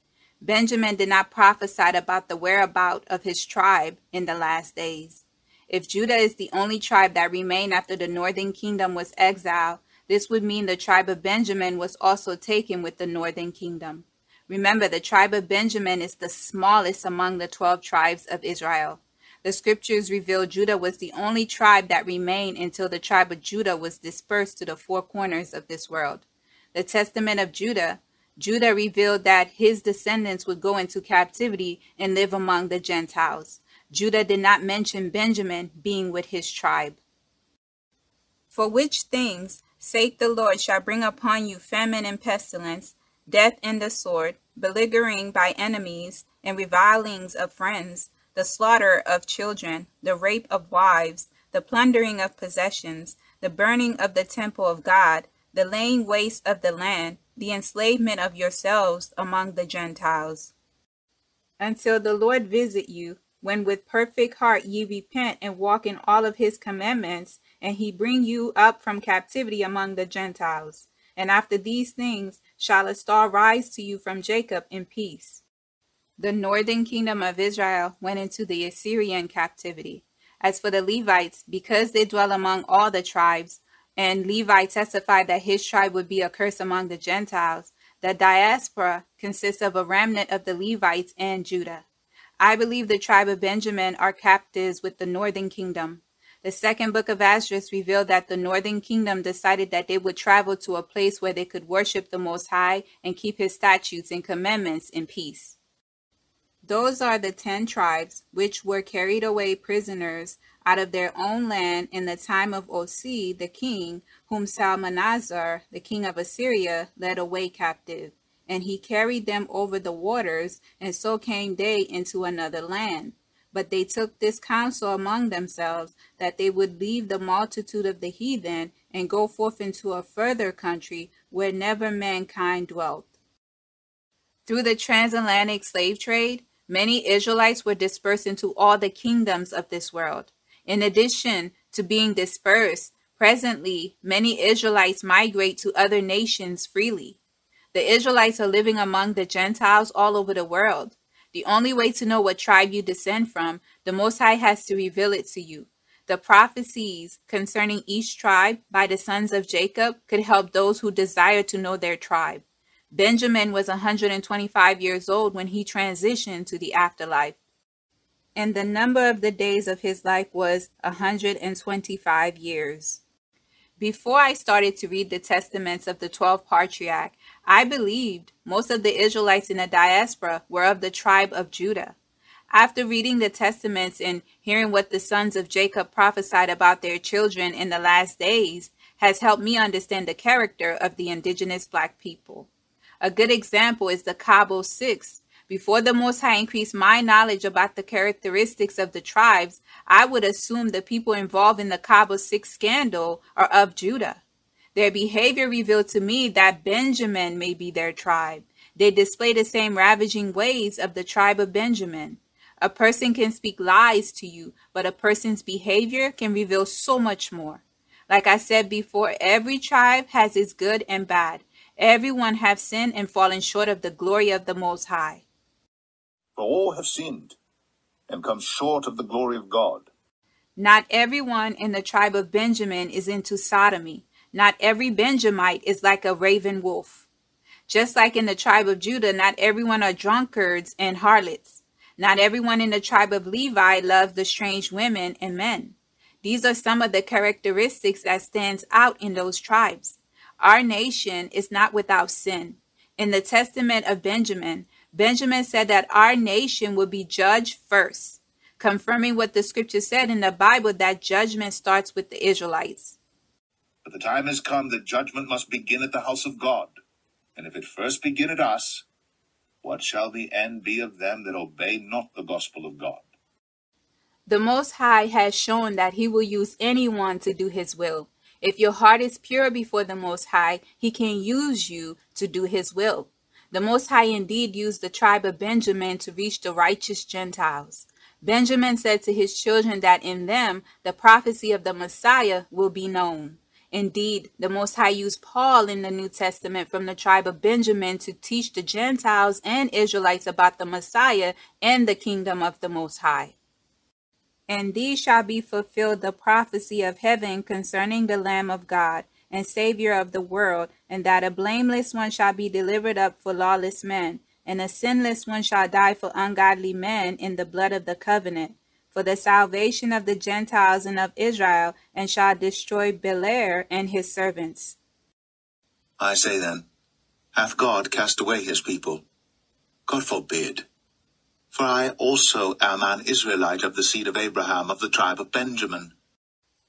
Benjamin did not prophesy about the whereabout of his tribe in the last days. If Judah is the only tribe that remained after the northern kingdom was exiled, this would mean the tribe of Benjamin was also taken with the northern kingdom. Remember, the tribe of Benjamin is the smallest among the 12 tribes of Israel. The scriptures reveal Judah was the only tribe that remained until the tribe of Judah was dispersed to the four corners of this world. The testament of Judah, Judah revealed that his descendants would go into captivity and live among the Gentiles. Judah did not mention Benjamin being with his tribe. For which things Saith the Lord shall bring upon you famine and pestilence, death and the sword, beleaguering by enemies, and revilings of friends, the slaughter of children, the rape of wives, the plundering of possessions, the burning of the temple of God, the laying waste of the land, the enslavement of yourselves among the Gentiles. Until the Lord visit you, when with perfect heart ye repent and walk in all of his commandments, and he bring you up from captivity among the Gentiles. And after these things shall a star rise to you from Jacob in peace. The northern kingdom of Israel went into the Assyrian captivity. As for the Levites, because they dwell among all the tribes, and Levi testified that his tribe would be a curse among the Gentiles, the diaspora consists of a remnant of the Levites and Judah. I believe the tribe of Benjamin are captives with the northern kingdom. The second book of Esdras revealed that the northern kingdom decided that they would travel to a place where they could worship the Most High and keep his statutes and commandments in peace. Those are the ten tribes which were carried away prisoners out of their own land in the time of Osea the king, whom Salmanasar, the king of Assyria, led away captive. And he carried them over the waters, and so came they into another land. But they took this counsel among themselves that they would leave the multitude of the heathen and go forth into a further country where never mankind dwelt. Through the transatlantic slave trade, Many Israelites were dispersed into all the kingdoms of this world. In addition to being dispersed, presently many Israelites migrate to other nations freely. The Israelites are living among the Gentiles all over the world. The only way to know what tribe you descend from, the Most High has to reveal it to you. The prophecies concerning each tribe by the sons of Jacob could help those who desire to know their tribe. Benjamin was 125 years old when he transitioned to the afterlife, and the number of the days of his life was 125 years. Before I started to read the testaments of the 12 patriarchs, I believed most of the Israelites in the diaspora were of the tribe of Judah. After reading the testaments and hearing what the sons of Jacob prophesied about their children in the last days has helped me understand the character of the indigenous black people. A good example is the Cabo Six. Before the Most High increased my knowledge about the characteristics of the tribes, I would assume the people involved in the Cabo Six scandal are of Judah. Their behavior revealed to me that Benjamin may be their tribe. They display the same ravaging ways of the tribe of Benjamin. A person can speak lies to you, but a person's behavior can reveal so much more. Like I said before, every tribe has its good and bad. Everyone have sinned and fallen short of the glory of the Most High. For all have sinned and come short of the glory of God. Not everyone in the tribe of Benjamin is into sodomy. Not every Benjamite is like a raven wolf. Just like in the tribe of Judah, not everyone are drunkards and harlots. Not everyone in the tribe of Levi loves the strange women and men. These are some of the characteristics that stands out in those tribes. Our nation is not without sin. In the testament of Benjamin, Benjamin said that our nation would be judged first, confirming what the scripture said in the Bible that judgment starts with the Israelites. But the time has come that judgment must begin at the house of God. And if it first begin at us, what shall the end be of them that obey not the gospel of God? The Most High has shown that He will use anyone to do His will. If your heart is pure before the Most High, He can use you to do His will. The Most High indeed used the tribe of Benjamin to reach the righteous Gentiles. Benjamin said to his children that in them the prophecy of the Messiah will be known. Indeed, the Most High used Paul in the New Testament from the tribe of Benjamin to teach the Gentiles and Israelites about the Messiah and the kingdom of the Most High. And these shall be fulfilled the prophecy of heaven concerning the Lamb of God and Savior of the world, and that a blameless one shall be delivered up for lawless men, and a sinless one shall die for ungodly men in the blood of the covenant for the salvation of the Gentiles and of Israel, and shall destroy Beliar and his servants. I say then, hath God cast away his people? God forbid. For I also am an Israelite of the seed of Abraham of the tribe of Benjamin.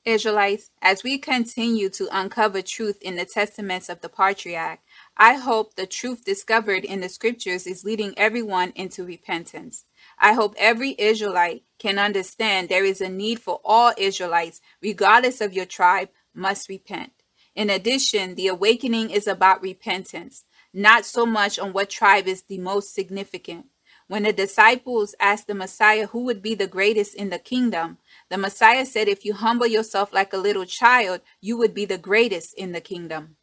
Israelites, as we continue to uncover truth in the testaments of the patriarch, I hope the truth discovered in the scriptures is leading everyone into repentance. I hope every Israelite can understand there is a need for all Israelites, regardless of your tribe, must repent. In addition, the awakening is about repentance, not so much on what tribe is the most significant. When the disciples asked the Messiah who would be the greatest in the kingdom, the Messiah said, If you humble yourself like a little child, you would be the greatest in the kingdom.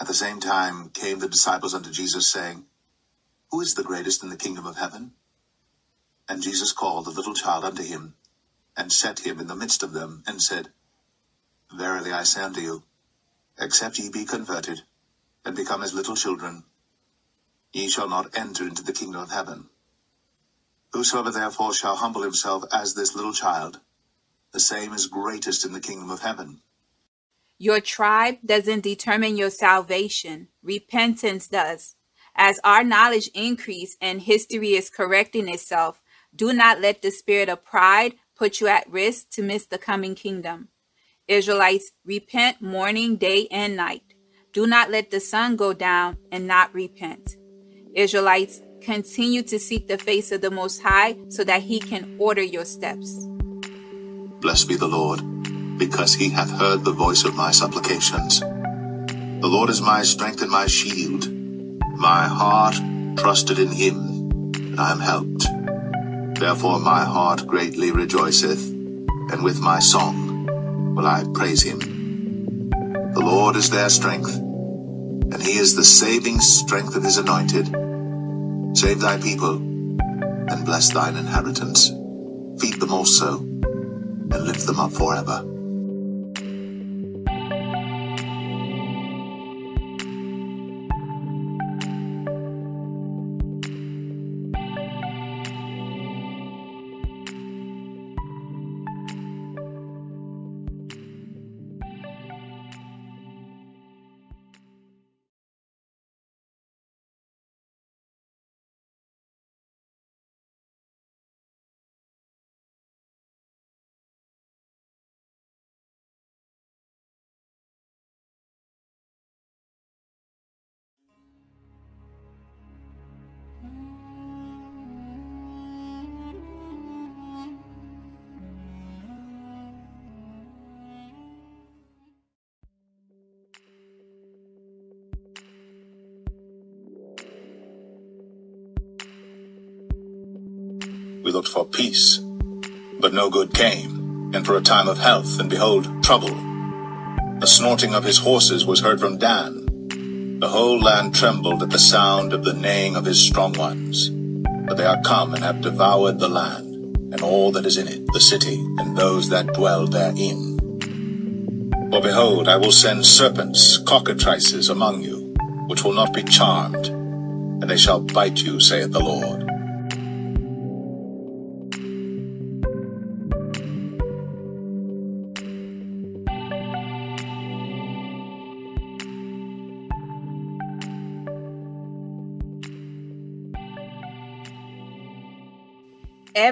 At the same time came the disciples unto Jesus, saying, Who is the greatest in the kingdom of heaven? And Jesus called the little child unto him, and set him in the midst of them, and said, Verily I say unto you, except ye be converted, and become as little children, ye shall not enter into the kingdom of heaven. Whosoever therefore shall humble himself as this little child, the same is greatest in the kingdom of heaven. Your tribe doesn't determine your salvation. Repentance does. As our knowledge increase and history is correcting itself, do not let the spirit of pride put you at risk to miss the coming kingdom. Israelites, repent morning, day, and night. Do not let the sun go down and not repent. Israelites, continue to seek the face of the Most High so that he can order your steps. Blessed be the Lord, because he hath heard the voice of my supplications. The Lord is my strength and my shield. My heart trusted in him and I am helped. Therefore my heart greatly rejoiceth, and with my song will I praise him. The Lord is their strength, and he is the saving strength of his anointed. Save thy people, and bless thine inheritance. Feed them also, and lift them up forever. Peace, but no good came, and for a time of health, and behold, trouble. The snorting of his horses was heard from Dan. The whole land trembled at the sound of the neighing of his strong ones. For they are come and have devoured the land, and all that is in it, the city, and those that dwell therein. For behold, I will send serpents, cockatrices among you, which will not be charmed, and they shall bite you, saith the Lord.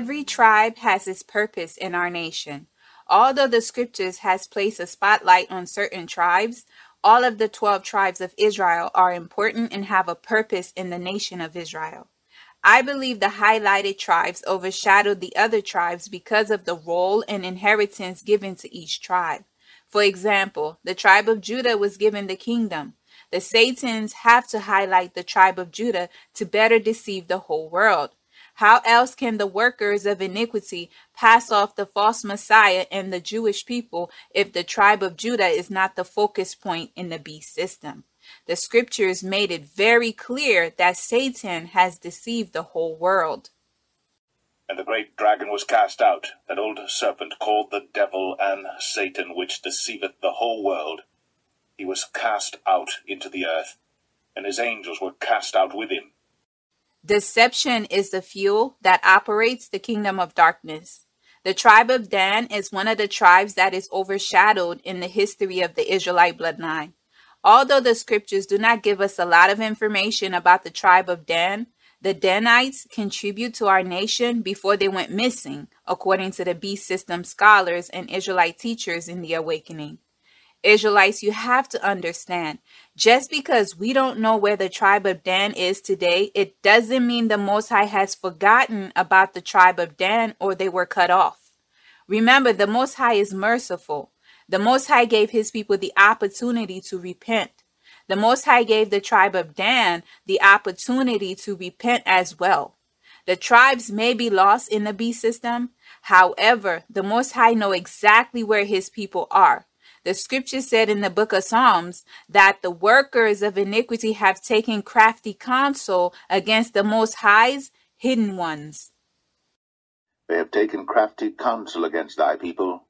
Every tribe has its purpose in our nation. Although the scriptures has placed a spotlight on certain tribes, all of the 12 tribes of Israel are important and have a purpose in the nation of Israel. I believe the highlighted tribes overshadowed the other tribes because of the role and inheritance given to each tribe. For example, the tribe of Judah was given the kingdom. The Satans have to highlight the tribe of Judah to better deceive the whole world. How else can the workers of iniquity pass off the false Messiah and the Jewish people if the tribe of Judah is not the focus point in the beast system? The scriptures made it very clear that Satan has deceived the whole world. And the great dragon was cast out, that old serpent called the devil and Satan, which deceiveth the whole world. He was cast out into the earth, and his angels were cast out with him. Deception is the fuel that operates the kingdom of darkness. The tribe of Dan is one of the tribes that is overshadowed in the history of the Israelite bloodline. Although the scriptures do not give us a lot of information about the tribe of Dan, the Danites contribute to our nation before they went missing, according to the beast system scholars and Israelite teachers in the awakening. Israelites, you have to understand just because we don't know where the tribe of Dan is today, it doesn't mean the Most High has forgotten about the tribe of Dan or they were cut off. Remember, the Most High is merciful. The Most High gave his people the opportunity to repent. The Most High gave the tribe of Dan the opportunity to repent as well. The tribes may be lost in the beast system. However, the Most High know exactly where his people are. The scripture said in the book of Psalms that the workers of iniquity have taken crafty counsel against the Most High's hidden ones. They have taken crafty counsel against thy people,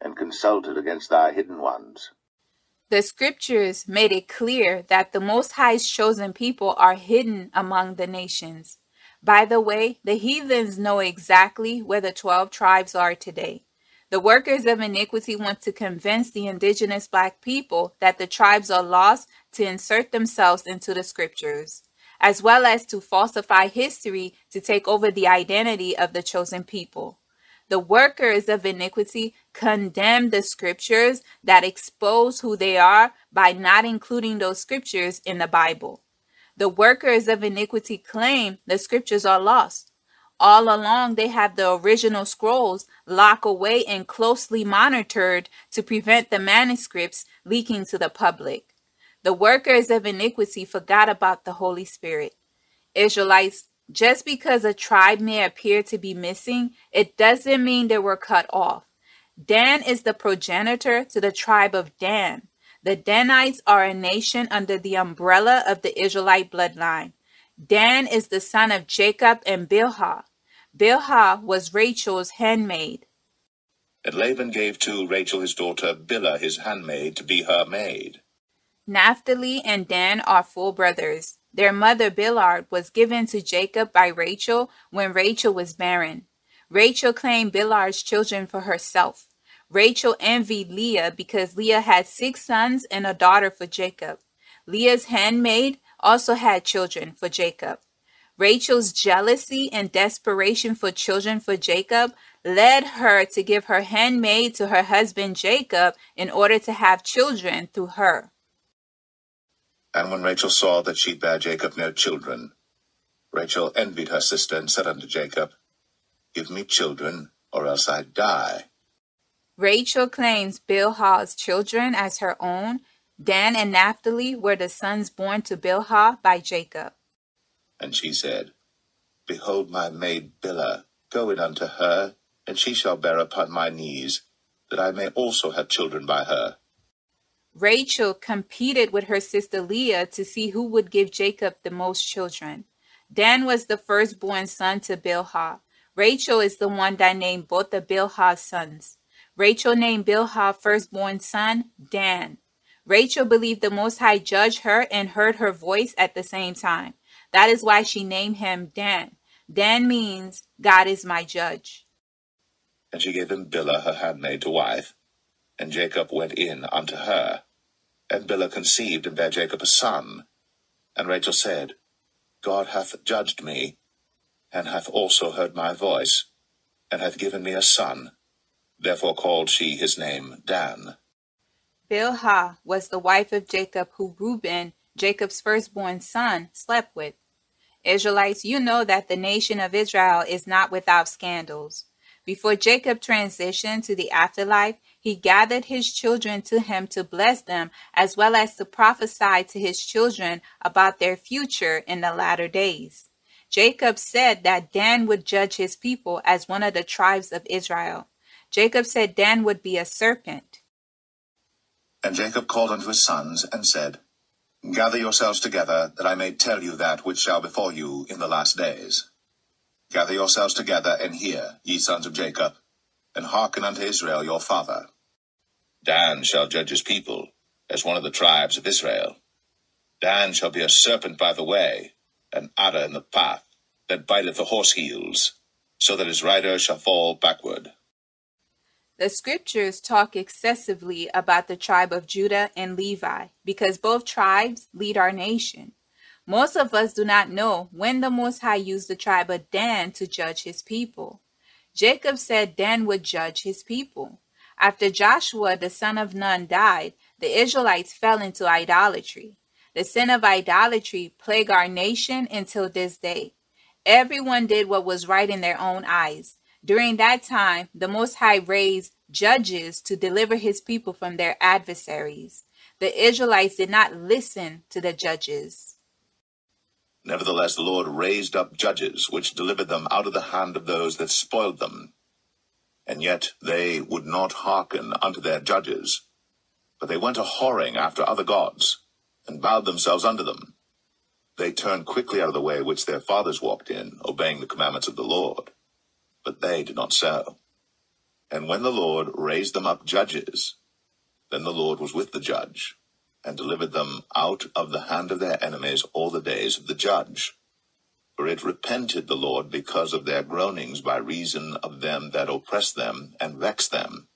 and consulted against thy hidden ones. The scriptures made it clear that the Most High's chosen people are hidden among the nations. By the way, the heathens know exactly where the 12 tribes are today. The workers of iniquity want to convince the indigenous black people that the tribes are lost to insert themselves into the scriptures, as well as to falsify history to take over the identity of the chosen people. The workers of iniquity condemn the scriptures that expose who they are by not including those scriptures in the Bible. The workers of iniquity claim the scriptures are lost. All along, they have the original scrolls locked away and closely monitored to prevent the manuscripts leaking to the public. The workers of iniquity forgot about the Holy Spirit. Israelites, Just because a tribe may appear to be missing, it doesn't mean they were cut off. Dan is the progenitor to the tribe of Dan. The Danites are a nation under the umbrella of the Israelite bloodline. Dan is the son of Jacob and Bilhah. Bilhah was Rachel's handmaid. And Laban gave to Rachel his daughter Bilhah his handmaid to be her maid. Naphtali and Dan are full brothers. Their mother Bilhah was given to Jacob by Rachel when Rachel was barren. Rachel claimed Bilhah's children for herself. Rachel envied Leah because Leah had six sons and a daughter for Jacob. Leah's handmaid also had children for Jacob. Rachel's jealousy and desperation for children for Jacob led her to give her handmaid to her husband Jacob in order to have children through her. And when Rachel saw that she bare Jacob no children, Rachel envied her sister and said unto Jacob, Give me children, or else I die. Rachel claims Bilhah's children as her own. Dan and Naphtali were the sons born to Bilhah by Jacob. And she said, Behold my maid Bilhah, go in unto her, and she shall bear upon my knees, that I may also have children by her. Rachel competed with her sister Leah to see who would give Jacob the most children. Dan was the firstborn son to Bilhah. Rachel is the one that named both of Bilhah's sons. Rachel named Bilhah firstborn son Dan. Rachel believed the Most High judged her and heard her voice at the same time. That is why she named him Dan. Dan means God is my judge. And she gave him Bilhah her handmaid to wife, and Jacob went in unto her. And Bilhah conceived and bare Jacob a son. And Rachel said, God hath judged me, and hath also heard my voice, and hath given me a son. Therefore called she his name Dan. Bilhah was the wife of Jacob who Reuben, Jacob's firstborn son, slept with. Israelites, you know that the nation of Israel is not without scandals. Before Jacob transitioned to the afterlife, he gathered his children to him to bless them, as well as to prophesy to his children about their future in the latter days. Jacob said that Dan would judge his people as one of the tribes of Israel. Jacob said Dan would be a serpent. And Jacob called unto his sons, and said, Gather yourselves together, that I may tell you that which shall befall you in the last days. Gather yourselves together, and hear, ye sons of Jacob, and hearken unto Israel your father. Dan shall judge his people, as one of the tribes of Israel. Dan shall be a serpent by the way, an adder in the path, that biteth the horse heels, so that his rider shall fall backward. The scriptures talk excessively about the tribe of Judah and Levi because both tribes lead our nation. Most of us do not know when the Most High used the tribe of Dan to judge his people. Jacob said Dan would judge his people. After Joshua, the son of Nun, died, the Israelites fell into idolatry. The sin of idolatry plagued our nation until this day. Everyone did what was right in their own eyes. During that time, the Most High raised judges to deliver his people from their adversaries. The Israelites did not listen to the judges. Nevertheless, the Lord raised up judges, which delivered them out of the hand of those that spoiled them. And yet they would not hearken unto their judges, but they went a whoring after other gods, and bowed themselves unto them. They turned quickly out of the way which their fathers walked in, obeying the commandments of the Lord but they did not so. And when the Lord raised them up judges, then the Lord was with the judge, and delivered them out of the hand of their enemies all the days of the judge. For it repented the Lord because of their groanings by reason of them that oppressed them and vexed them.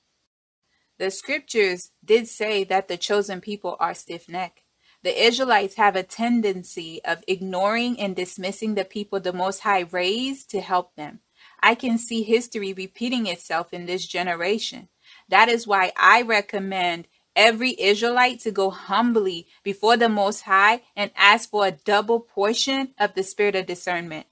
The scriptures did say that the chosen people are stiff necked. The Israelites have a tendency of ignoring and dismissing the people the Most High raised to help them. I can see history repeating itself in this generation. That is why I recommend every Israelite to go humbly before the Most High and ask for a double portion of the spirit of discernment.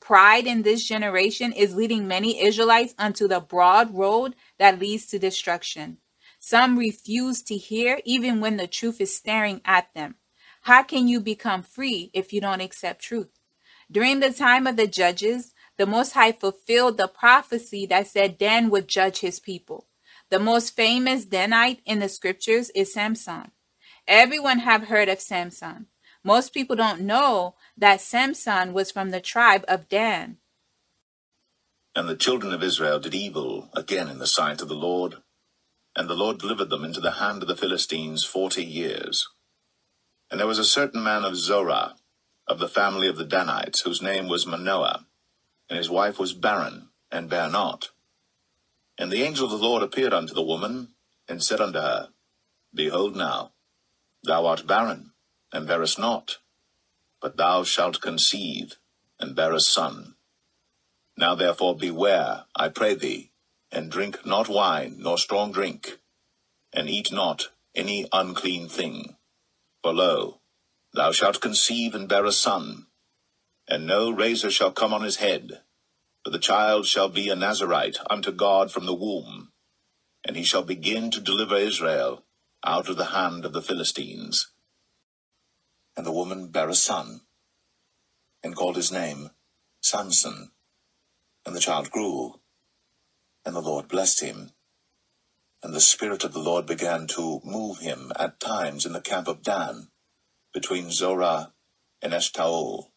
Pride in this generation is leading many Israelites onto the broad road that leads to destruction. Some refuse to hear even when the truth is staring at them. How can you become free if you don't accept truth? During the time of the judges, the Most High fulfilled the prophecy that said Dan would judge his people. The most famous Danite in the scriptures is Samson. Everyone have heard of Samson. Most people don't know that Samson was from the tribe of Dan. And the children of Israel did evil again in the sight of the Lord, and the Lord delivered them into the hand of the Philistines forty years. And there was a certain man of Zorah, of the family of the Danites, whose name was Manoah, and his wife was barren, and bare not. And the angel of the Lord appeared unto the woman, and said unto her, Behold now, thou art barren, and bearest not, but thou shalt conceive, and bear a son. Now therefore beware, I pray thee, and drink not wine, nor strong drink, and eat not any unclean thing. For lo, thou shalt conceive and bear a son, and no razor shall come on his head, for the child shall be a Nazarite unto God from the womb, and he shall begin to deliver Israel out of the hand of the Philistines. And the woman bare a son, and called his name Samson. And the child grew, and the Lord blessed him. And the Spirit of the Lord began to move him at times in the camp of Dan, between Zorah and Eshtaol.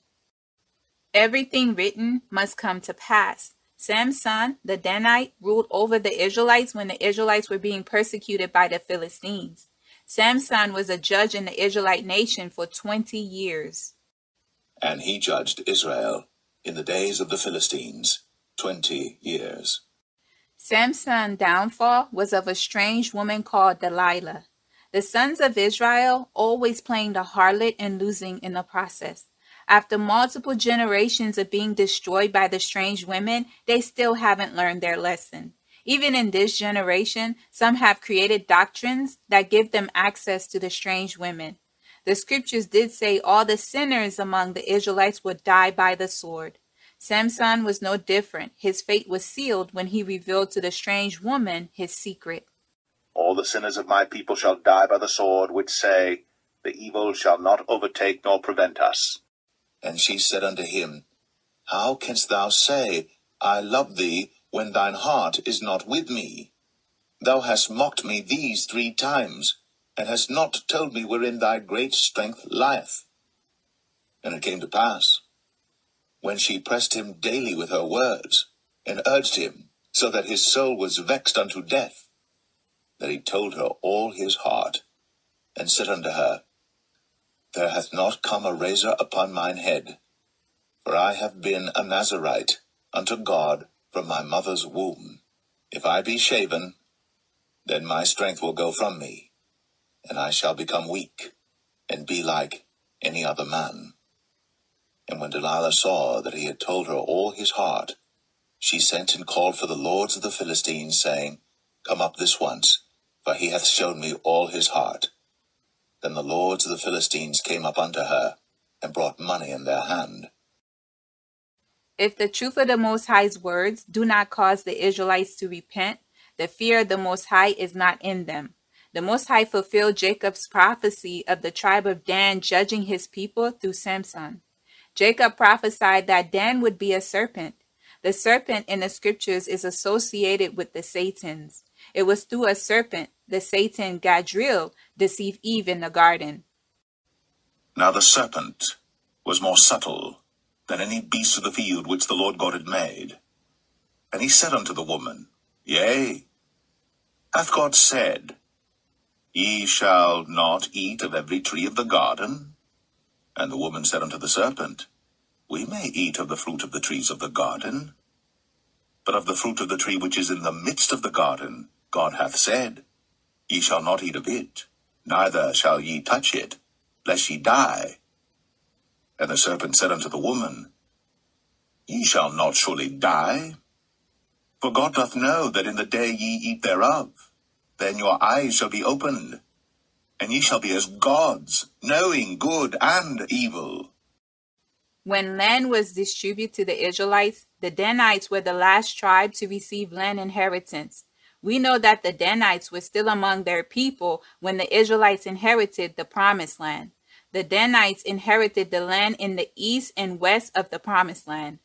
Everything written must come to pass. Samson, the Danite, ruled over the Israelites when the Israelites were being persecuted by the Philistines. Samson was a judge in the Israelite nation for 20 years. And he judged Israel in the days of the Philistines twenty years. Samson's downfall was of a strange woman called Delilah. The sons of Israel always playing the harlot and losing in the process. After multiple generations of being destroyed by the strange women, they still haven't learned their lesson. Even in this generation, some have created doctrines that give them access to the strange women. The scriptures did say all the sinners among the Israelites would die by the sword. Samson was no different. His fate was sealed when he revealed to the strange woman his secret. All the sinners of my people shall die by the sword, which say, The evil shall not overtake nor prevent us. And she said unto him, How canst thou say, I love thee, when thine heart is not with me? Thou hast mocked me these three times, and hast not told me wherein thy great strength lieth. And it came to pass, when she pressed him daily with her words, and urged him, so that his soul was vexed unto death, that he told her all his heart, and said unto her, there hath not come a razor upon mine head, for I have been a Nazarite unto God from my mother's womb. If I be shaven, then my strength will go from me, and I shall become weak, and be like any other man. And when Delilah saw that he had told her all his heart, she sent and called for the lords of the Philistines, saying, Come up this once, for he hath shown me all his heart. Then the lords of the Philistines came up unto her, and brought money in their hand. If the truth of the Most High's words do not cause the Israelites to repent, the fear of the Most High is not in them. The Most High fulfilled Jacob's prophecy of the tribe of Dan judging his people through Samson. Jacob prophesied that Dan would be a serpent. The serpent in the scriptures is associated with the Satans. It was through a serpent that Satan Gadreel deceived Eve in the garden. Now the serpent was more subtle than any beast of the field which the Lord God had made. And he said unto the woman, Yea, hath God said, Ye shall not eat of every tree of the garden? And the woman said unto the serpent, We may eat of the fruit of the trees of the garden, but of the fruit of the tree which is in the midst of the garden, God hath said, Ye shall not eat of it, neither shall ye touch it, lest ye die. And the serpent said unto the woman, Ye shall not surely die. For God doth know that in the day ye eat thereof, then your eyes shall be opened, and ye shall be as gods, knowing good and evil. When land was distributed to the Israelites, the Danites were the last tribe to receive land inheritance. We know that the Danites were still among their people when the Israelites inherited the promised land. The Danites inherited the land in the east and west of the promised land.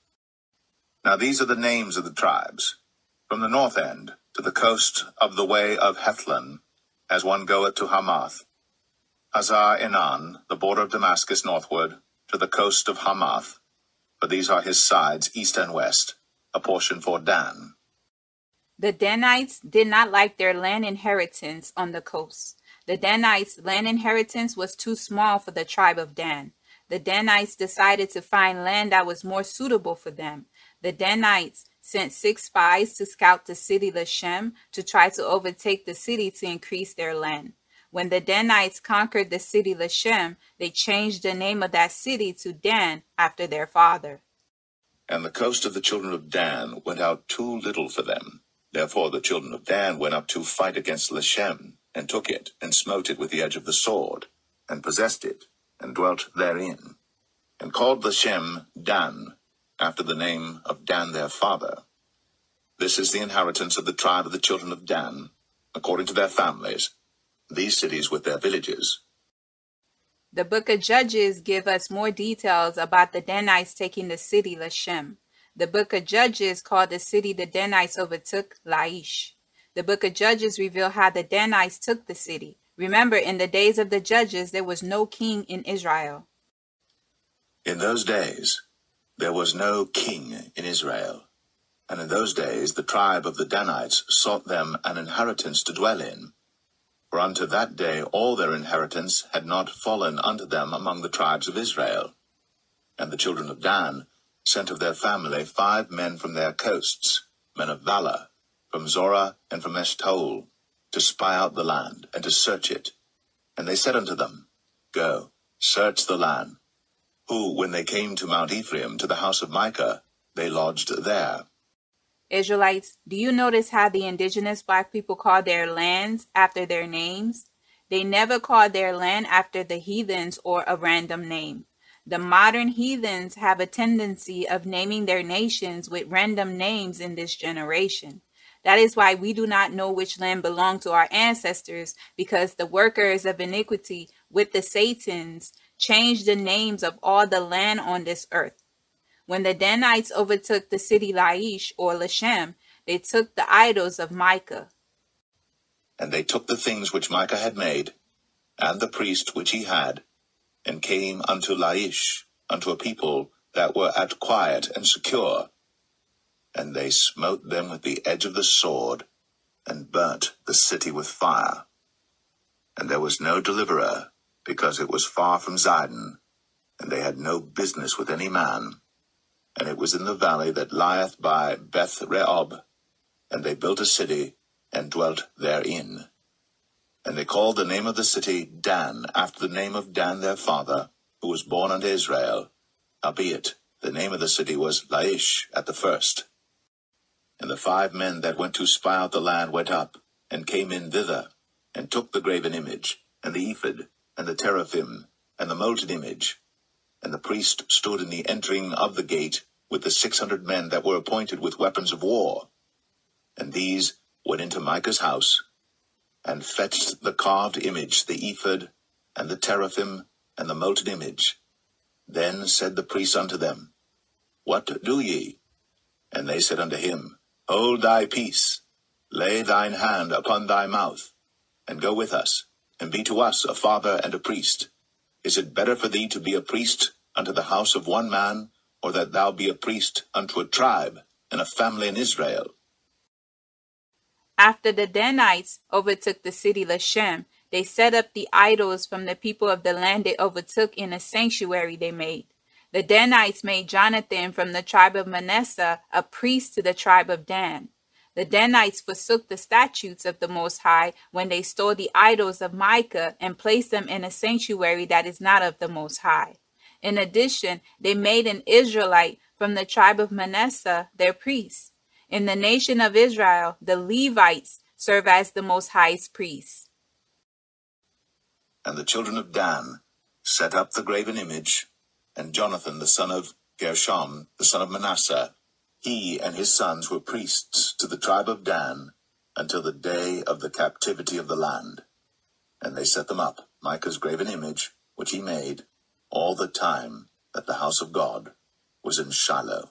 Now these are the names of the tribes. From the north end to the coast of the way of Hethlon, as one goeth to Hamath. Hazar Enan, the border of Damascus northward, to the coast of Hamath. For these are his sides, east and west, a portion for Dan. The Danites did not like their land inheritance on the coast. The Danites' land inheritance was too small for the tribe of Dan. The Danites decided to find land that was more suitable for them. The Danites sent six spies to scout the city Leshem to try to overtake the city to increase their land. When the Danites conquered the city Leshem, they changed the name of that city to Dan after their father. And the coast of the children of Dan went out too little for them. Therefore the children of Dan went up to fight against Leshem, and took it, and smote it with the edge of the sword, and possessed it, and dwelt therein, and called Leshem Dan, after the name of Dan their father. This is the inheritance of the tribe of the children of Dan, according to their families, these cities with their villages. The book of Judges give us more details about the Danites taking the city Leshem. The book of Judges called the city the Danites overtook Laish. The book of Judges reveal how the Danites took the city. Remember, in the days of the Judges, there was no king in Israel. In those days, there was no king in Israel. And in those days, the tribe of the Danites sought them an inheritance to dwell in. For unto that day all their inheritance had not fallen unto them among the tribes of Israel. And the children of Dan sent of their family five men from their coasts, men of valor, from Zorah and from Eshtaol, to spy out the land, and to search it. And they said unto them, Go, search the land. Who, when they came to Mount Ephraim, to the house of Micah, they lodged there. Israelites, do you notice how the indigenous black people call their lands after their names? They never called their land after the heathens or a random name. The modern heathens have a tendency of naming their nations with random names in this generation. That is why we do not know which land belonged to our ancestors, because the workers of iniquity with the Satans changed the names of all the land on this earth. When the Danites overtook the city Laish or Lashem, they took the idols of Micah. And they took the things which Micah had made, and the priest which he had, and came unto Laish, unto a people that were at quiet and secure, and they smote them with the edge of the sword, and burnt the city with fire. And there was no deliverer, because it was far from Zidon, and they had no business with any man. And it was in the valley that lieth by Beth Rehob, and they built a city, and dwelt therein. And they called the name of the city Dan, after the name of Dan their father, who was born unto Israel. Howbeit, the name of the city was Laish at the first. And the five men that went to spy out the land went up, and came in thither, and took the graven image, and the ephod, and the teraphim, and the molten image. And the priest stood in the entering of the gate with the six hundred men that were appointed with weapons of war. And these went into Micah's house, and fetched the carved image, the ephod, and the teraphim, and the molten image. Then said the priest unto them, What do ye? And they said unto him, Hold thy peace, lay thine hand upon thy mouth, and go with us, and be to us a father and a priest. Is it better for thee to be a priest unto the house of one man, or that thou be a priest unto a tribe and a family in Israel? After the Danites overtook the city Lashem, they set up the idols from the people of the land they overtook in a sanctuary they made. The Danites made Jonathan from the tribe of Manasseh a priest to the tribe of Dan. The Danites forsook the statutes of the Most High when they stole the idols of Micah and placed them in a sanctuary that is not of the Most High. In addition, they made an Israelite from the tribe of Manasseh their priest. In the nation of Israel, the Levites serve as the Most High's priests. And the children of Dan set up the graven image and Jonathan the son of Gershom, the son of Manasseh, he and his sons were priests to the tribe of Dan until the day of the captivity of the land. And they set them up, Micah's graven image, which he made all the time that the house of God was in Shiloh.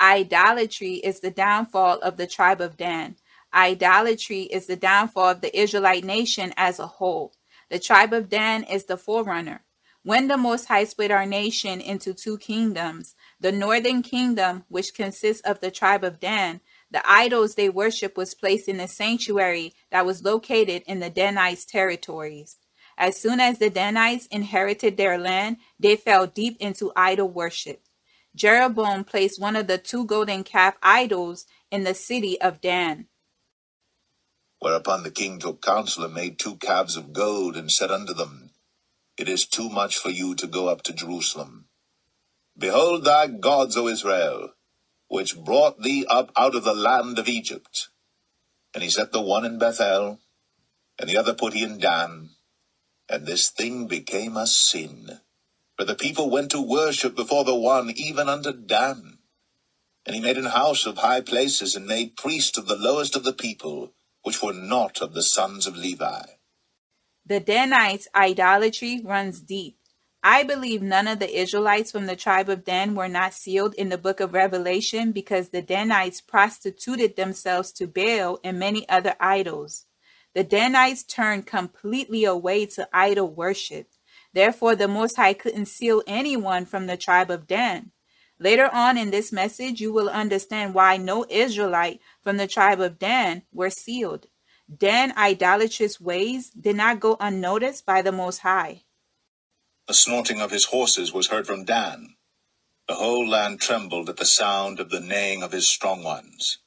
Idolatry is the downfall of the tribe of Dan. Idolatry is the downfall of the Israelite nation as a whole. The tribe of Dan is the forerunner. When the Most High split our nation into two kingdoms, the northern kingdom, which consists of the tribe of Dan, the idols they worship was placed in a sanctuary that was located in the Danites' territories. As soon as the Danites inherited their land, they fell deep into idol worship. Jeroboam placed one of the two golden calf idols in the city of Dan. Whereupon the king took counsel and made two calves of gold and said unto them, It is too much for you to go up to Jerusalem. Behold thy gods, O Israel, which brought thee up out of the land of Egypt. And he set the one in Bethel, and the other put he in Dan. And this thing became a sin. For the people went to worship before the one, even unto Dan. And he made an house of high places, and made priests of the lowest of the people, which were not of the sons of Levi. The Danites' idolatry runs deep. I believe none of the Israelites from the tribe of Dan were not sealed in the book of Revelation because the Danites prostituted themselves to Baal and many other idols. The Danites turned completely away to idol worship. Therefore, the Most High couldn't seal anyone from the tribe of Dan. Later on in this message, you will understand why no Israelite from the tribe of Dan were sealed. Dan idolatrous ways did not go unnoticed by the Most High. The snorting of his horses was heard from Dan. The whole land trembled at the sound of the neighing of his strong ones.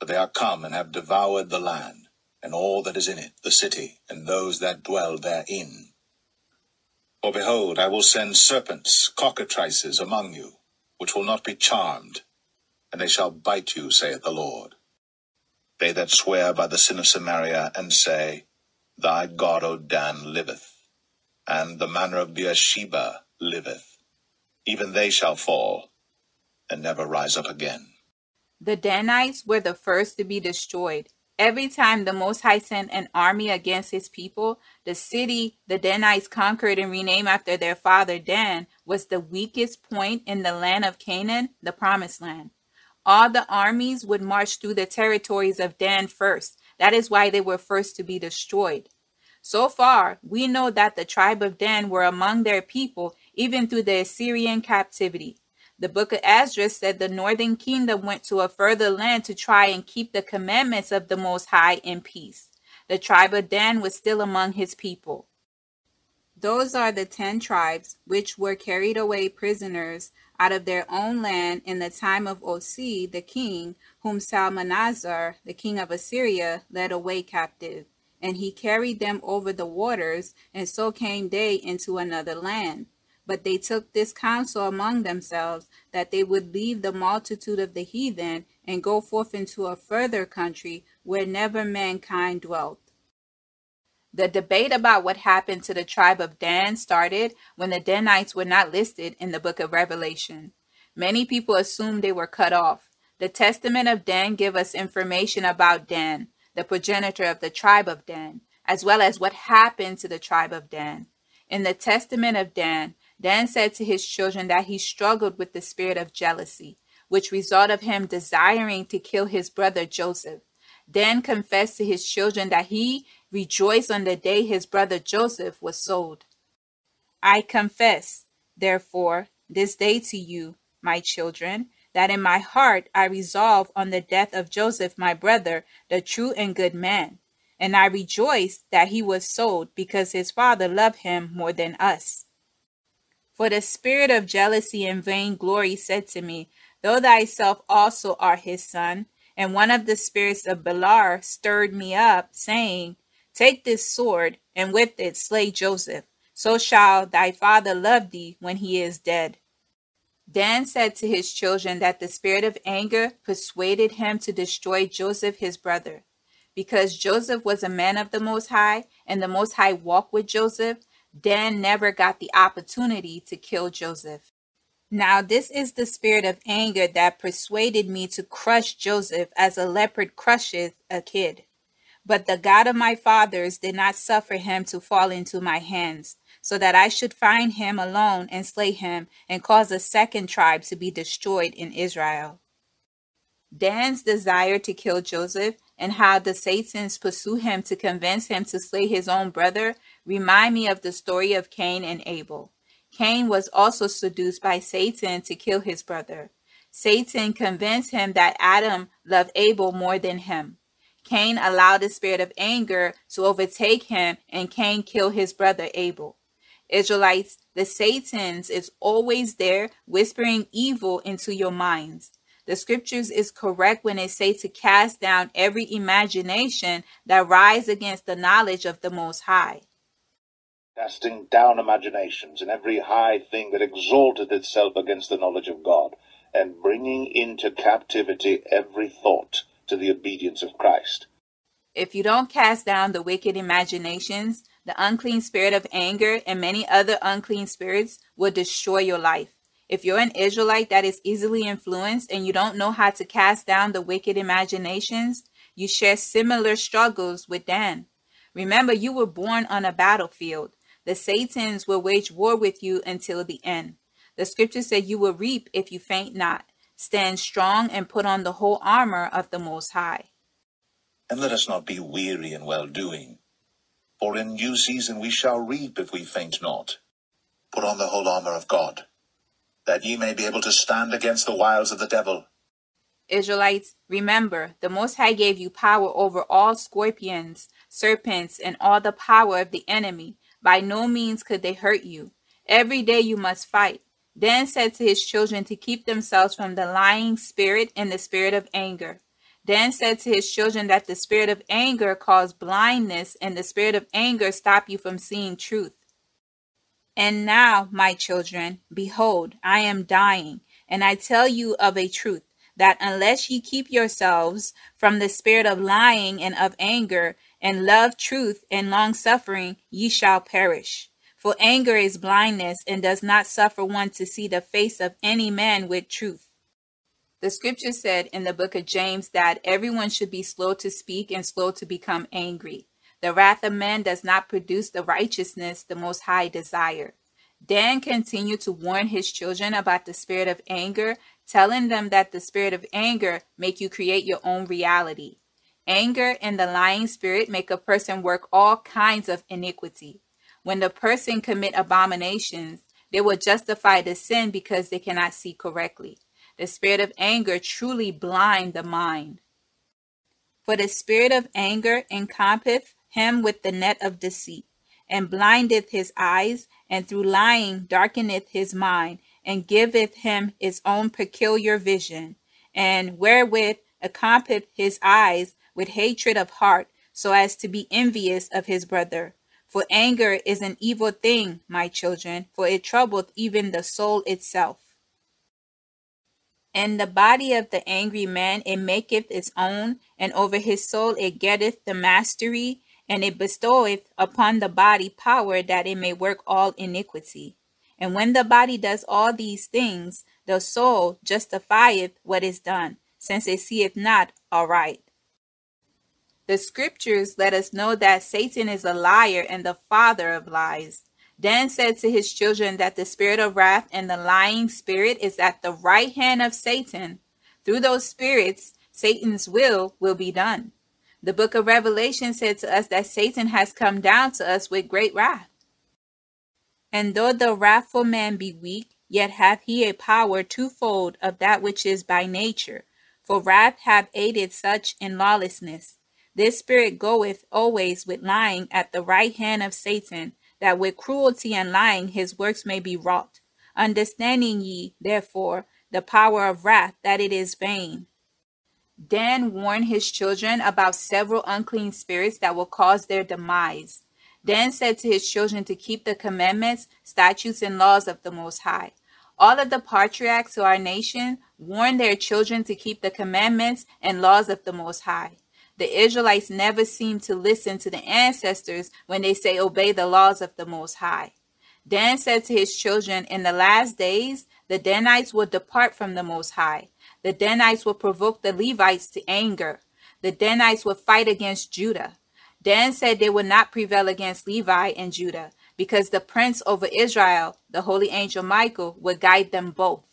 For they are come and have devoured the land, and all that is in it, the city, and those that dwell therein. For behold, I will send serpents, cockatrices among you, which will not be charmed, and they shall bite you, saith the Lord. They that swear by the sin of Samaria, and say, Thy God, O Dan, liveth and the manner of Beersheba liveth. Even they shall fall, and never rise up again. The Danites were the first to be destroyed. Every time the Most High sent an army against his people, the city the Danites conquered and renamed after their father Dan was the weakest point in the land of Canaan, the promised land. All the armies would march through the territories of Dan first. That is why they were first to be destroyed. So far, we know that the tribe of Dan were among their people even through the Assyrian captivity. The book of Esdras said the northern kingdom went to a further land to try and keep the commandments of the Most High in peace. The tribe of Dan was still among his people. Those are the ten tribes which were carried away prisoners out of their own land in the time of Osea the king, whom Salmanasar, the king of Assyria, led away captive and he carried them over the waters, and so came they into another land. But they took this counsel among themselves, that they would leave the multitude of the heathen, and go forth into a further country where never mankind dwelt. The debate about what happened to the tribe of Dan started when the Danites were not listed in the book of Revelation. Many people assumed they were cut off. The Testament of Dan give us information about Dan, the progenitor of the tribe of Dan, as well as what happened to the tribe of Dan. In the testament of Dan, Dan said to his children that he struggled with the spirit of jealousy, which resulted of him desiring to kill his brother Joseph. Dan confessed to his children that he rejoiced on the day his brother Joseph was sold. I confess, therefore, this day to you, my children, that in my heart I resolve on the death of Joseph my brother, the true and good man. And I rejoice that he was sold, because his father loved him more than us. For the spirit of jealousy and vainglory said to me, Though thyself also art his son, and one of the spirits of Beliar stirred me up, saying, Take this sword, and with it slay Joseph, so shall thy father love thee when he is dead. Dan said to his children that the spirit of anger persuaded him to destroy Joseph his brother. Because Joseph was a man of the Most High and the Most High walked with Joseph, Dan never got the opportunity to kill Joseph. Now, this is the spirit of anger that persuaded me to crush Joseph as a leopard crusheth a kid. But the God of my fathers did not suffer him to fall into my hands. so that I should find him alone and slay him, and cause a second tribe to be destroyed in Israel. Dan's desire to kill Joseph and how the Satans pursue him to convince him to slay his own brother remind me of the story of Cain and Abel. Cain was also seduced by Satan to kill his brother. Satan convinced him that Adam loved Abel more than him. Cain allowed the spirit of anger to overtake him, and Cain killed his brother Abel. Israelites, the Satans is always there whispering evil into your minds. The scriptures is correct when they say to cast down every imagination that rise against the knowledge of the Most High casting down imaginations and every high thing that exalted itself against the knowledge of God, and bringing into captivity every thought to the obedience of Christ. If you don't cast down the wicked imaginations, the unclean spirit of anger and many other unclean spirits will destroy your life. If you're an Israelite that is easily influenced and you don't know how to cast down the wicked imaginations, you share similar struggles with Dan. Remember, you were born on a battlefield. The Satans will wage war with you until the end. The scripture said you will reap if you faint not. Stand strong and put on the whole armor of the Most High. And let us not be weary in well doing. For in due season we shall reap if we faint not. Put on the whole armor of God, that ye may be able to stand against the wiles of the devil. Israelites, remember, the Most High gave you power over all scorpions, serpents, and all the power of the enemy, by no means could they hurt you. Every day you must fight. Dan said to his children to keep themselves from the lying spirit and the spirit of anger. Dan said to his children that the spirit of anger caused blindness and the spirit of anger stop you from seeing truth. And now, my children, behold, I am dying, and I tell you of a truth, that unless ye keep yourselves from the spirit of lying and of anger, and love truth and long suffering, ye shall perish. For anger is blindness, and does not suffer one to see the face of any man with truth. The scripture said in the book of James that everyone should be slow to speak and slow to become angry. The wrath of man does not produce the righteousness the Most High desire. Dan continued to warn his children about the spirit of anger, telling them that the spirit of anger make you create your own reality. Anger and the lying spirit make a person work all kinds of iniquity. When the person commit abominations, they will justify the sin because they cannot see correctly. The spirit of anger truly blind the mind. For the spirit of anger encompasseth him with the net of deceit, and blindeth his eyes, and through lying darkeneth his mind, and giveth him his own peculiar vision, and wherewith encompasseth his eyes with hatred of heart, so as to be envious of his brother. For anger is an evil thing, my children, for it troubleth even the soul itself. And the body of the angry man it maketh its own, and over his soul it getteth the mastery, and it bestoweth upon the body power that it may work all iniquity. And when the body does all these things, the soul justifieth what is done, since it seeth not aright. The scriptures let us know that Satan is a liar and the father of lies. Dan said to his children that the spirit of wrath and the lying spirit is at the right hand of Satan. Through those spirits, Satan's will will be done. The book of Revelation said to us that Satan has come down to us with great wrath. And though the wrathful man be weak, yet hath he a power twofold of that which is by nature. For wrath hath aided such in lawlessness. This spirit goeth always with lying at the right hand of Satan, that with cruelty and lying his works may be wrought. Understanding ye, therefore, the power of wrath, that it is vain. Dan warned his children about several unclean spirits that will cause their demise. Dan said to his children to keep the commandments, statutes, and laws of the Most High. All of the patriarchs of our nation warned their children to keep the commandments and laws of the Most High. The Israelites never seem to listen to the ancestors when they say obey the laws of the Most High. Dan said to his children, In the last days, the Danites will depart from the Most High. The Danites will provoke the Levites to anger. The Danites will fight against Judah. Dan said they would not prevail against Levi and Judah. because the prince over Israel, the holy angel Michael, would guide them both.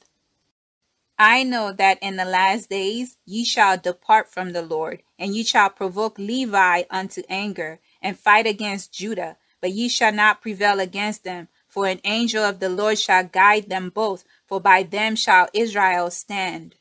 I know that in the last days ye shall depart from the Lord, and ye shall provoke Levi unto anger, and fight against Judah, but ye shall not prevail against them, for an angel of the Lord shall guide them both, for by them shall Israel stand.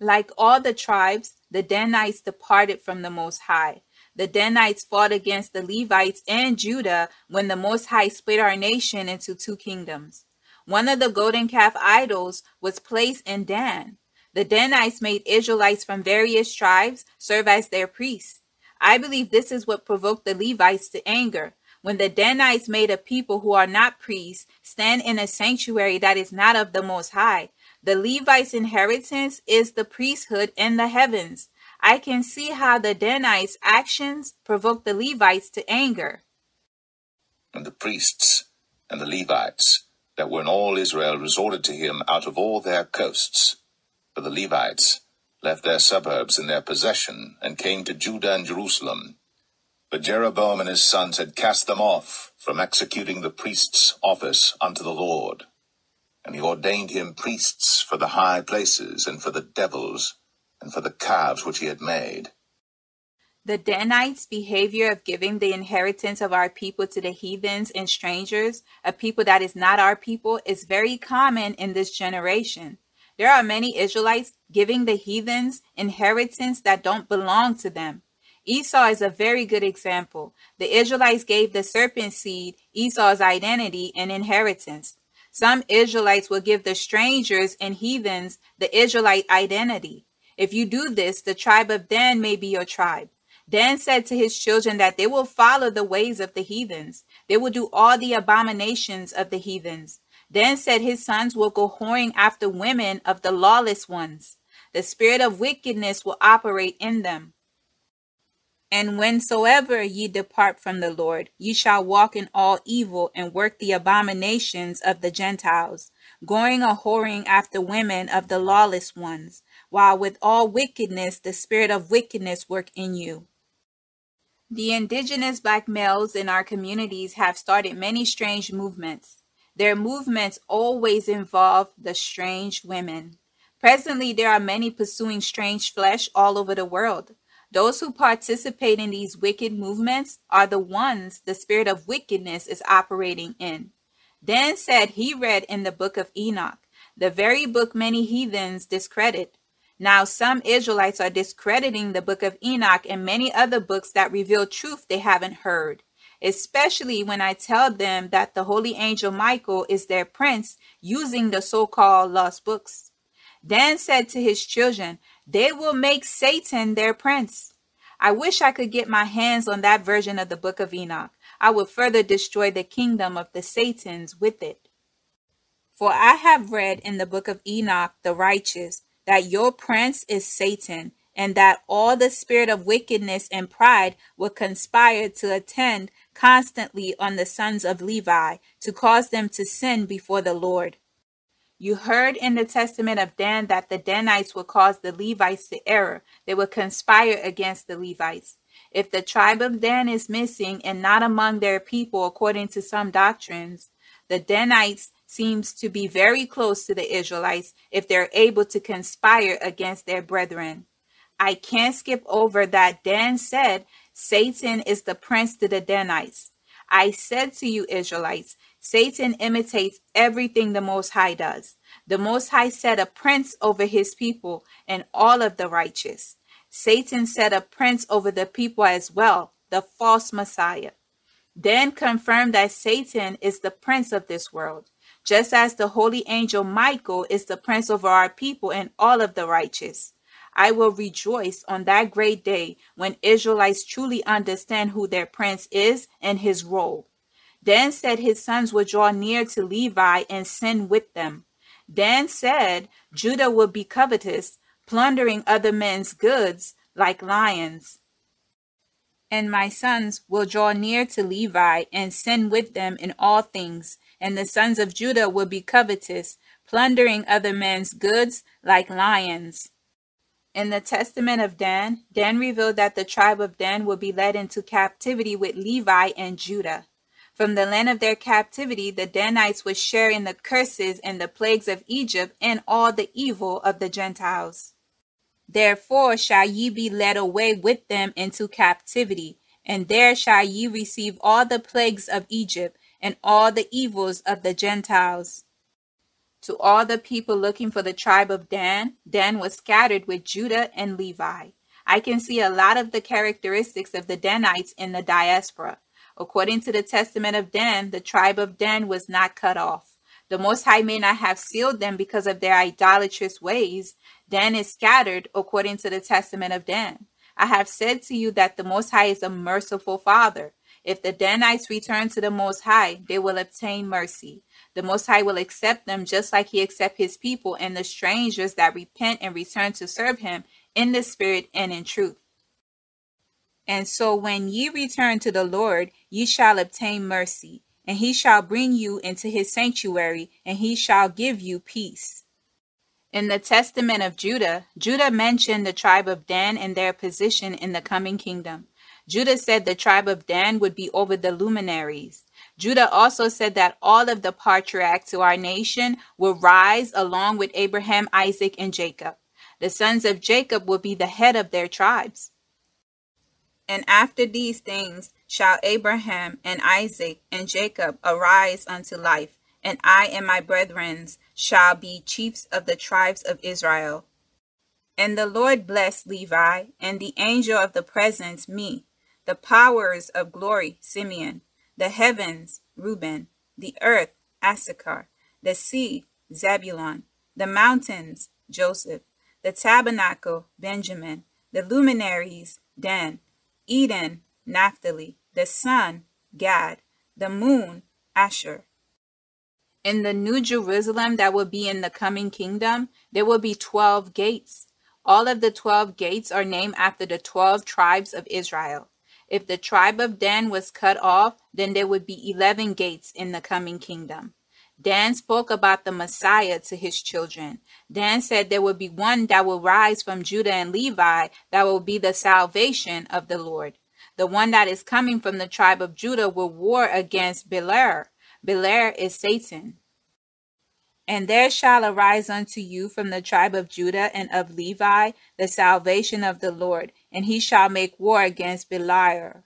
Like all the tribes, the Danites departed from the Most High. The Danites fought against the Levites and Judah when the Most High split our nation into two kingdoms. One of the golden calf idols was placed in Dan. The Danites made Israelites from various tribes serve as their priests. I believe this is what provoked the Levites to anger. When the Danites made a people who are not priests stand in a sanctuary that is not of the Most High, the Levites' inheritance is the priesthood in the heavens. I can see how the Danites' actions provoked the Levites to anger. And the priests and the Levites that when all Israel resorted to him out of all their coasts. For the Levites left their suburbs in their possession and came to Judah and Jerusalem. But Jeroboam and his sons had cast them off from executing the priest's office unto the Lord. And he ordained him priests for the high places and for the devils and for the calves which he had made. The Danites' behavior of giving the inheritance of our people to the heathens and strangers, a people that is not our people, is very common in this generation. There are many Israelites giving the heathens inheritance that don't belong to them. Esau is a very good example. The Israelites gave the serpent seed Esau's identity and inheritance. Some Israelites will give the strangers and heathens the Israelite identity. If you do this, the tribe of Dan may be your tribe. Dan said to his children that they will follow the ways of the heathens. They will do all the abominations of the heathens. Dan said his sons will go whoring after women of the lawless ones. The spirit of wickedness will operate in them. And whensoever ye depart from the Lord, ye shall walk in all evil and work the abominations of the Gentiles, going a whoring after women of the lawless ones, while with all wickedness the spirit of wickedness work in you. The indigenous black males in our communities have started many strange movements. Their movements always involve the strange women. Presently, there are many pursuing strange flesh all over the world. Those who participate in these wicked movements are the ones the spirit of wickedness is operating in. Dan said he read in the book of Enoch, the very book many heathens discredit, now, some Israelites are discrediting the book of Enoch and many other books that reveal truth they haven't heard, especially when I tell them that the holy angel Michael is their prince using the so called lost books. Dan said to his children, They will make Satan their prince. I wish I could get my hands on that version of the book of Enoch. I would further destroy the kingdom of the Satans with it. For I have read in the book of Enoch the righteous that your prince is Satan, and that all the spirit of wickedness and pride will conspire to attend constantly on the sons of Levi to cause them to sin before the Lord. You heard in the testament of Dan that the Danites would cause the Levites to error. They would conspire against the Levites. If the tribe of Dan is missing and not among their people according to some doctrines, the Danites seems to be very close to the Israelites if they're able to conspire against their brethren. I can't skip over that Dan said Satan is the prince to the Danites. I said to you, Israelites, Satan imitates everything the Most High does. The Most High set a prince over his people and all of the righteous. Satan set a prince over the people as well, the false Messiah. Dan confirmed that Satan is the prince of this world just as the holy angel Michael is the prince over our people and all of the righteous. I will rejoice on that great day when Israelites truly understand who their prince is and his role. Dan said his sons would draw near to Levi and sin with them. Dan said Judah would be covetous, plundering other men's goods like lions. And my sons will draw near to Levi and sin with them in all things, and the sons of Judah will be covetous, plundering other men's goods like lions. In the testament of Dan, Dan revealed that the tribe of Dan would be led into captivity with Levi and Judah. From the land of their captivity, the Danites would share in the curses and the plagues of Egypt and all the evil of the Gentiles. Therefore shall ye be led away with them into captivity, and there shall ye receive all the plagues of Egypt and all the evils of the Gentiles. To all the people looking for the tribe of Dan, Dan was scattered with Judah and Levi. I can see a lot of the characteristics of the Danites in the diaspora. According to the testament of Dan, the tribe of Dan was not cut off. The Most High may not have sealed them because of their idolatrous ways. Dan is scattered according to the testament of Dan. I have said to you that the Most High is a merciful Father. If the Danites return to the Most High, they will obtain mercy. The Most High will accept them just like He accepts His people and the strangers that repent and return to serve Him in the Spirit and in truth. And so when ye return to the Lord, ye shall obtain mercy, and he shall bring you into his sanctuary, and he shall give you peace. In the testament of Judah, Judah mentioned the tribe of Dan and their position in the coming kingdom. Judah said the tribe of Dan would be over the luminaries. Judah also said that all of the patriarchs to our nation will rise along with Abraham, Isaac, and Jacob. The sons of Jacob will be the head of their tribes. And after these things shall Abraham and Isaac and Jacob arise unto life, and I and my brethren shall be chiefs of the tribes of Israel. And the Lord blessed Levi, and the angel of the presence me, the powers of glory Simeon, the heavens Reuben, the earth Issachar, the sea Zebulun, the mountains Joseph, the tabernacle Benjamin, the luminaries Dan, Eden, Naphtali, the sun, Gad, the moon, Asher. In the new Jerusalem that will be in the coming kingdom, there will be 12 gates. All of the 12 gates are named after the 12 tribes of Israel. If the tribe of Dan was cut off, then there would be 11 gates in the coming kingdom. Dan spoke about the Messiah to his children. Dan said there will be one that will rise from Judah and Levi that will be the salvation of the Lord. The one that is coming from the tribe of Judah will war against Beliar. Beliar is Satan. And there shall arise unto you from the tribe of Judah and of Levi the salvation of the Lord, and he shall make war against Beliar.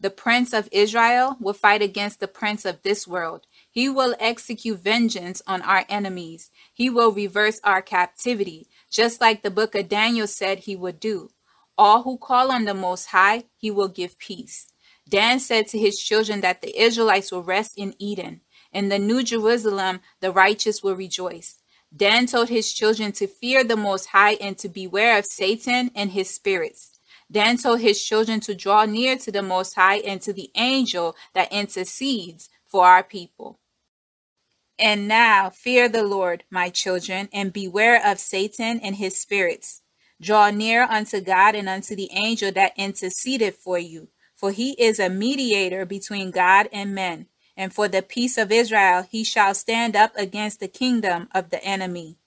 The prince of Israel will fight against the prince of this world. He will execute vengeance on our enemies. He will reverse our captivity, just like the book of Daniel said he would do. All who call on the Most High, he will give peace. Dan said to his children that the Israelites will rest in Eden. In the New Jerusalem, the righteous will rejoice. Dan told his children to fear the Most High and to beware of Satan and his spirits. Dan told his children to draw near to the Most High and to the angel that intercedes for our people. And now fear the Lord, my children, and beware of Satan and his spirits. Draw near unto God and unto the angel that interceded for you, for he is a mediator between God and men. And for the peace of Israel he shall stand up against the kingdom of the enemy.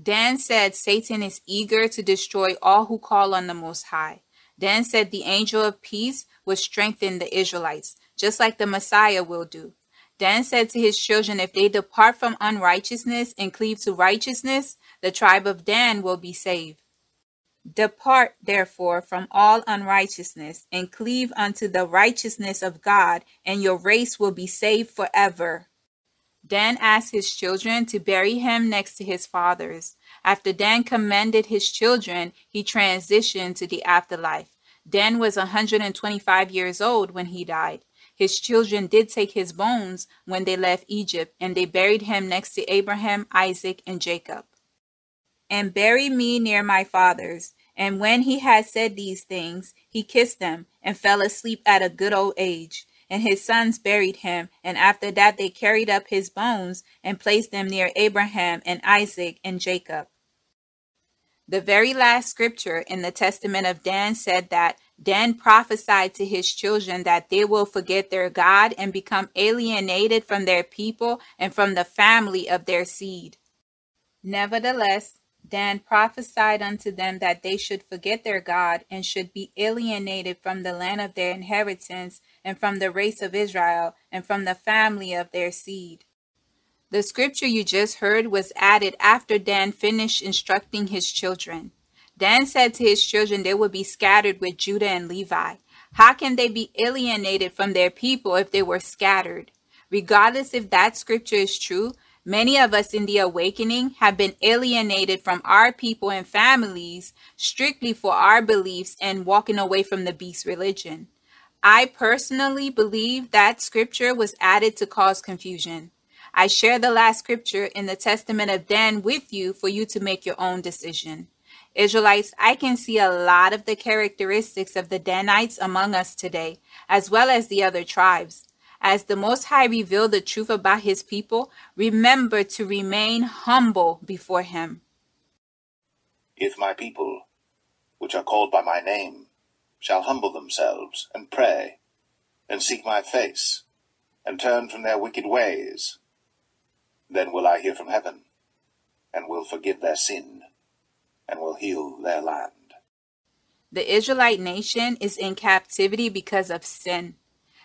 Dan said Satan is eager to destroy all who call on the Most High. Dan said the angel of peace would strengthen the Israelites, just like the Messiah will do. Dan said to his children, If they depart from unrighteousness and cleave to righteousness, the tribe of Dan will be saved. Depart therefore from all unrighteousness and cleave unto the righteousness of God, and your race will be saved forever. Dan asked his children to bury him next to his fathers. After Dan commended his children, he transitioned to the afterlife. Dan was 125 years old when he died. His children did take his bones when they left Egypt, and they buried him next to Abraham, Isaac, and Jacob. And bury me near my fathers. And when he had said these things, he kissed them and fell asleep at a good old age. And his sons buried him, and after that they carried up his bones and placed them near Abraham and Isaac and Jacob. The very last scripture in the testament of Dan said that Dan prophesied to his children that they will forget their God and become alienated from their people and from the family of their seed. Nevertheless, Dan prophesied unto them that they should forget their God and should be alienated from the land of their inheritance and from the race of Israel, and from the family of their seed. The scripture you just heard was added after Dan finished instructing his children. Dan said to his children they would be scattered with Judah and Levi. How can they be alienated from their people if they were scattered? Regardless if that scripture is true, many of us in the awakening have been alienated from our people and families strictly for our beliefs and walking away from the beast religion. I personally believe that scripture was added to cause confusion. I share the last scripture in the Testament of Dan with you for you to make your own decision. Israelites, I can see a lot of the characteristics of the Danites among us today, as well as the other tribes. As the Most High revealed the truth about his people, remember to remain humble before him. If my people, which are called by my name, shall humble themselves, and pray, and seek my face, and turn from their wicked ways, then will I hear from heaven, and will forgive their sin and will heal their land. The Israelite nation is in captivity because of sin.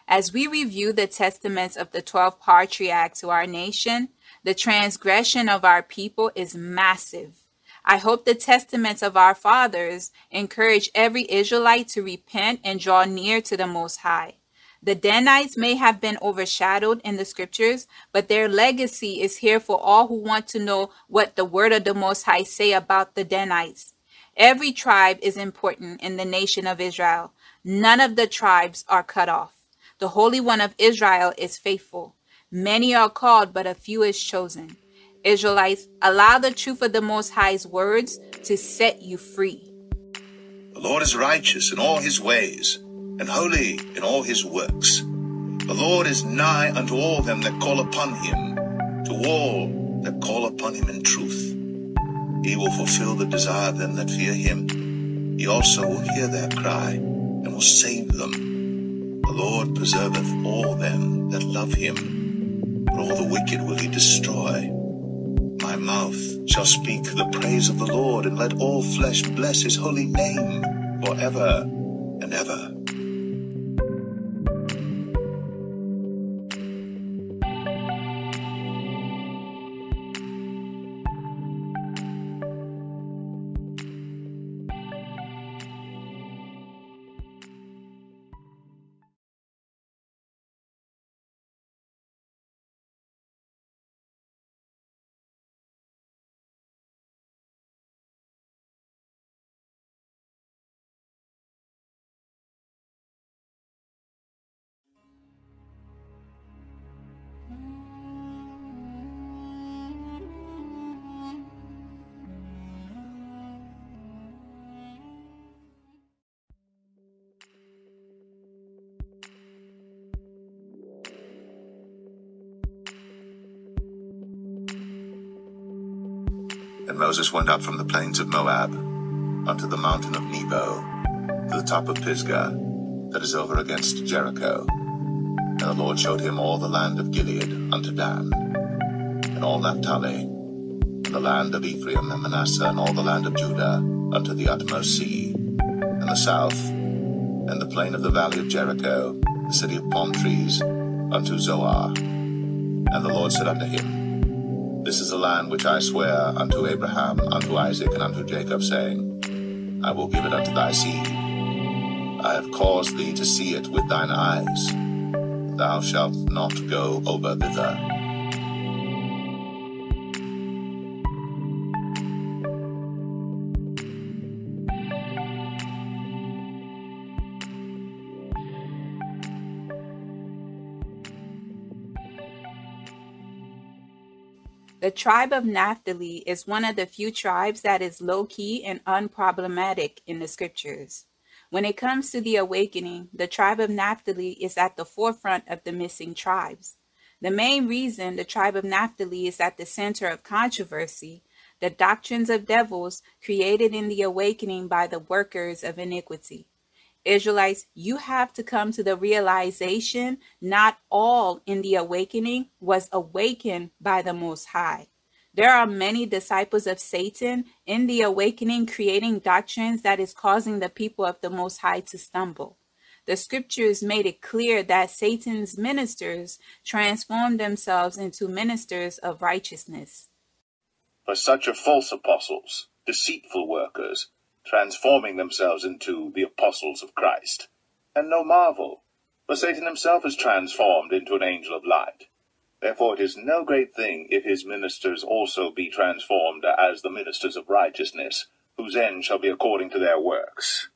As we review the testaments of the 12 patriarchs to our nation, the transgression of our people is massive. I hope the testaments of our fathers encourage every Israelite to repent and draw near to the Most High. The Danites may have been overshadowed in the scriptures, but their legacy is here for all who want to know what the word of the Most High say about the Danites. Every tribe is important in the nation of Israel. None of the tribes are cut off. The Holy One of Israel is faithful. Many are called, but a few is chosen. Israelites, allow the truth of the Most High's words to set you free. The Lord is righteous in all his ways and holy in all his works. The Lord is nigh unto all them that call upon him, to all that call upon him in truth. He will fulfill the desire of them that fear him. He also will hear their cry, and will save them. Lord preserveth all them that love him, but all the wicked will he destroy. My mouth shall speak the praise of the Lord, and let all flesh bless his holy name for ever and ever. Moses went up from the plains of Moab unto the mountain of Nebo, to the top of Pisgah, that is over against Jericho. And the Lord showed him all the land of Gilead unto Dan, and all Naphtali, and the land of Ephraim and Manasseh, and all the land of Judah unto the utmost sea, and the south, and the plain of the valley of Jericho, the city of palm trees, unto Zoar. And the Lord said unto him, this is the land which I swear unto Abraham, unto Isaac, and unto Jacob, saying, I will give it unto thy seed. I have caused thee to see it with thine eyes. Thou shalt not go over thither. The tribe of Naphtali is one of the few tribes that is low key and unproblematic in the scriptures. When it comes to the awakening, the tribe of Naphtali is at the forefront of the missing tribes. The main reason the tribe of Naphtali is at the center of controversy, the doctrines of devils created in the awakening by the workers of iniquity. Israelites, you have to come to the realization not all in the awakening was awakened by the Most High. There are many disciples of Satan in the awakening creating doctrines that is causing the people of the Most High to stumble. The scriptures made it clear that Satan's ministers transformed themselves into ministers of righteousness. For such are false apostles, deceitful workers, transforming themselves into the apostles of Christ. And no marvel, for Satan himself is transformed into an angel of light. Therefore it is no great thing if his ministers also be transformed as the ministers of righteousness, whose end shall be according to their works.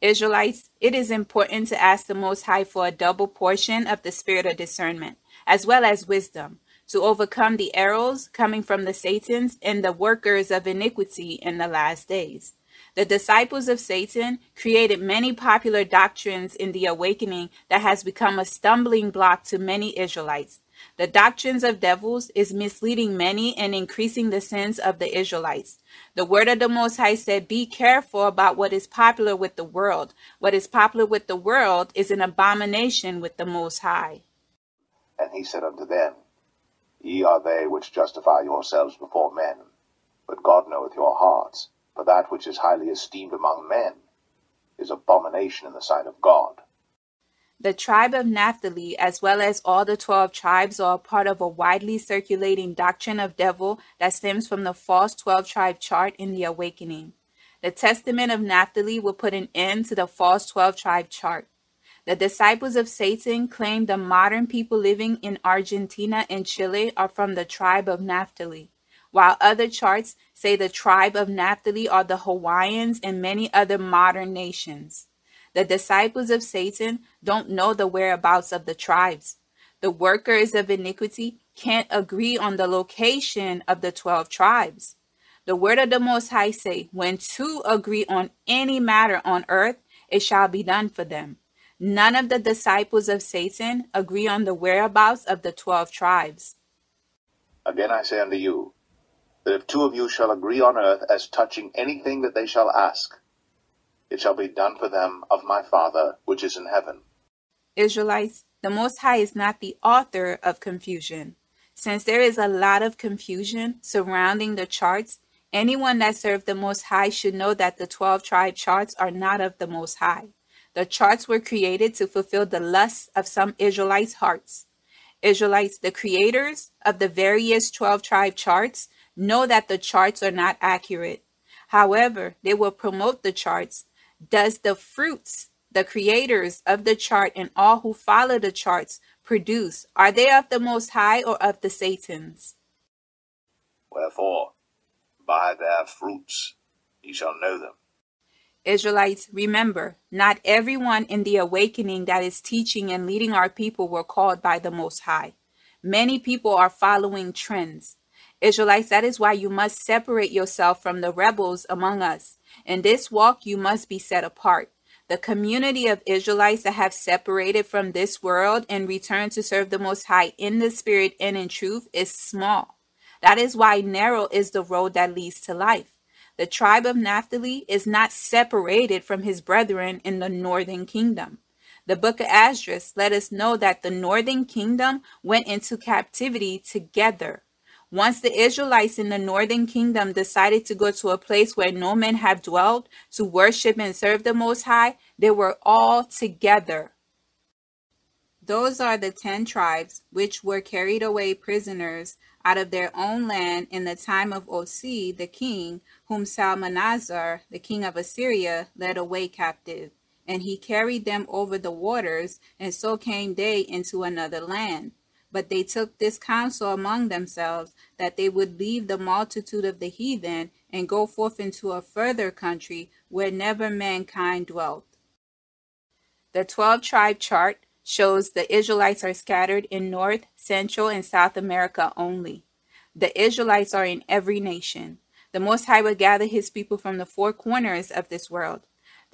Israelites, it is important to ask the Most High for a double portion of the spirit of discernment, as well as wisdom, to overcome the arrows coming from the Satans and the workers of iniquity in the last days. The disciples of Satan created many popular doctrines in the awakening that has become a stumbling block to many Israelites. The doctrines of devils is misleading many and increasing the sins of the Israelites. The word of the Most High said, Be careful about what is popular with the world. What is popular with the world is an abomination with the Most High. And he said unto them, Ye are they which justify yourselves before men, but God knoweth your hearts. For that which is highly esteemed among men is abomination in the sight of God. The tribe of Naphtali, as well as all the 12 tribes, are part of a widely circulating doctrine of devil that stems from the false 12 tribe chart in the awakening. The testament of Naphtali will put an end to the false 12 tribe chart. The disciples of Satan claim the modern people living in Argentina and Chile are from the tribe of Naphtali, while other charts say the tribe of Naphtali are the Hawaiians and many other modern nations. The disciples of Satan don't know the whereabouts of the tribes. The workers of iniquity can't agree on the location of the 12 tribes. The word of the Most High say, when two agree on any matter on earth, it shall be done for them. None of the disciples of Satan agree on the whereabouts of the 12 tribes. Again I say unto you, that if two of you shall agree on earth as touching anything that they shall ask, it shall be done for them of my Father which is in heaven. Israelites, the Most High is not the author of confusion. Since there is a lot of confusion surrounding the charts, anyone that serves the Most High should know that the 12 tribe charts are not of the Most High. The charts were created to fulfill the lusts of some Israelites' hearts. Israelites, the creators of the various 12 tribe charts, know that the charts are not accurate. However, they will promote the charts. Does the fruits the creators of the chart and all who follow the charts produce, are they of the Most High or of the Satans? Wherefore, by their fruits ye shall know them. Israelites, remember, not everyone in the awakening that is teaching and leading our people were called by the Most High. Many people are following trends. Israelites, that is why you must separate yourself from the rebels among us. In this walk, you must be set apart. The community of Israelites that have separated from this world and returned to serve the Most High in the Spirit and in truth is small. That is why narrow is the road that leads to life. The tribe of Naphtali is not separated from his brethren in the northern kingdom. The book of Esdras let us know that the northern kingdom went into captivity together once the Israelites in the northern kingdom decided to go to a place where no men have dwelt to worship and serve the Most High, they were all together. Those are the ten tribes which were carried away prisoners out of their own land in the time of Osea the king, whom Salmanasar, the king of Assyria, led away captive. And he carried them over the waters, and so came they into another land. But they took this counsel among themselves that they would leave the multitude of the heathen and go forth into a further country where never mankind dwelt. The 12 tribe chart shows the Israelites are scattered in North, Central, and South America only. The Israelites are in every nation. The Most High will gather his people from the four corners of this world.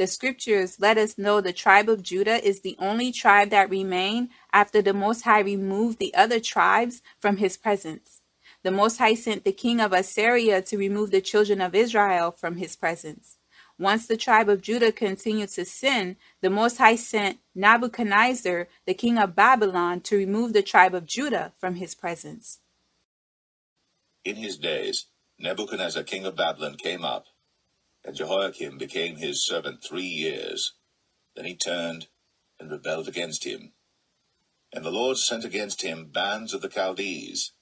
The scriptures let us know the tribe of Judah is the only tribe that remained after the Most High removed the other tribes from his presence. The Most High sent the king of Assyria to remove the children of Israel from his presence. Once the tribe of Judah continued to sin, the Most High sent Nebuchadnezzar, the king of Babylon, to remove the tribe of Judah from his presence. In his days, Nebuchadnezzar, king of Babylon, came up and Jehoiakim became his servant three years. Then he turned and rebelled against him. And the Lord sent against him bands of the Chaldees,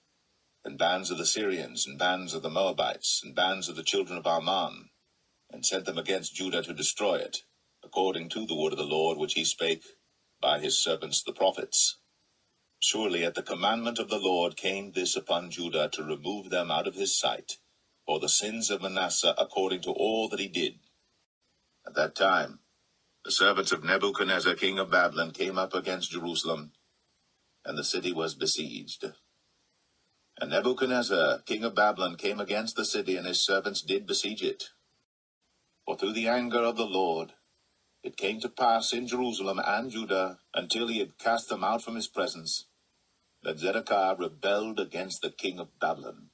and bands of the Syrians, and bands of the Moabites, and bands of the children of Ammon, and sent them against Judah to destroy it, according to the word of the Lord which he spake by his servants the prophets. Surely at the commandment of the Lord came this upon Judah to remove them out of his sight, for the sins of Manasseh according to all that he did. At that time, the servants of Nebuchadnezzar king of Babylon came up against Jerusalem, and the city was besieged. And Nebuchadnezzar, king of Babylon, came against the city, and his servants did besiege it. For through the anger of the Lord it came to pass in Jerusalem and Judah, until he had cast them out from his presence, that Zedekiah rebelled against the king of Babylon.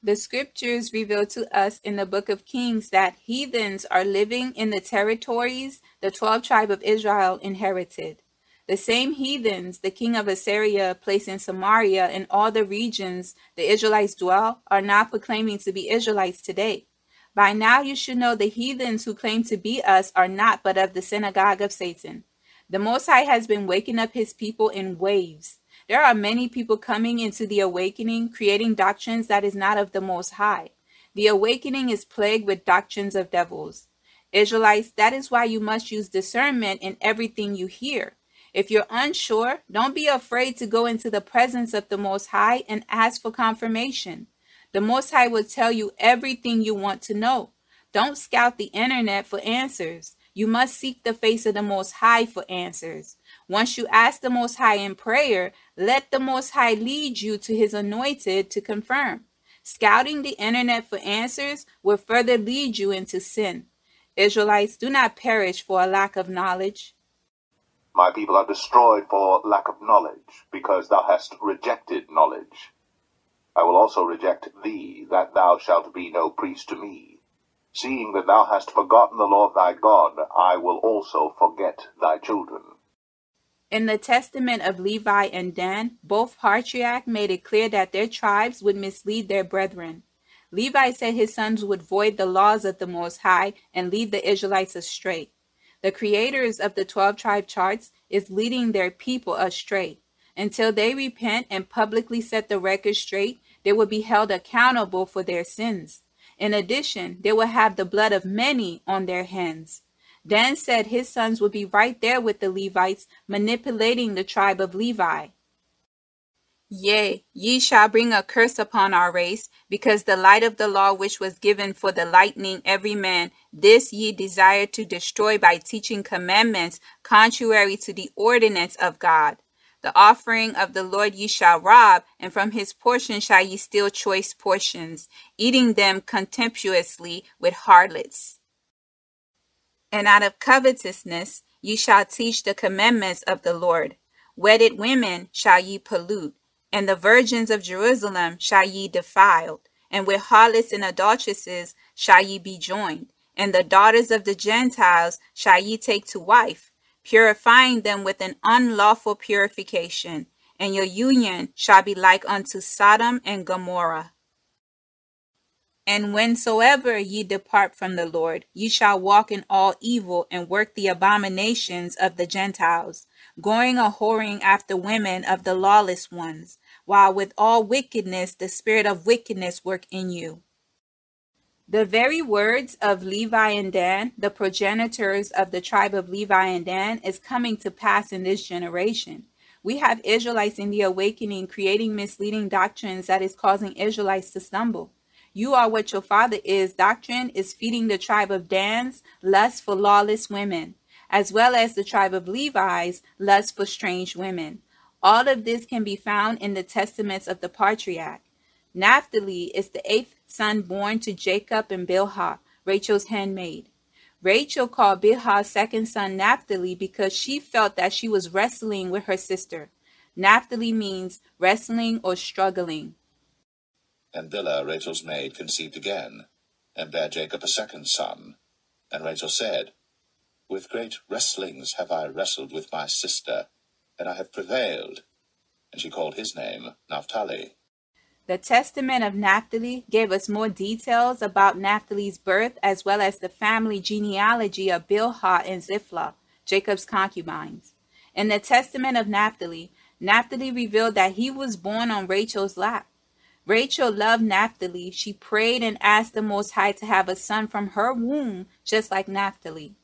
The scriptures reveal to us in the book of Kings that heathens are living in the territories the 12 tribe of Israel inherited. The same heathens the king of Assyria placed in Samaria and all the regions the Israelites dwell are now proclaiming to be Israelites today. By now you should know the heathens who claim to be us are not but of the synagogue of Satan. The Most High has been waking up his people in waves. There are many people coming into the awakening, creating doctrines that is not of the Most High. The awakening is plagued with doctrines of devils. Israelites, that is why you must use discernment in everything you hear. If you're unsure, don't be afraid to go into the presence of the Most High and ask for confirmation. The Most High will tell you everything you want to know. Don't scout the internet for answers. You must seek the face of the Most High for answers. Once you ask the Most High in prayer, let the Most High lead you to His anointed to confirm. Scouting the internet for answers will further lead you into sin. Israelites, do not perish for a lack of knowledge. My people are destroyed for lack of knowledge, because thou hast rejected knowledge. I will also reject thee, that thou shalt be no priest to me. Seeing that thou hast forgotten the Lord thy God, I will also forget thy children. In the testament of Levi and Dan, both patriarchs made it clear that their tribes would mislead their brethren. Levi said his sons would void the laws of the Most High and lead the Israelites astray. The creators of the 12 tribe charts is leading their people astray. Until they repent and publicly set the record straight, they will be held accountable for their sins. In addition, they will have the blood of many on their hands. Dan said his sons would be right there with the Levites, manipulating the tribe of Levi. Yea, ye shall bring a curse upon our race, because the light of the law which was given for the lightning every man, this ye desire to destroy by teaching commandments contrary to the ordinance of God. The offering of the Lord ye shall rob, and from his portion shall ye steal choice portions, eating them contemptuously with harlots. And out of covetousness ye shall teach the commandments of the Lord. Wedded women shall ye pollute, and the virgins of Jerusalem shall ye defile, and with harlots and adulteresses shall ye be joined, and the daughters of the Gentiles shall ye take to wife, purifying them with an unlawful purification, and your union shall be like unto Sodom and Gomorrah. And whensoever ye depart from the Lord, ye shall walk in all evil and work the abominations of the Gentiles, going a whoring after women of the lawless ones, while with all wickedness the spirit of wickedness work in you. The very words of Levi and Dan, the progenitors of the tribe of Levi and Dan, is coming to pass in this generation. We have Israelites in the awakening creating misleading doctrines that is causing Israelites to stumble. You are what your father is doctrine is feeding the tribe of Dan's lust for lawless women, as well as the tribe of Levi's lust for strange women. All of this can be found in the testaments of the patriarch. Naphtali is the eighth son born to Jacob and Bilhah, Rachel's handmaid. Rachel called Bilhah's second son Naphtali because she felt that she was wrestling with her sister. Naphtali means wrestling or struggling. And Bilhah, Rachel's maid, conceived again, and bare Jacob a second son. And Rachel said, With great wrestlings have I wrestled with my sister, and I have prevailed. And she called his name Naphtali. The Testament of Naphtali gave us more details about Naphtali's birth as well as the family genealogy of Bilhah and Zilpah, Jacob's concubines. In the testament of Naphtali, Naphtali revealed that he was born on Rachel's lap. Rachel loved Naphtali. She prayed and asked the Most High to have a son from her womb, just like Naphtali.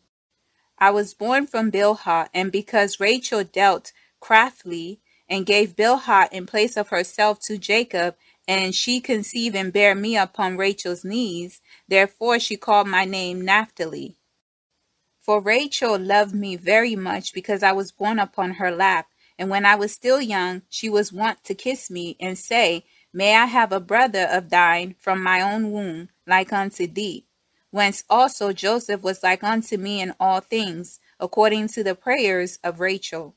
I was born from Bilhah, and because Rachel dealt craftily and gave Bilhah in place of herself to Jacob, and she conceived and bare me upon Rachel's knees, therefore she called my name Naphtali. For Rachel loved me very much because I was born upon her lap, and when I was still young, she was wont to kiss me and say, May I have a brother of thine from my own womb, like unto thee. Whence also Joseph was like unto me in all things, according to the prayers of Rachel.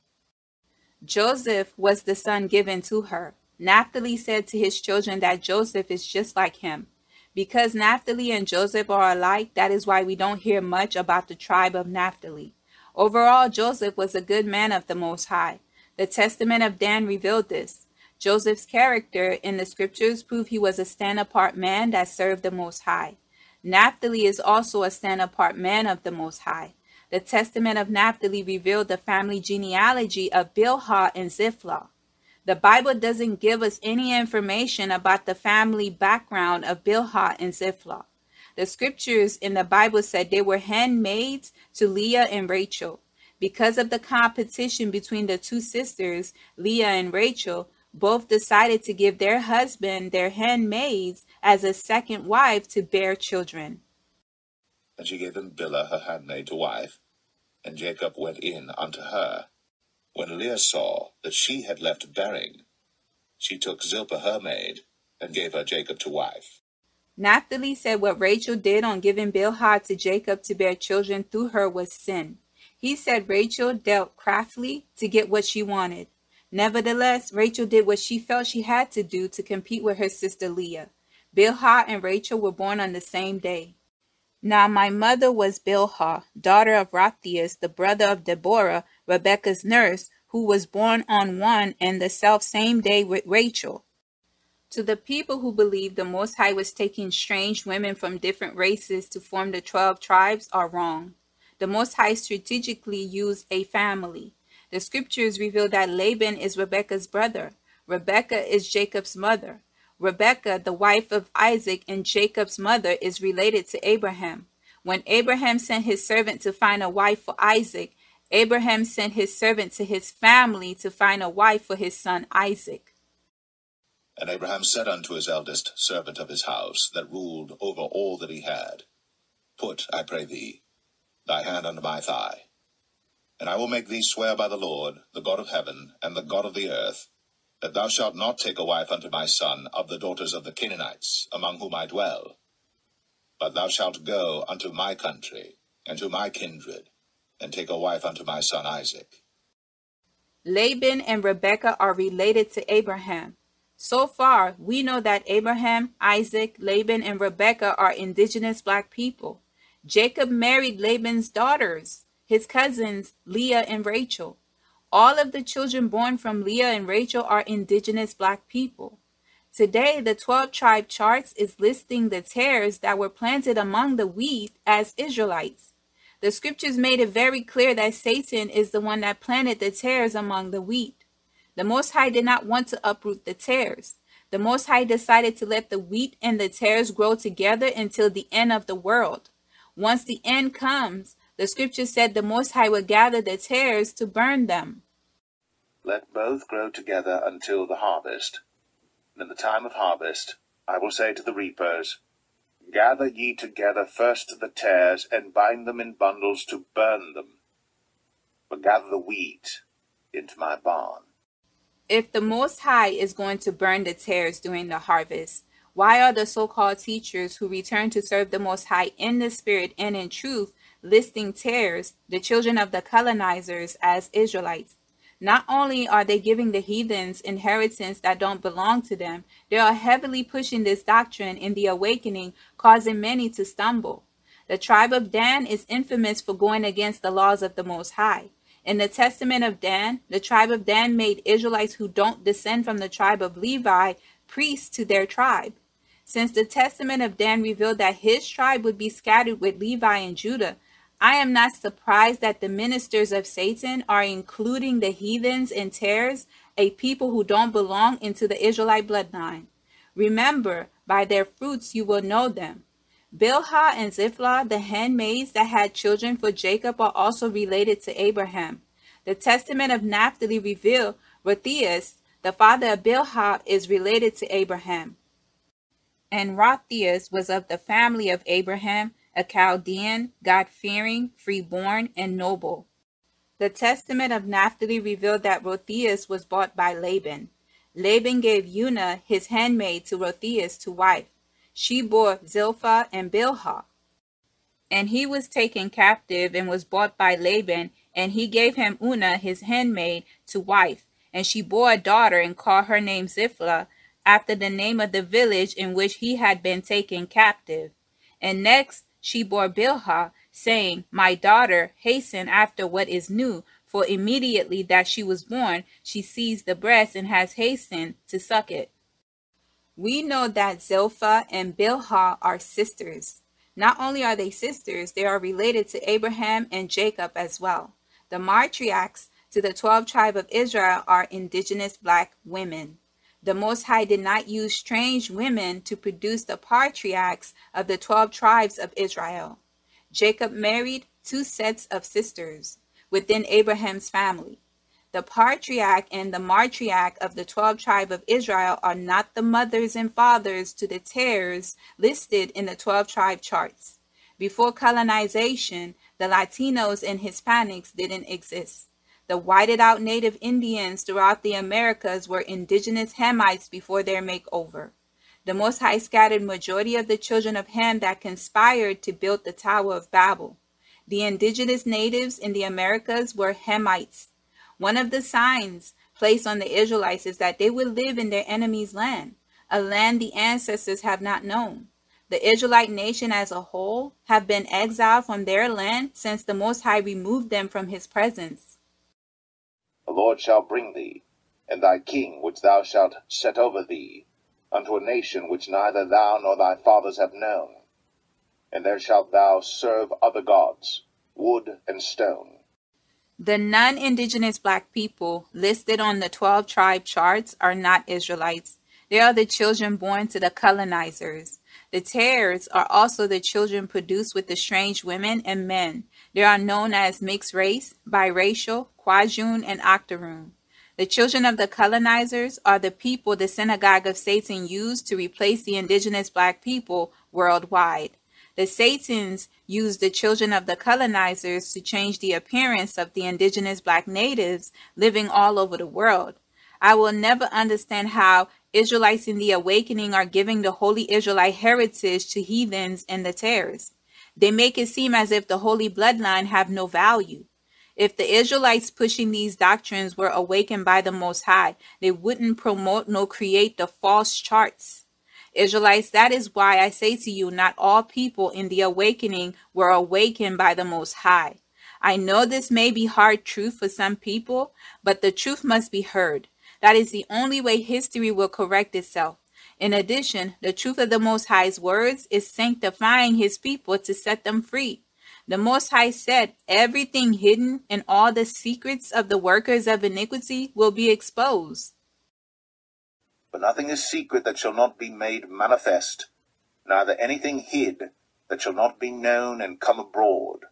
Joseph was the son given to her. Naphtali said to his children that Joseph is just like him. Because Naphtali and Joseph are alike, that is why we don't hear much about the tribe of Naphtali. Overall, Joseph was a good man of the Most High. The Testament of Dan revealed this. Joseph's character in the scriptures prove he was a stand-apart man that served the Most High. Naphtali is also a stand-apart man of the Most High. The testament of Naphtali revealed the family genealogy of Bilhah and Zilpah. The Bible doesn't give us any information about the family background of Bilhah and Zilpah. The scriptures in the Bible said they were handmaids to Leah and Rachel. Because of the competition between the two sisters, Leah and Rachel, both decided to give their husband their handmaids as a second wife to bear children. And she gave him Bilhah her handmaid to wife, and Jacob went in unto her. When Leah saw that she had left bearing, she took Zilpah her maid, and gave her Jacob to wife. Naphtali said what Rachel did on giving Bilhah to Jacob to bear children through her was sin. He said Rachel dealt craftily to get what she wanted. Nevertheless, Rachel did what she felt she had to do to compete with her sister Leah. Bilhah and Rachel were born on the same day. Now my mother was Bilhah, daughter of Rotheus, the brother of Deborah, Rebekah's nurse, who was born on one and the self same day with Rachel. To the people who believe the Most High was taking strange women from different races to form the 12 tribes are wrong. The Most High strategically used a family. The scriptures reveal that Laban is Rebekah's brother. Rebekah is Jacob's mother. Rebekah, the wife of Isaac and Jacob's mother, is related to Abraham. When Abraham sent his servant to find a wife for Isaac, Abraham sent his servant to his family to find a wife for his son Isaac. And Abraham said unto his eldest servant of his house, that ruled over all that he had, Put, I pray thee, thy hand under my thigh, and I will make thee swear by the Lord, the God of heaven, and the God of the earth, that thou shalt not take a wife unto my son of the daughters of the Canaanites, among whom I dwell. But thou shalt go unto my country, and to my kindred, and take a wife unto my son Isaac. Laban and Rebekah are related to Abraham. So far, we know that Abraham, Isaac, Laban, and Rebekah are indigenous black people. Jacob married Laban's daughters his cousins Leah and Rachel. All of the children born from Leah and Rachel are indigenous black people. Today, the 12 tribe charts is listing the tares that were planted among the wheat as Israelites. The scriptures made it very clear that Satan is the one that planted the tares among the wheat. The Most High did not want to uproot the tares. The Most High decided to let the wheat and the tares grow together until the end of the world. Once the end comes, the scripture said the Most High would gather the tares to burn them. Let both grow together until the harvest. And in the time of harvest, I will say to the reapers, Gather ye together first the tares, and bind them in bundles to burn them. But gather the wheat into my barn. If the Most High is going to burn the tares during the harvest, why are the so called teachers who return to serve the Most High in the Spirit and in truth listing tares, the children of the colonizers, as Israelites. Not only are they giving the heathens inheritance that don't belong to them, they are heavily pushing this doctrine in the awakening, causing many to stumble. The tribe of Dan is infamous for going against the laws of the Most High. In the testament of Dan, the tribe of Dan made Israelites who don't descend from the tribe of Levi priests to their tribe. Since the testament of Dan revealed that his tribe would be scattered with Levi and Judah, I am not surprised that the ministers of Satan are including the heathens and tares, a people who don't belong into the Israelite bloodline. Remember, by their fruits you will know them. Bilhah and Zilpah, the handmaids that had children for Jacob, are also related to Abraham. The testament of Naphtali revealed Rotheus, the father of Bilhah, is related to Abraham. And Rotheus was of the family of Abraham, a Chaldean, God-fearing, free-born, and noble. The testament of Naphtali revealed that Rotheus was bought by Laban. Laban gave Una, his handmaid, to Rotheus to wife. She bore Zilpah and Bilhah. And he was taken captive and was bought by Laban, and he gave him Una, his handmaid, to wife. And she bore a daughter and called her name Zilpah, after the name of the village in which he had been taken captive. And next she bore Bilhah, saying, My daughter, hasten after what is new, for immediately that she was born, she seized the breast and has hastened to suck it. We know that Zilpah and Bilhah are sisters. Not only are they sisters, they are related to Abraham and Jacob as well. The matriarchs to the 12 tribe of Israel are indigenous black women. The Most High did not use strange women to produce the patriarchs of the 12 tribes of Israel. Jacob married two sets of sisters within Abraham's family. The patriarch and the matriarch of the 12 tribe of Israel are not the mothers and fathers to the tares listed in the 12 tribe charts. Before colonization, the Latinos and Hispanics didn't exist. The whited out native Indians throughout the Americas were indigenous Hamites before their makeover. The Most High scattered majority of the children of Ham that conspired to build the Tower of Babel. The indigenous natives in the Americas were Hamites. One of the signs placed on the Israelites is that they would live in their enemy's land, a land the ancestors have not known. The Israelite nation as a whole have been exiled from their land since the Most High removed them from his presence. The Lord shall bring thee, and thy king which thou shalt set over thee, unto a nation which neither thou nor thy fathers have known and there shalt thou serve other gods, wood and stone. The non indigenous black people listed on the 12 tribe charts are not Israelites. They are the children born to the colonizers. The tares are also the children produced with the strange women and men. They are known as mixed race, biracial, quadroon, and octoroon. The children of the colonizers are the people the synagogue of Satan used to replace the indigenous black people worldwide. The Satans used the children of the colonizers to change the appearance of the indigenous black natives living all over the world. I will never understand how Israelites in the awakening are giving the holy Israelite heritage to heathens and the tares. They make it seem as if the holy bloodline have no value. If the Israelites pushing these doctrines were awakened by the Most High, they wouldn't promote nor create the false charts. Israelites, that is why I say to you, not all people in the awakening were awakened by the Most High. I know this may be hard truth for some people, but the truth must be heard. That is the only way history will correct itself. In addition, the truth of the Most High's words is sanctifying his people to set them free. The Most High said, Everything hidden and all the secrets of the workers of iniquity will be exposed. For nothing is secret that shall not be made manifest, neither anything hid that shall not be known and come abroad.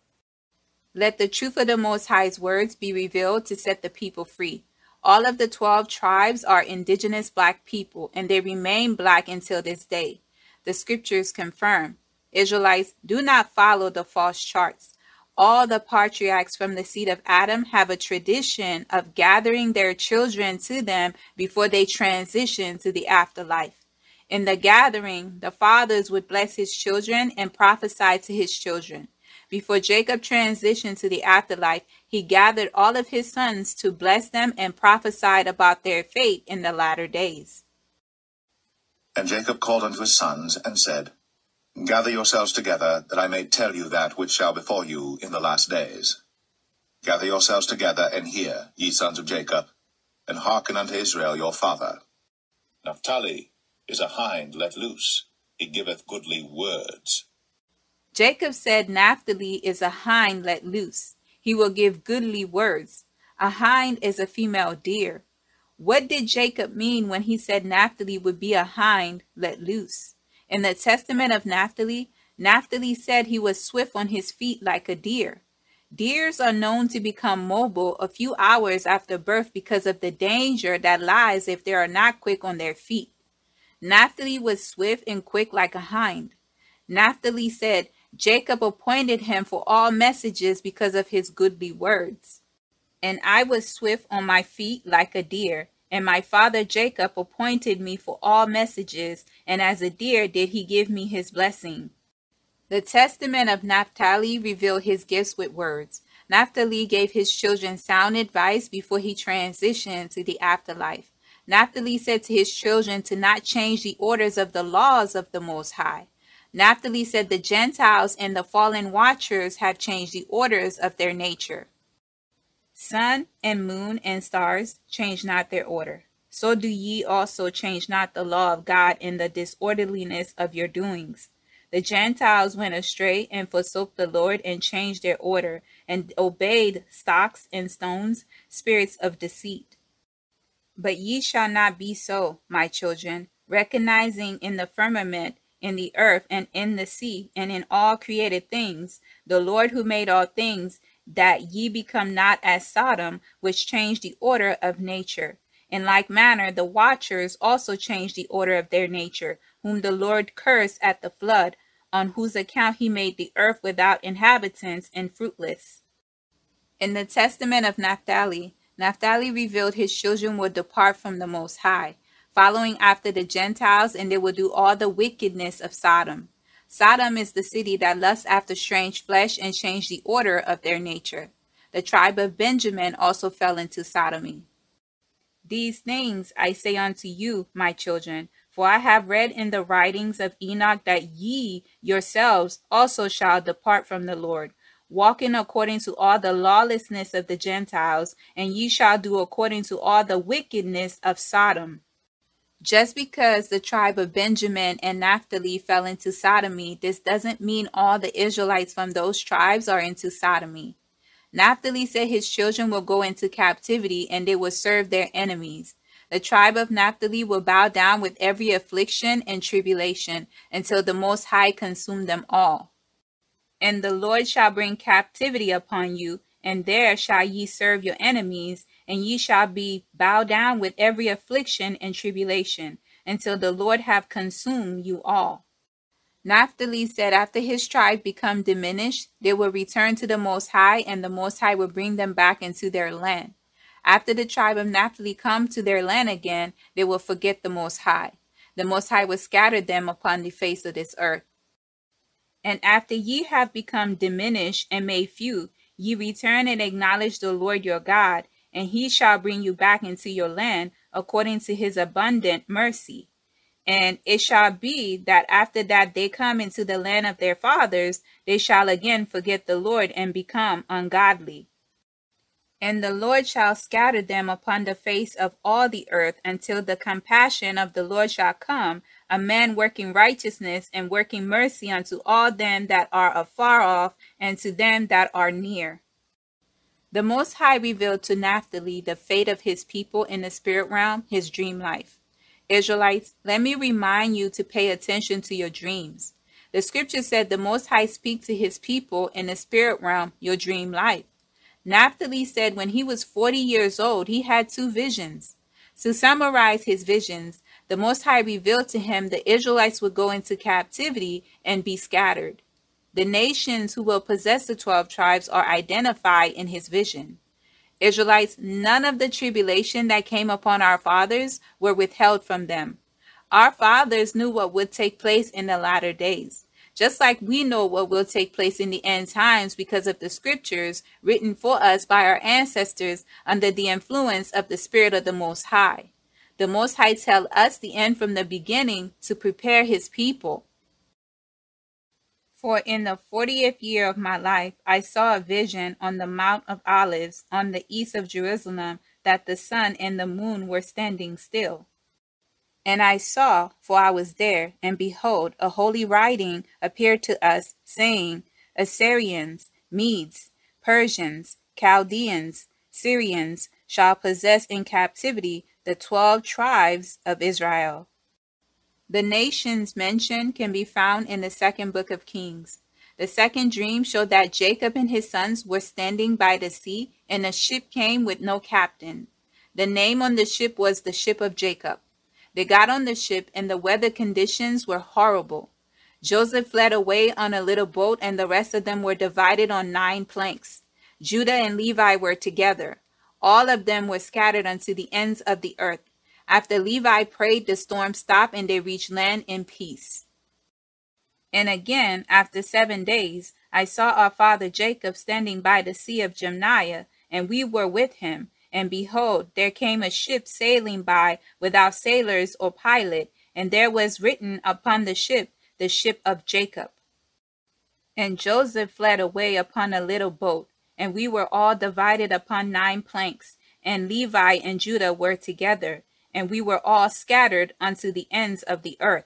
Let the truth of the Most High's words be revealed to set the people free. All of the 12 tribes are indigenous black people, and they remain black until this day. The scriptures confirm Israelites do not follow the false charts all the patriarchs from the seed of Adam have a tradition of gathering their children to them before they transition to the afterlife. In the gathering, the fathers would bless his children and prophesy to his children. Before Jacob transitioned to the afterlife, he gathered all of his sons to bless them and prophesied about their fate in the latter days. And Jacob called unto his sons and said, Gather yourselves together, that I may tell you that which shall befall you in the last days. Gather yourselves together, and hear, ye sons of Jacob, and hearken unto Israel your father. Naphtali is a hind let loose, he giveth goodly words. Jacob said, Naphtali is a hind let loose. He will give goodly words. A hind is a female deer. What did Jacob mean when he said Naphtali would be a hind let loose? In the testament of Naphtali, Naphtali said he was swift on his feet like a deer. Deers are known to become mobile a few hours after birth because of the danger that lies if they are not quick on their feet. Naphtali was swift and quick like a hind. Naphtali said, Jacob appointed him for all messages because of his goodly words. And I was swift on my feet like a deer, and my father Jacob appointed me for all messages, and as a deer did he give me his blessing. The testament of Naphtali revealed his gifts with words. Naphtali gave his children sound advice before he transitioned to the afterlife. Naphtali said to his children to not change the orders of the laws of the Most High. Naphtali said the Gentiles and the fallen watchers have changed the orders of their nature. Sun and moon and stars change not their order. So do ye also change not the law of God in the disorderliness of your doings. The Gentiles went astray and forsook the Lord and changed their order and obeyed stocks and stones, spirits of deceit. But ye shall not be so, my children, recognizing in the firmament, in the earth, and in the sea, and in all created things, the Lord who made all things, that ye become not as Sodom, which changed the order of nature. In like manner, the watchers also changed the order of their nature, whom the Lord cursed at the flood, on whose account he made the earth without inhabitants and fruitless. In the testament of Naphtali, Naphtali revealed his children would depart from the Most High, following after the Gentiles, and they will do all the wickedness of Sodom. Sodom is the city that lusts after strange flesh and changed the order of their nature. The tribe of Benjamin also fell into sodomy. These things I say unto you, my children, for I have read in the writings of Enoch that ye yourselves also shall depart from the Lord, walking according to all the lawlessness of the Gentiles, and ye shall do according to all the wickedness of Sodom. Just because the tribe of Benjamin and Naphtali fell into sodomy, this doesn't mean all the Israelites from those tribes are into sodomy. Naphtali said his children will go into captivity and they will serve their enemies. The tribe of Naphtali will bow down with every affliction and tribulation until the Most High consume them all. And the Lord shall bring captivity upon you, and there shall ye serve your enemies, and ye shall be bowed down with every affliction and tribulation, until the Lord have consumed you all. Naphtali said after his tribe become diminished, they will return to the Most High, and the Most High will bring them back into their land. After the tribe of Naphtali come to their land again, they will forget the Most High. The Most High will scatter them upon the face of this earth. And after ye have become diminished and made few, ye return and acknowledge the Lord your God, and he shall bring you back into your land according to his abundant mercy. And it shall be that after that they come into the land of their fathers, they shall again forget the Lord and become ungodly. And the Lord shall scatter them upon the face of all the earth until the compassion of the Lord shall come, a man working righteousness and working mercy unto all them that are afar off and to them that are near. The Most High revealed to Naphtali the fate of his people in the spirit realm, his dream life. Israelites, let me remind you to pay attention to your dreams. The scripture said the Most High speak to his people in the spirit realm, your dream life. Naphtali said when he was 40 years old, he had two visions. To summarize his visions, the Most High revealed to him the Israelites would go into captivity and be scattered. The nations who will possess the 12 tribes are identified in his vision. Israelites, none of the tribulation that came upon our fathers were withheld from them. Our fathers knew what would take place in the latter days, just like we know what will take place in the end times because of the scriptures written for us by our ancestors under the influence of the Spirit of the Most High. The Most High tell us the end from the beginning to prepare his people. For in the fortieth year of my life I saw a vision on the Mount of Olives on the east of Jerusalem that the sun and the moon were standing still. And I saw, for I was there, and behold, a holy writing appeared to us, saying, Assyrians, Medes, Persians, Chaldeans, Syrians shall possess in captivity the twelve tribes of Israel. The nations mentioned can be found in the second book of Kings. The second dream showed that Jacob and his sons were standing by the sea, and a ship came with no captain. The name on the ship was the ship of Jacob. They got on the ship, and the weather conditions were horrible. Joseph fled away on a little boat, and the rest of them were divided on nine planks. Judah and Levi were together. All of them were scattered unto the ends of the earth. After Levi prayed, the storm stopped, and they reached land in peace. And again, after seven days, I saw our father Jacob standing by the sea of Jamniah, and we were with him. And behold, there came a ship sailing by without sailors or pilot, and there was written upon the ship, the ship of Jacob. And Joseph fled away upon a little boat, and we were all divided upon nine planks, and Levi and Judah were together, and we were all scattered unto the ends of the earth.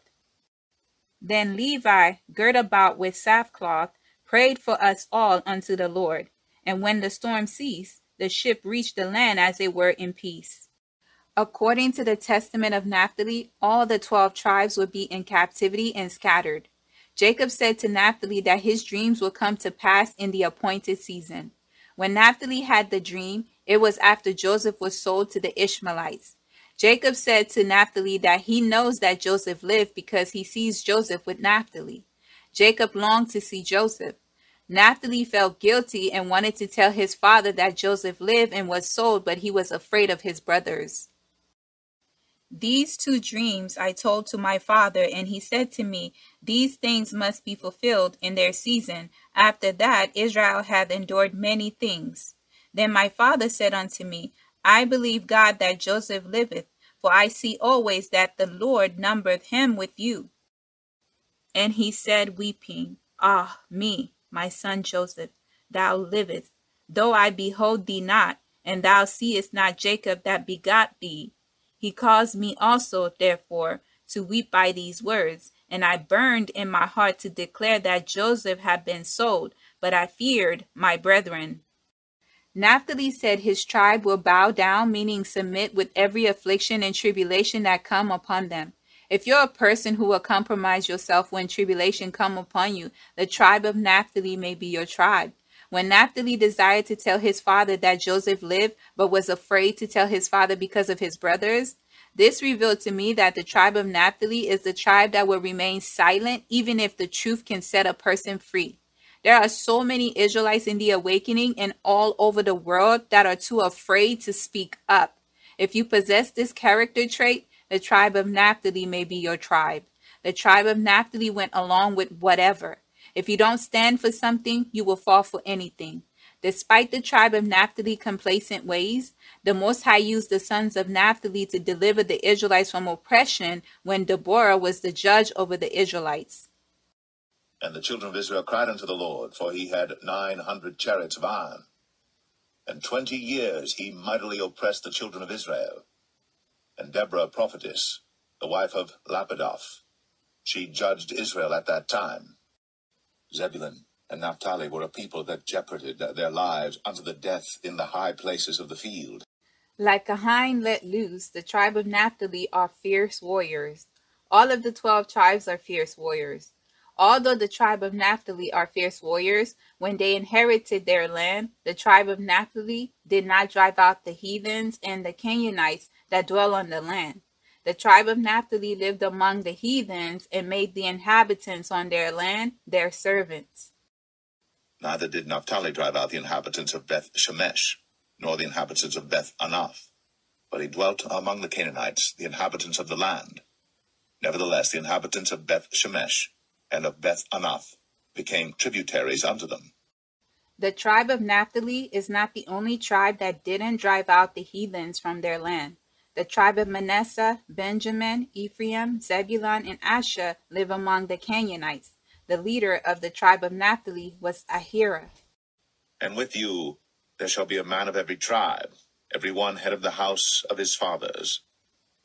Then Levi, girt about with sackcloth, prayed for us all unto the Lord. And when the storm ceased, the ship reached the land as it were in peace. According to the testament of Naphtali, all the twelve tribes would be in captivity and scattered. Jacob said to Naphtali that his dreams would come to pass in the appointed season. When Naphtali had the dream, it was after Joseph was sold to the Ishmaelites. Jacob said to Naphtali that he knows that Joseph lived because he sees Joseph with Naphtali. Jacob longed to see Joseph. Naphtali felt guilty and wanted to tell his father that Joseph lived and was sold, but he was afraid of his brothers. These two dreams I told to my father, and he said to me, These things must be fulfilled in their season. After that, Israel hath endured many things. Then my father said unto me, I believe God that Joseph liveth, for I see always that the Lord numbereth him with you. And he said, weeping, Ah, me, my son Joseph, thou livest, though I behold thee not, and thou seest not Jacob that begot thee. He caused me also, therefore, to weep by these words, and I burned in my heart to declare that Joseph had been sold, but I feared my brethren. Naphtali said his tribe will bow down, meaning submit with every affliction and tribulation that come upon them. If you're a person who will compromise yourself when tribulation come upon you, the tribe of Naphtali may be your tribe. When Naphtali desired to tell his father that Joseph lived, but was afraid to tell his father because of his brothers, this revealed to me that the tribe of Naphtali is the tribe that will remain silent even if the truth can set a person free. There are so many Israelites in the awakening and all over the world that are too afraid to speak up. If you possess this character trait, the tribe of Naphtali may be your tribe. The tribe of Naphtali went along with whatever. If you don't stand for something, you will fall for anything. Despite the tribe of Naphtali complacent ways, the Most High used the sons of Naphtali to deliver the Israelites from oppression when Deborah was the judge over the Israelites. And the children of Israel cried unto the Lord, for he had nine hundred chariots of iron. And twenty years he mightily oppressed the children of Israel. And Deborah prophetess, the wife of Lapidoth, she judged Israel at that time. Zebulun and Naphtali were a people that jeoparded their lives unto the death in the high places of the field. Like a hind let loose, the tribe of Naphtali are fierce warriors. All of the twelve tribes are fierce warriors. Although the tribe of Naphtali are fierce warriors, when they inherited their land, the tribe of Naphtali did not drive out the heathens and the Canaanites that dwell on the land. The tribe of Naphtali lived among the heathens and made the inhabitants on their land their servants. Neither did Naphtali drive out the inhabitants of Beth Shemesh, nor the inhabitants of Beth Anath, but he dwelt among the Canaanites, the inhabitants of the land. Nevertheless, the inhabitants of Beth Shemesh and of Beth Anath became tributaries unto them. The tribe of Naphtali is not the only tribe that didn't drive out the heathens from their land. The tribe of Manasseh, Benjamin, Ephraim, Zebulun, and Asher live among the Canaanites. The leader of the tribe of Naphtali was Ahira. And with you there shall be a man of every tribe, every one head of the house of his fathers.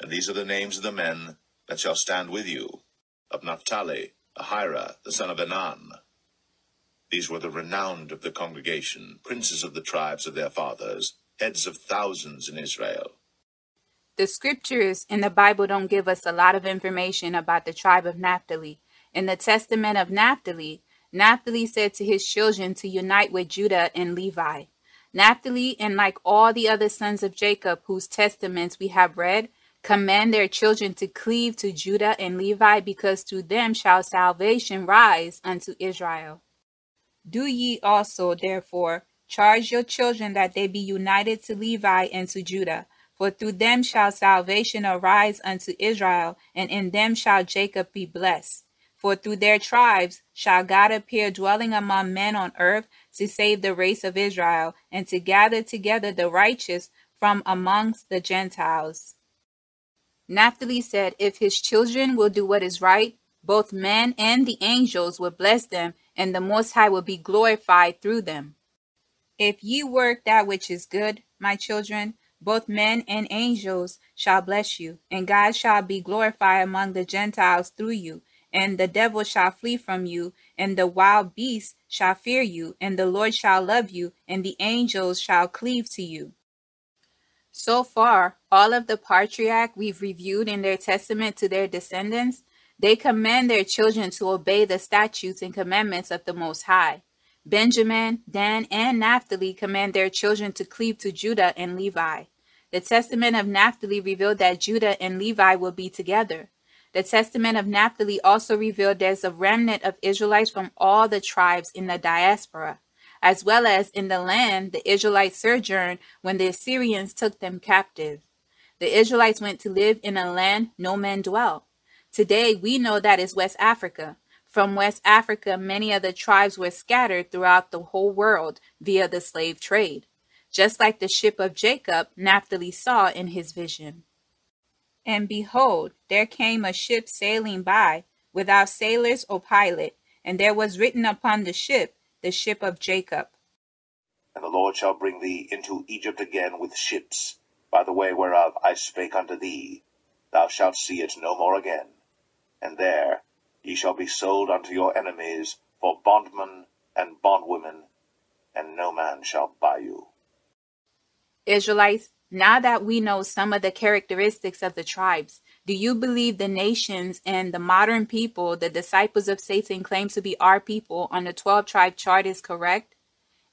And these are the names of the men that shall stand with you, of Naphtali, Ahira, the son of Enan. These were the renowned of the congregation, princes of the tribes of their fathers, heads of thousands in Israel. The scriptures in the Bible don't give us a lot of information about the tribe of Naphtali. In the testament of Naphtali, Naphtali said to his children to unite with Judah and Levi. Naphtali, and like all the other sons of Jacob whose testaments we have read, command their children to cleave to Judah and Levi, because through them shall salvation rise unto Israel. Do ye also, therefore, charge your children that they be united to Levi and to Judah, for through them shall salvation arise unto Israel, and in them shall Jacob be blessed. For through their tribes shall God appear dwelling among men on earth to save the race of Israel and to gather together the righteous from amongst the Gentiles. Naphtali said, If his children will do what is right, both men and the angels will bless them, and the Most High will be glorified through them. If ye work that which is good, my children, both men and angels shall bless you, and God shall be glorified among the Gentiles through you and the devil shall flee from you, and the wild beasts shall fear you, and the Lord shall love you, and the angels shall cleave to you. So far, all of the patriarchs we've reviewed in their testament to their descendants, they command their children to obey the statutes and commandments of the Most High. Benjamin, Dan, and Naphtali command their children to cleave to Judah and Levi. The testament of Naphtali revealed that Judah and Levi will be together. The testament of Naphtali also revealed there's a remnant of Israelites from all the tribes in the diaspora, as well as in the land the Israelites sojourned when the Assyrians took them captive. The Israelites went to live in a land no man dwell. Today we know that is West Africa. From West Africa, many of the tribes were scattered throughout the whole world via the slave trade, just like the ship of Jacob Naphtali saw in his vision. And behold, there came a ship sailing by, without sailors or pilot, and there was written upon the ship, the ship of Jacob. And the Lord shall bring thee into Egypt again with ships, by the way whereof I spake unto thee. Thou shalt see it no more again. And there ye shall be sold unto your enemies for bondmen and bondwomen, and no man shall buy you. Israelites, now that we know some of the characteristics of the tribes, do you believe the nations and the modern people, the disciples of Satan, claim to be our people on the 12 tribe chart is correct?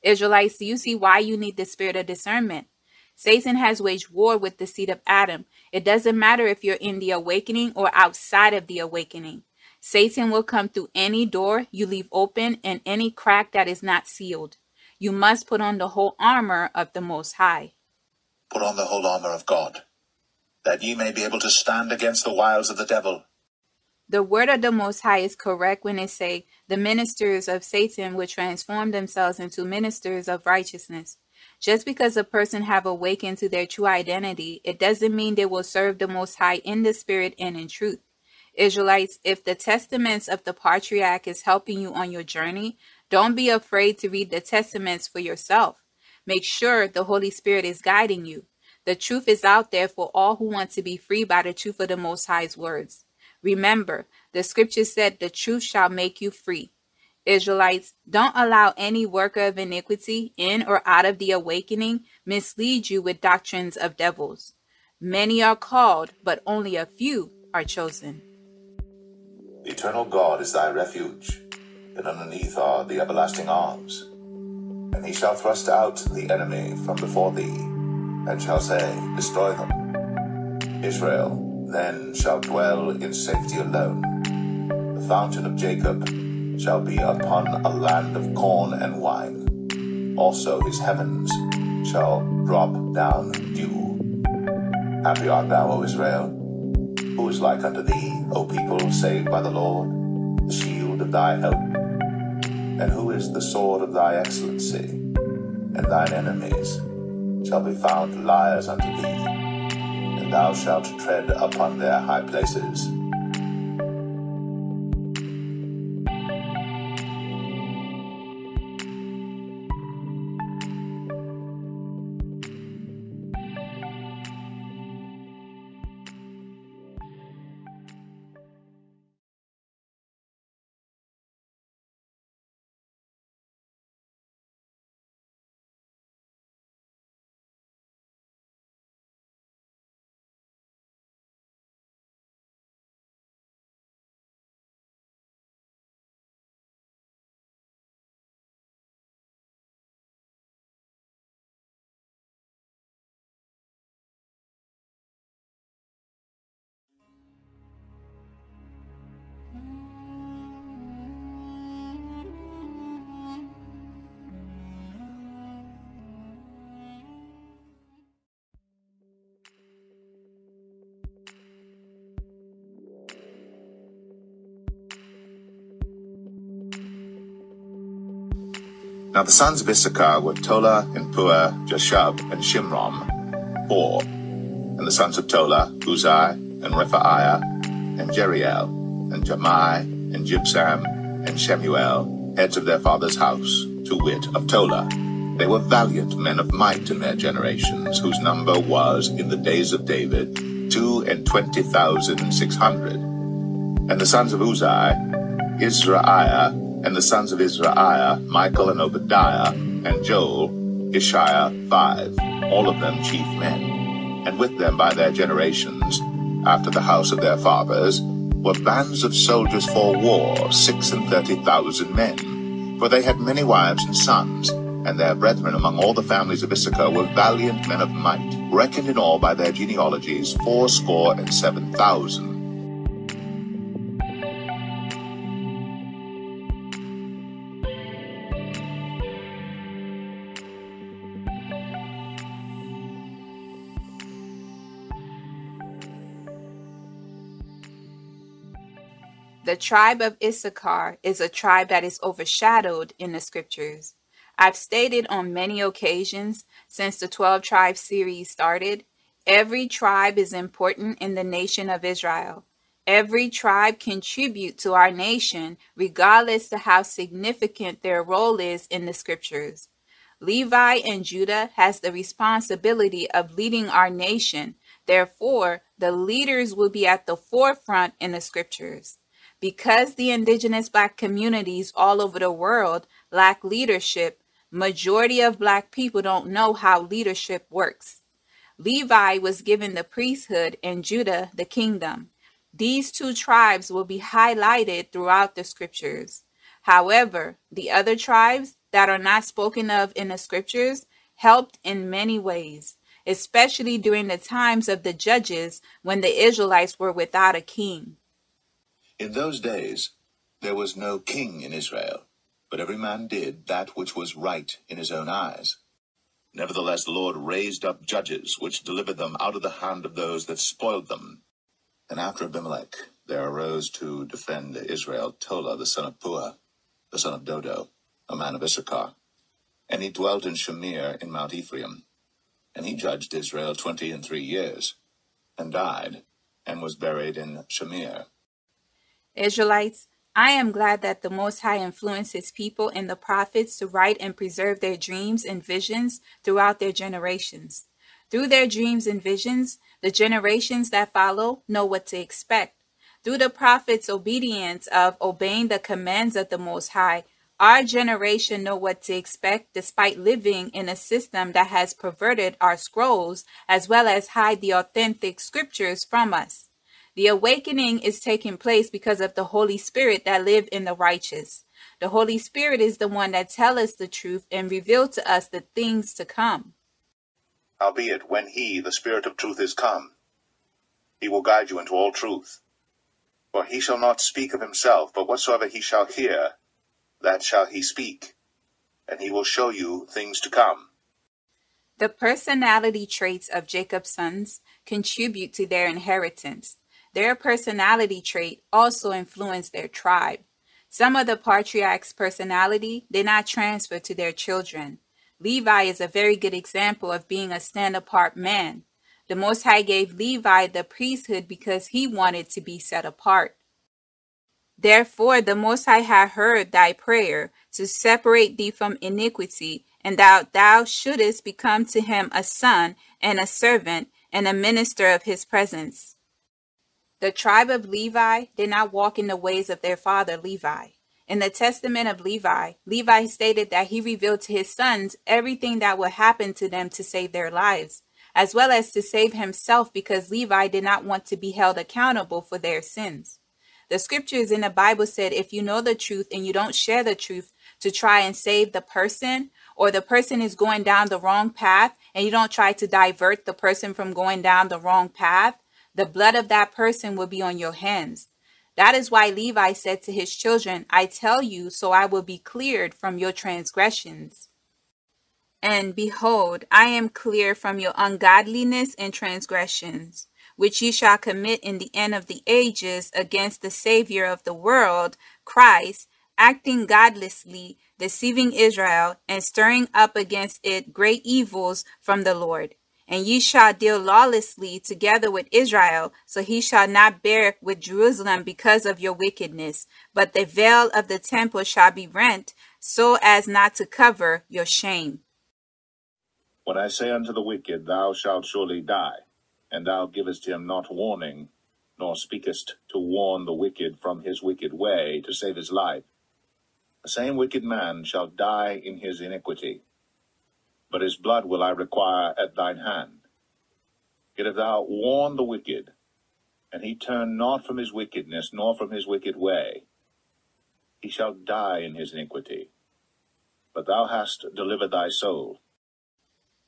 Israelites, do you see why you need the spirit of discernment? Satan has waged war with the seed of Adam. It doesn't matter if you're in the awakening or outside of the awakening. Satan will come through any door you leave open and any crack that is not sealed. You must put on the whole armor of the Most High. Put on the whole armor of God, that ye may be able to stand against the wiles of the devil. The word of the Most High is correct when it say the ministers of Satan will transform themselves into ministers of righteousness. Just because a person have awakened to their true identity, it doesn't mean they will serve the Most High in the spirit and in truth. Israelites, if the testaments of the patriarch is helping you on your journey, don't be afraid to read the testaments for yourself. Make sure the Holy Spirit is guiding you. The truth is out there for all who want to be free by the truth of the Most High's words. Remember, the scripture said, The truth shall make you free. Israelites, don't allow any worker of iniquity in or out of the awakening mislead you with doctrines of devils. Many are called, but only a few are chosen. Eternal God is thy refuge, and underneath are the everlasting arms. And he shall thrust out the enemy from before thee, and shall say, Destroy them. Israel then shall dwell in safety alone. The fountain of Jacob shall be upon a land of corn and wine. Also his heavens shall drop down dew. Happy art thou, O Israel. Who is like unto thee, O people saved by the Lord, the shield of thy help? And who is the sword of thy excellency? And thine enemies shall be found liars unto thee, and thou shalt tread upon their high places. Now the sons of Issachar were Tola and Puah, Jashub, and Shimron, four. And the sons of Tola, Uzai, and Rephaiah, and Jeriel, and Jahmai, and Jibsam, and Shemuel, heads of their father's house, to wit, of Tola. They were valiant men of might in their generations, whose number was, in the days of David, two and twenty thousand and six hundred. And the sons of Uzai, Izraiah, and the sons of Izraiah, Michael and Obadiah, and Joel, Ishiah, five, all of them chief men. And with them by their generations, after the house of their fathers, were bands of soldiers for war, six and thirty thousand men. For they had many wives and sons, and their brethren among all the families of Issachar were valiant men of might, reckoned in all by their genealogies fourscore and seven thousand. The tribe of Issachar is a tribe that is overshadowed in the scriptures. I've stated on many occasions since the 12 tribe series started, every tribe is important in the nation of Israel. Every tribe contribute to our nation regardless to how significant their role is in the scriptures. Levi and Judah has the responsibility of leading our nation. Therefore, the leaders will be at the forefront in the scriptures. Because the indigenous black communities all over the world lack leadership, majority of black people don't know how leadership works. Levi was given the priesthood and Judah the kingdom. These two tribes will be highlighted throughout the scriptures. However, the other tribes that are not spoken of in the scriptures helped in many ways, especially during the times of the judges when the Israelites were without a king. In those days there was no king in Israel, but every man did that which was right in his own eyes. Nevertheless the Lord raised up judges, which delivered them out of the hand of those that spoiled them. And after Abimelech there arose to defend Israel Tola the son of Puah, the son of Dodo, a man of Issachar. And he dwelt in Shamir in Mount Ephraim. And he judged Israel twenty and three years, and died, and was buried in Shamir. Israelites, I am glad that the Most High influenced his people and the prophets to write and preserve their dreams and visions throughout their generations. Through their dreams and visions, the generations that follow know what to expect. Through the prophets' obedience of obeying the commands of the Most High, our generation know what to expect despite living in a system that has perverted our scrolls as well as hide the authentic scriptures from us. The awakening is taking place because of the Holy Spirit that live in the righteous. The Holy Spirit is the one that tell us the truth and reveal to us the things to come. Howbeit, when he, the Spirit of truth, is come, he will guide you into all truth. For he shall not speak of himself, but whatsoever he shall hear, that shall he speak, and he will show you things to come. The personality traits of Jacob's sons contribute to their inheritance. Their personality trait also influenced their tribe. Some of the patriarchs' personality did not transfer to their children. Levi is a very good example of being a stand apart man. The Most High gave Levi the priesthood because he wanted to be set apart. Therefore, the Most High had heard thy prayer to separate thee from iniquity, and that thou shouldest become to him a son and a servant and a minister of his presence. The tribe of Levi did not walk in the ways of their father Levi. In the testament of Levi, Levi stated that he revealed to his sons everything that would happen to them to save their lives, as well as to save himself because Levi did not want to be held accountable for their sins. The scriptures in the Bible said if you know the truth and you don't share the truth to try and save the person, or the person is going down the wrong path and you don't try to divert the person from going down the wrong path, the blood of that person will be on your hands. That is why Levi said to his children, I tell you, so I will be cleared from your transgressions. And behold, I am clear from your ungodliness and transgressions, which ye shall commit in the end of the ages against the Savior of the world, Christ, acting godlessly, deceiving Israel, and stirring up against it great evils from the Lord. And ye shall deal lawlessly together with Israel, so he shall not bear with Jerusalem because of your wickedness. But the veil of the temple shall be rent, so as not to cover your shame. When I say unto the wicked, Thou shalt surely die, and thou givest him not warning, nor speakest to warn the wicked from his wicked way to save his life, the same wicked man shall die in his iniquity, but his blood will I require at thine hand. Yet if thou warn the wicked, and he turn not from his wickedness, nor from his wicked way, he shall die in his iniquity. But thou hast delivered thy soul.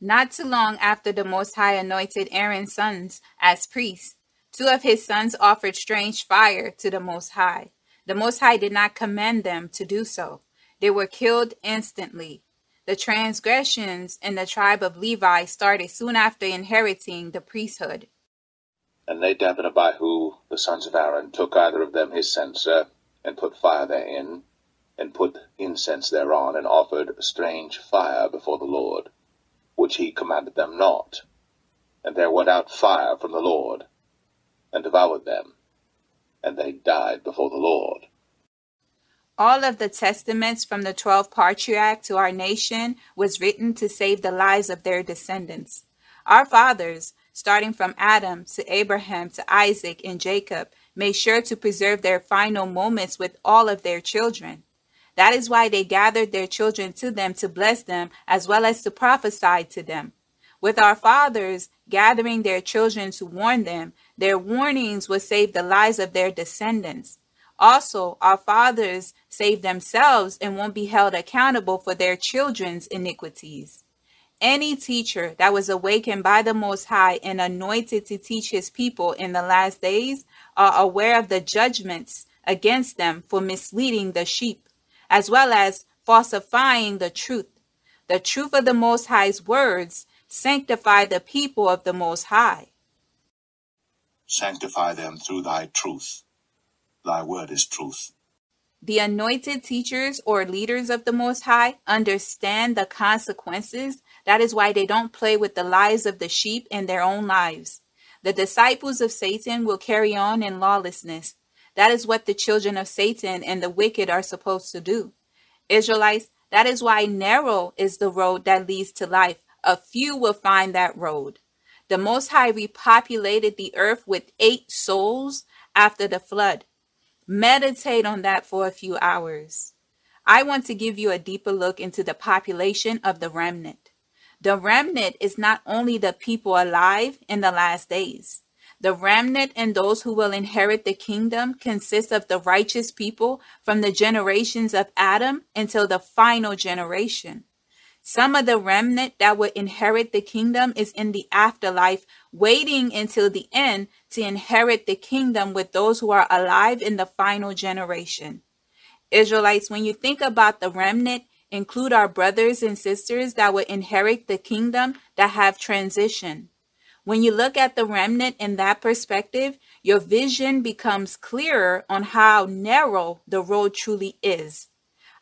Not too long after the Most High anointed Aaron's sons as priests, two of his sons offered strange fire to the Most High. The Most High did not command them to do so. They were killed instantly. The transgressions in the tribe of Levi started soon after inheriting the priesthood. And Nadab and Abihu, the sons of Aaron, took either of them his censer, and put fire therein, and put incense thereon, and offered strange fire before the Lord, which he commanded them not. And there went out fire from the Lord, and devoured them, and they died before the Lord. All of the testaments from the 12 patriarchs to our nation was written to save the lives of their descendants. Our fathers, starting from Adam to Abraham to Isaac and Jacob, made sure to preserve their final moments with all of their children. That is why they gathered their children to them to bless them as well as to prophesy to them. With our fathers gathering their children to warn them, their warnings would save the lives of their descendants. Also, our fathers save themselves and won't be held accountable for their children's iniquities. Any teacher that was awakened by the Most High and anointed to teach his people in the last days are aware of the judgments against them for misleading the sheep, as well as falsifying the truth. The truth of the Most High's words sanctify the people of the Most High. Sanctify them through thy truth. Thy word is truth. The anointed teachers or leaders of the Most High understand the consequences. That is why they don't play with the lives of the sheep and their own lives. The disciples of Satan will carry on in lawlessness. That is what the children of Satan and the wicked are supposed to do. Israelites, that is why narrow is the road that leads to life. A few will find that road. The Most High repopulated the earth with eight souls after the flood. Meditate on that for a few hours. I want to give you a deeper look into the population of the remnant. The remnant is not only the people alive in the last days. The remnant and those who will inherit the kingdom consists of the righteous people from the generations of Adam until the final generation. Some of the remnant that will inherit the kingdom is in the afterlife, waiting until the end to inherit the kingdom with those who are alive in the final generation. Israelites, when you think about the remnant, include our brothers and sisters that will inherit the kingdom that have transitioned. When you look at the remnant in that perspective, your vision becomes clearer on how narrow the road truly is.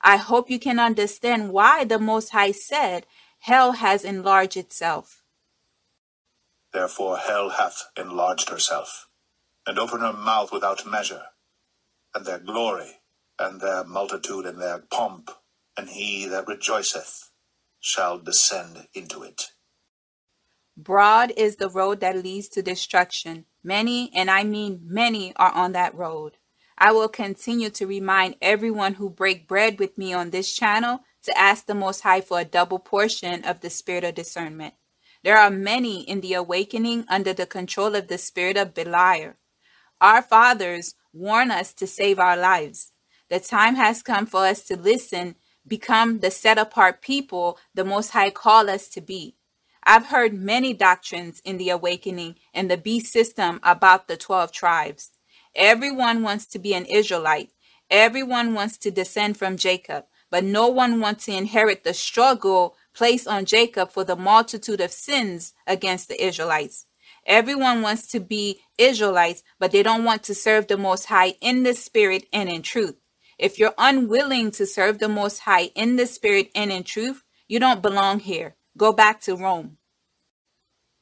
I hope you can understand why the Most High said, Hell has enlarged itself. Therefore hell hath enlarged herself, and opened her mouth without measure, and their glory, and their multitude, and their pomp, and he that rejoiceth shall descend into it. Broad is the road that leads to destruction. Many, and I mean many, are on that road. I will continue to remind everyone who break bread with me on this channel to ask the Most High for a double portion of the spirit of discernment. There are many in the awakening under the control of the spirit of Beliar. Our fathers warn us to save our lives. The time has come for us to listen, become the set apart people the Most High call us to be. I've heard many doctrines in the awakening and the beast system about the 12 tribes. Everyone wants to be an Israelite. Everyone wants to descend from Jacob, but no one wants to inherit the struggle placed on Jacob for the multitude of sins against the Israelites. Everyone wants to be Israelites, but they don't want to serve the Most High in the spirit and in truth. If you're unwilling to serve the Most High in the Spirit and in truth, you don't belong here. Go back to Rome.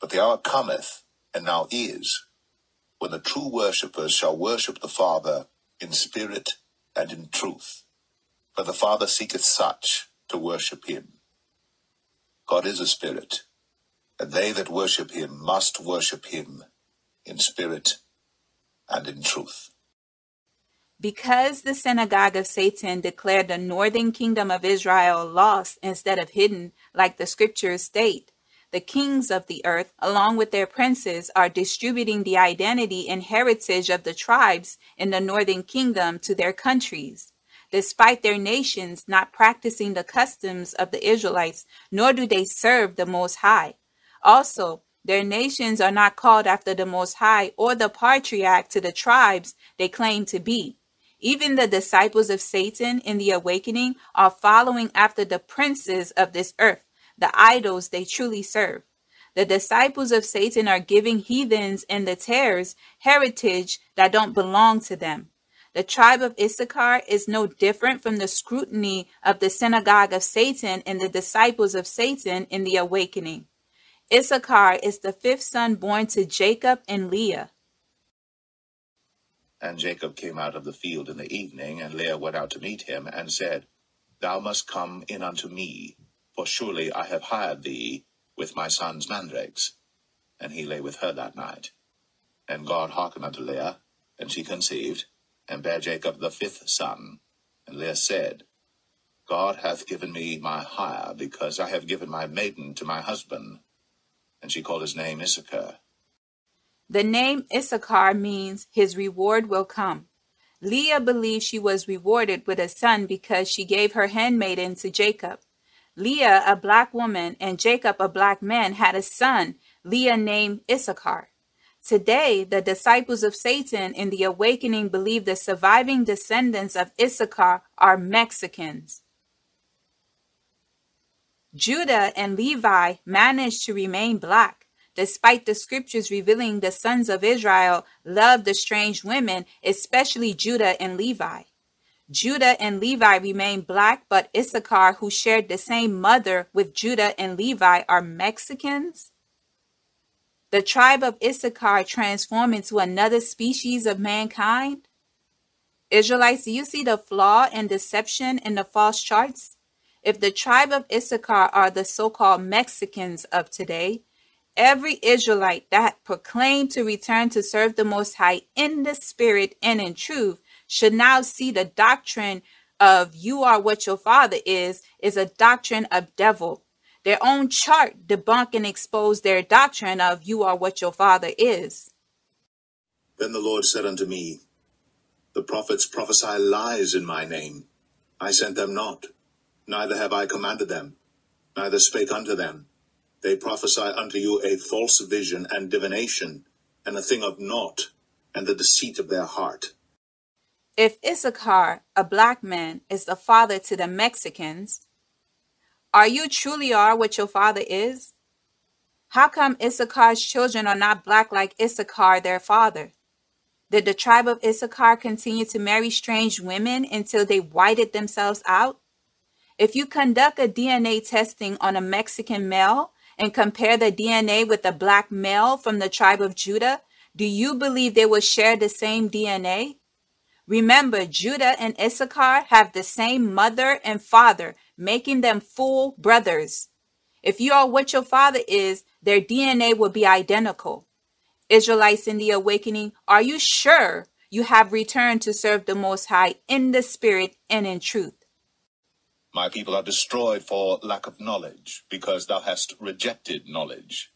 But the hour cometh, and now is, when the true worshippers shall worship the Father in spirit and in truth. For the Father seeketh such to worship him. God is a spirit, and they that worship him must worship him in spirit and in truth. Because the synagogue of Satan declared the northern kingdom of Israel lost instead of hidden, like the scriptures state, the kings of the earth, along with their princes, are distributing the identity and heritage of the tribes in the northern kingdom to their countries. Despite their nations not practicing the customs of the Israelites, nor do they serve the Most High. Also, their nations are not called after the Most High or the patriarch to the tribes they claim to be. Even the disciples of Satan in the awakening are following after the princes of this earth, the idols they truly serve. The disciples of Satan are giving heathens and the tares heritage that don't belong to them. The tribe of Issachar is no different from the scrutiny of the synagogue of Satan and the disciples of Satan in the awakening. Issachar is the fifth son born to Jacob and Leah. And Jacob came out of the field in the evening, and Leah went out to meet him, and said, Thou must come in unto me, for surely I have hired thee with my son's mandrakes. And he lay with her that night. And God hearkened unto Leah, and she conceived, and bare Jacob the fifth son. And Leah said, God hath given me my hire, because I have given my maiden to my husband. And she called his name Issachar. The name Issachar means his reward will come. Leah believed she was rewarded with a son because she gave her handmaiden to Jacob. Leah, a black woman, and Jacob, a black man, had a son, Leah named Issachar. Today, the disciples of Satan in the awakening believe the surviving descendants of Issachar are Mexicans. Judah and Levi managed to remain black despite the scriptures revealing the sons of Israel loved the strange women, especially Judah and Levi. Judah and Levi remain black, but Issachar, who shared the same mother with Judah and Levi, are Mexicans. The tribe of Issachar transformed into another species of mankind. Israelites, do you see the flaw and deception in the false charts? If the tribe of Issachar are the so called Mexicans of today, every Israelite that proclaimed to return to serve the Most High in the Spirit and in truth should now see the doctrine of you are what your father is, is a doctrine of devil. Their own chart debunk and expose their doctrine of you are what your father is. Then the Lord said unto me, The prophets prophesy lies in my name. I sent them not, neither have I commanded them, neither spake unto them. They prophesy unto you a false vision and divination, and a thing of naught, and the deceit of their heart. If Issachar, a black man, is the father to the Mexicans, are you truly are what your father is? How come Issachar's children are not black like Issachar, their father? Did the tribe of Issachar continue to marry strange women until they whited themselves out? If you conduct a DNA testing on a Mexican male, and compare the DNA with a black male from the tribe of Judah, do you believe they will share the same DNA? Remember, Judah and Issachar have the same mother and father, making them full brothers. If you are what your father is, their DNA will be identical. Israelites in the awakening, are you sure you have returned to serve the Most High in the Spirit and in truth? My people are destroyed for lack of knowledge, because thou hast rejected knowledge.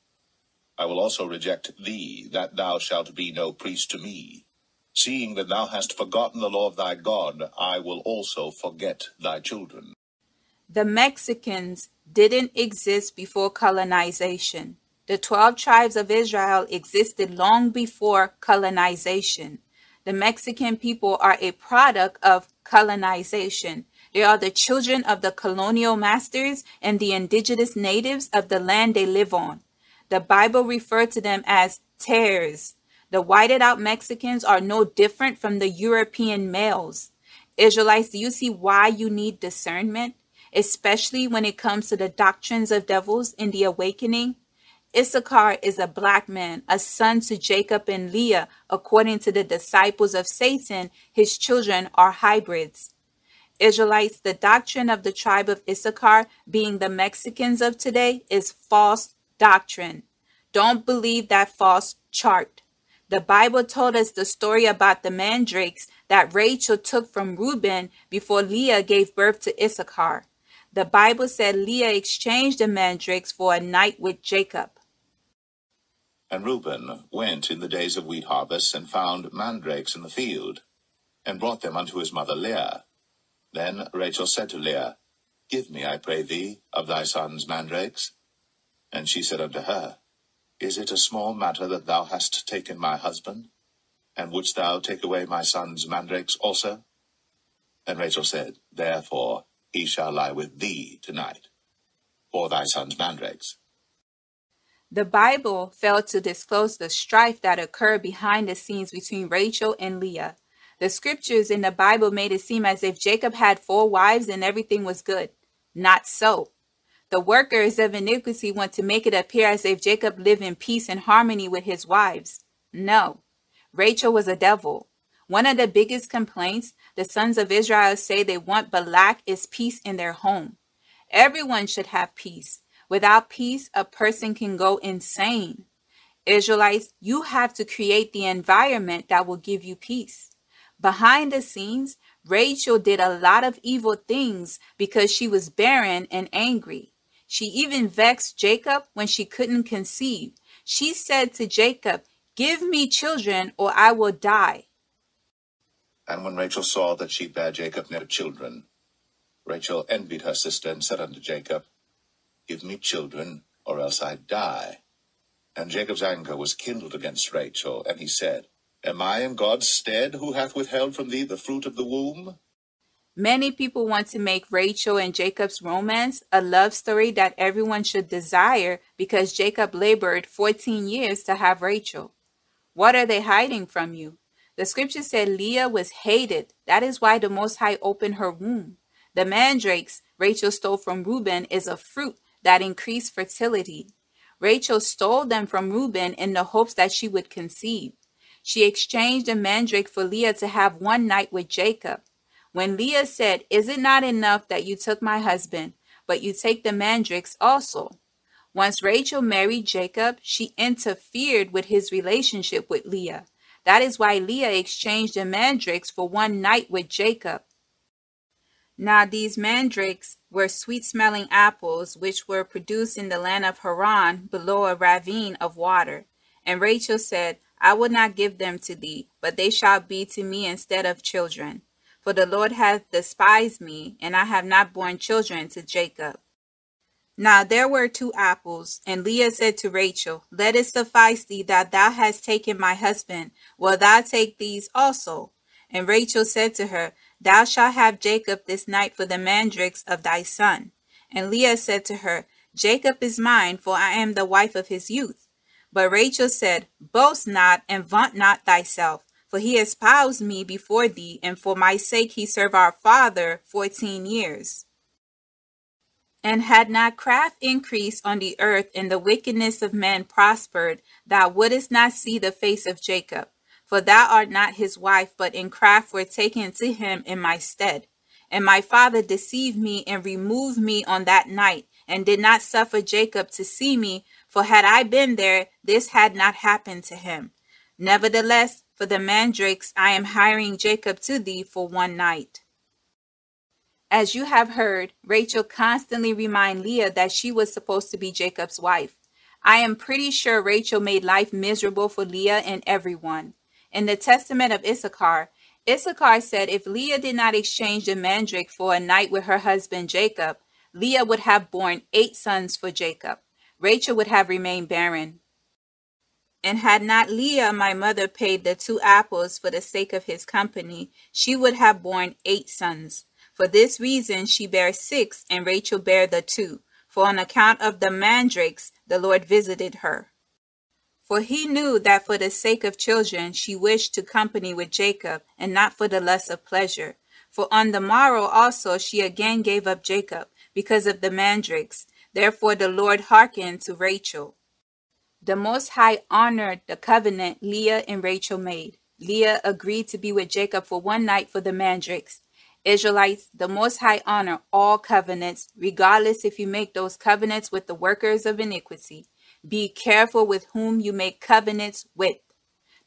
I will also reject thee, that thou shalt be no priest to me. Seeing that thou hast forgotten the law of thy God, I will also forget thy children. The Mexicans didn't exist before colonization. The 12 tribes of Israel existed long before colonization. The Mexican people are a product of colonization. They are the children of the colonial masters and the indigenous natives of the land they live on. The Bible referred to them as tares. The whited out Mexicans are no different from the European males. Israelites, do you see why you need discernment? Especially when it comes to the doctrines of devils in the awakening. Issachar is a black man, a son to Jacob and Leah. According to the disciples of Satan, his children are hybrids. Israelites, the doctrine of the tribe of Issachar, being the Mexicans of today, is false doctrine. Don't believe that false chart. The Bible told us the story about the mandrakes that Rachel took from Reuben before Leah gave birth to Issachar. The Bible said Leah exchanged the mandrakes for a night with Jacob. And Reuben went in the days of wheat harvest, and found mandrakes in the field, and brought them unto his mother Leah. Then Rachel said to Leah, Give me, I pray thee, of thy son's mandrakes. And she said unto her, Is it a small matter that thou hast taken my husband? And wouldst thou take away my son's mandrakes also? And Rachel said, Therefore he shall lie with thee tonight, for thy son's mandrakes. The Bible failed to disclose the strife that occurred behind the scenes between Rachel and Leah. The scriptures in the Bible made it seem as if Jacob had four wives and everything was good. Not so. The workers of iniquity want to make it appear as if Jacob lived in peace and harmony with his wives. No. Rachel was a devil. One of the biggest complaints the sons of Israel say they want but lack is peace in their home. Everyone should have peace. Without peace, a person can go insane. Israelites, you have to create the environment that will give you peace. Behind the scenes, Rachel did a lot of evil things because she was barren and angry. She even vexed Jacob when she couldn't conceive. She said to Jacob, Give me children or I will die. And when Rachel saw that she bare Jacob no children, Rachel envied her sister and said unto Jacob, Give me children, or else I die. And Jacob's anger was kindled against Rachel, and he said, Am I in God's stead, who hath withheld from thee the fruit of the womb? Many people want to make Rachel and Jacob's romance a love story that everyone should desire because Jacob labored 14 years to have Rachel. What are they hiding from you? The scripture said Leah was hated. That is why the Most High opened her womb. The mandrakes Rachel stole from Reuben is a fruit that increased fertility. Rachel stole them from Reuben in the hopes that she would conceive. She exchanged a mandrake for Leah to have one night with Jacob. When Leah said, Is it not enough that you took my husband, but you take the mandrakes also? Once Rachel married Jacob, she interfered with his relationship with Leah. That is why Leah exchanged the mandrakes for one night with Jacob. Now these mandrakes were sweet-smelling apples which were produced in the land of Haran below a ravine of water. And Rachel said, I will not give them to thee, but they shall be to me instead of children. For the Lord hath despised me, and I have not borne children to Jacob. Now there were two apples, and Leah said to Rachel, Let it suffice thee that thou hast taken my husband. Will thou take these also? And Rachel said to her, Thou shalt have Jacob this night for the mandrakes of thy son. And Leah said to her, Jacob is mine, for I am the wife of his youth. But Rachel said, Boast not, and vaunt not thyself, for he espoused me before thee, and for my sake he served our father fourteen years. And had not craft increased on the earth, and the wickedness of men prospered, thou wouldest not see the face of Jacob. For thou art not his wife, but in craft were taken to him in my stead. And my father deceived me and removed me on that night, and did not suffer Jacob to see me, for had I been there, this had not happened to him. Nevertheless, for the mandrakes, I am hiring Jacob to thee for one night. As you have heard, Rachel constantly remind Leah that she was supposed to be Jacob's wife. I am pretty sure Rachel made life miserable for Leah and everyone. In the testament of Issachar, Issachar said if Leah did not exchange the mandrake for a night with her husband Jacob, Leah would have borne eight sons for Jacob. Rachel would have remained barren. And had not Leah, my mother, paid the two apples for the sake of his company, she would have borne eight sons. For this reason she bare six, and Rachel bare the two. For on account of the mandrakes, the Lord visited her. For he knew that for the sake of children she wished to company with Jacob, and not for the lust of pleasure. For on the morrow also she again gave up Jacob because of the mandrakes. Therefore the Lord hearkened to Rachel. The Most High honored the covenant Leah and Rachel made. Leah agreed to be with Jacob for one night for the mandrakes. Israelites, the Most High honor all covenants, regardless if you make those covenants with the workers of iniquity. Be careful with whom you make covenants with.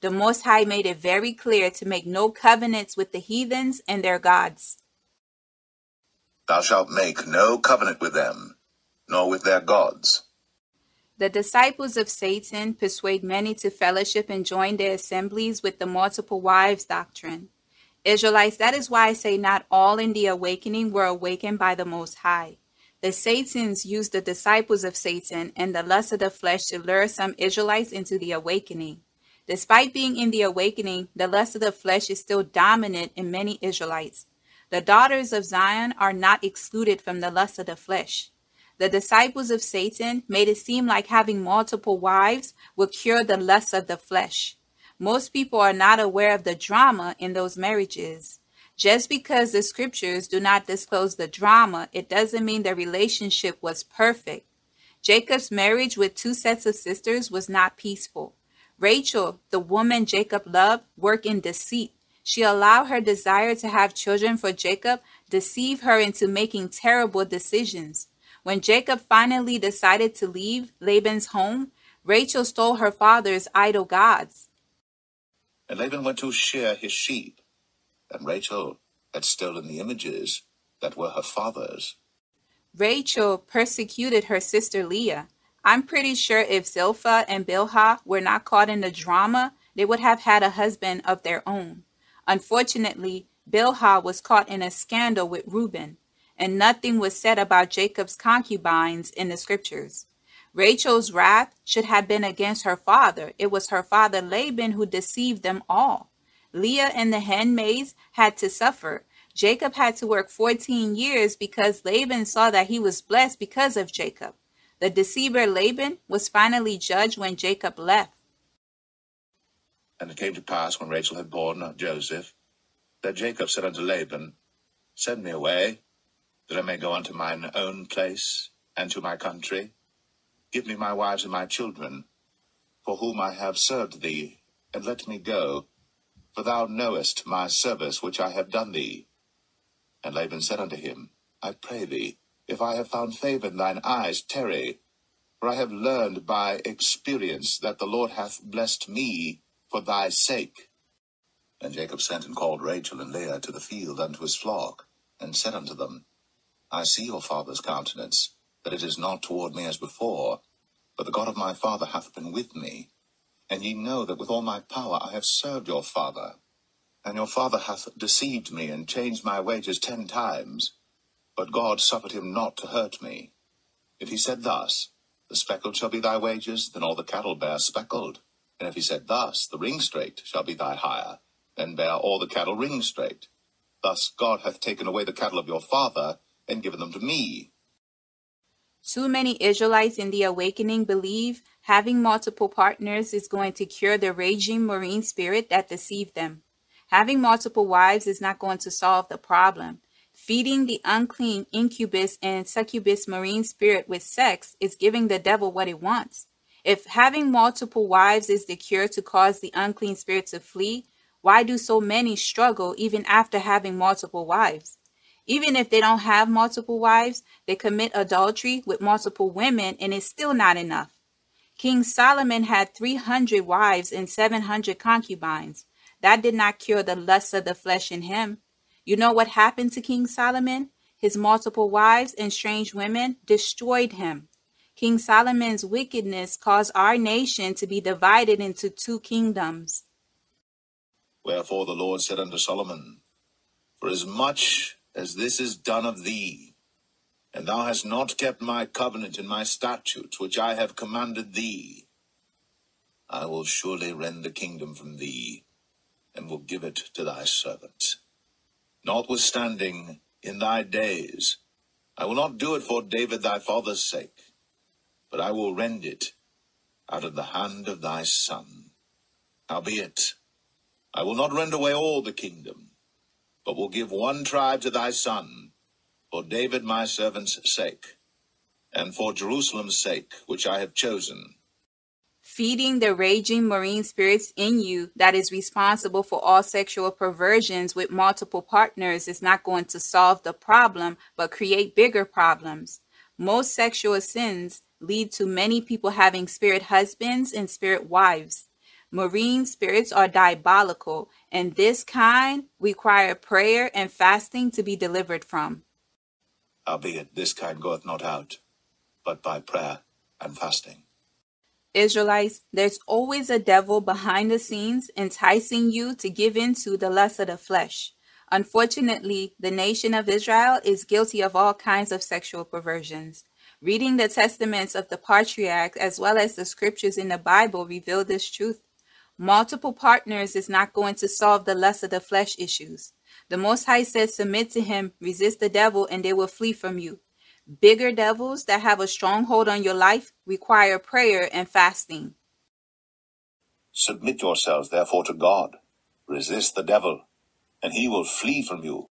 The Most High made it very clear to make no covenants with the heathens and their gods. Thou shalt make no covenant with them, nor with their gods. The disciples of Satan persuade many to fellowship and join their assemblies with the multiple wives doctrine. Israelites, that is why I say not all in the awakening were awakened by the Most High. The Satans used the disciples of Satan and the lust of the flesh to lure some Israelites into the awakening. Despite being in the awakening, the lust of the flesh is still dominant in many Israelites. The daughters of Zion are not excluded from the lust of the flesh. The disciples of Satan made it seem like having multiple wives would cure the lust of the flesh. Most people are not aware of the drama in those marriages. Just because the scriptures do not disclose the drama, it doesn't mean the relationship was perfect. Jacob's marriage with two sets of sisters was not peaceful. Rachel, the woman Jacob loved, worked in deceit. She allowed her desire to have children for Jacob deceive her into making terrible decisions. When Jacob finally decided to leave Laban's home, Rachel stole her father's idol gods. And Laban went to shear his sheep, and Rachel had stolen the images that were her father's. Rachel persecuted her sister Leah. I'm pretty sure if Zilpah and Bilhah were not caught in the drama, they would have had a husband of their own. Unfortunately, Bilhah was caught in a scandal with Reuben, and nothing was said about Jacob's concubines in the scriptures. Rachel's wrath should have been against her father. It was her father Laban who deceived them all. Leah and the handmaids had to suffer. Jacob had to work 14 years because Laban saw that he was blessed because of Jacob. The deceiver Laban was finally judged when Jacob left. And it came to pass when Rachel had borne Joseph, that Jacob said unto Laban, Send me away, that I may go unto mine own place and to my country. Give me my wives and my children, for whom I have served thee, and let me go, for thou knowest my service which I have done thee. And Laban said unto him, I pray thee, if I have found favor in thine eyes, tarry, for I have learned by experience that the Lord hath blessed me for thy sake. And Jacob sent and called Rachel and Leah to the field unto his flock, and said unto them, I see your father's countenance, that it is not toward me as before, but the God of my father hath been with me. And ye know that with all my power I have served your father. And your father hath deceived me, and changed my wages ten times. But God suffered him not to hurt me. If he said thus, The speckled shall be thy wages, then all the cattle bear speckled. And if he said thus, The ringstraked shall be thy hire, then bear all the cattle ringstraked. Thus God hath taken away the cattle of your father, and given them to me. Too many Israelites in the awakening believe having multiple partners is going to cure the raging marine spirit that deceived them. Having multiple wives is not going to solve the problem. Feeding the unclean incubus and succubus marine spirit with sex is giving the devil what it wants. If having multiple wives is the cure to cause the unclean spirit to flee, why do so many struggle even after having multiple wives? Even if they don't have multiple wives, they commit adultery with multiple women and it's still not enough. King Solomon had 300 wives and 700 concubines. That did not cure the lust of the flesh in him. You know what happened to King Solomon? His multiple wives and strange women destroyed him. King Solomon's wickedness caused our nation to be divided into two kingdoms. Wherefore the Lord said unto Solomon, For as much as this is done of thee, and thou hast not kept my covenant and my statutes which I have commanded thee, I will surely rend the kingdom from thee, and will give it to thy servant. Notwithstanding, in thy days, I will not do it for David thy father's sake, but I will rend it out of the hand of thy son. Howbeit, I will not rend away all the kingdom, but will give one tribe to thy son, for David my servant's sake, and for Jerusalem's sake, which I have chosen. Feeding the raging marine spirits in you that is responsible for all sexual perversions with multiple partners is not going to solve the problem, but create bigger problems. Most sexual sins lead to many people having spirit husbands and spirit wives. Marine spirits are diabolical, and this kind require prayer and fasting to be delivered from. Albeit this kind goeth not out, but by prayer and fasting. Israelites, there's always a devil behind the scenes enticing you to give in to the lust of the flesh. Unfortunately, the nation of Israel is guilty of all kinds of sexual perversions. Reading the testaments of the patriarchs as well as the scriptures in the Bible reveal this truth. Multiple partners is not going to solve the lust of the flesh issues. The Most High says, Submit to him, resist the devil, and they will flee from you. Bigger devils that have a stronghold on your life require prayer and fasting. Submit yourselves therefore to God. Resist the devil, and he will flee from you.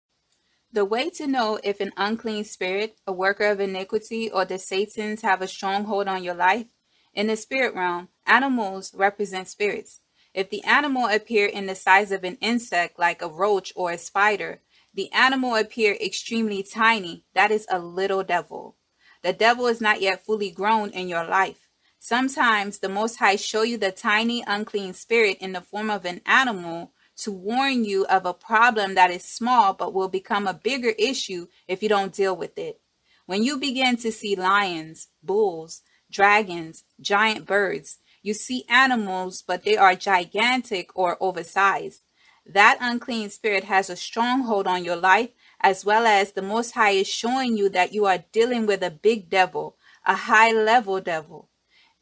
The way to know if an unclean spirit, a worker of iniquity, or the Satans have a stronghold on your life, in the spirit realm, animals represent spirits. If the animal appear in the size of an insect like a roach or a spider, the animal appear extremely tiny, that is a little devil. The devil is not yet fully grown in your life. Sometimes the Most High show you the tiny unclean spirit in the form of an animal to warn you of a problem that is small but will become a bigger issue if you don't deal with it. When you begin to see lions, bulls, dragons, giant birds, you see animals, but they are gigantic or oversized. That unclean spirit has a stronghold on your life, as well as the Most High is showing you that you are dealing with a big devil, a high level devil.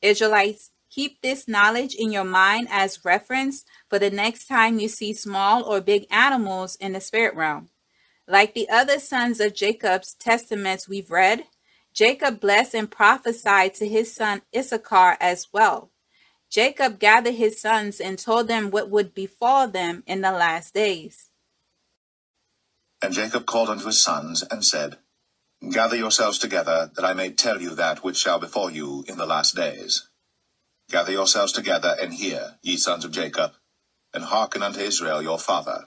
Israelites, keep this knowledge in your mind as reference for the next time you see small or big animals in the spirit realm. Like the other sons of Jacob's testaments we've read, Jacob blessed and prophesied to his son Issachar as well. Jacob gathered his sons and told them what would befall them in the last days. And Jacob called unto his sons, and said, Gather yourselves together, that I may tell you that which shall befall you in the last days. Gather yourselves together, and hear, ye sons of Jacob, and hearken unto Israel your father.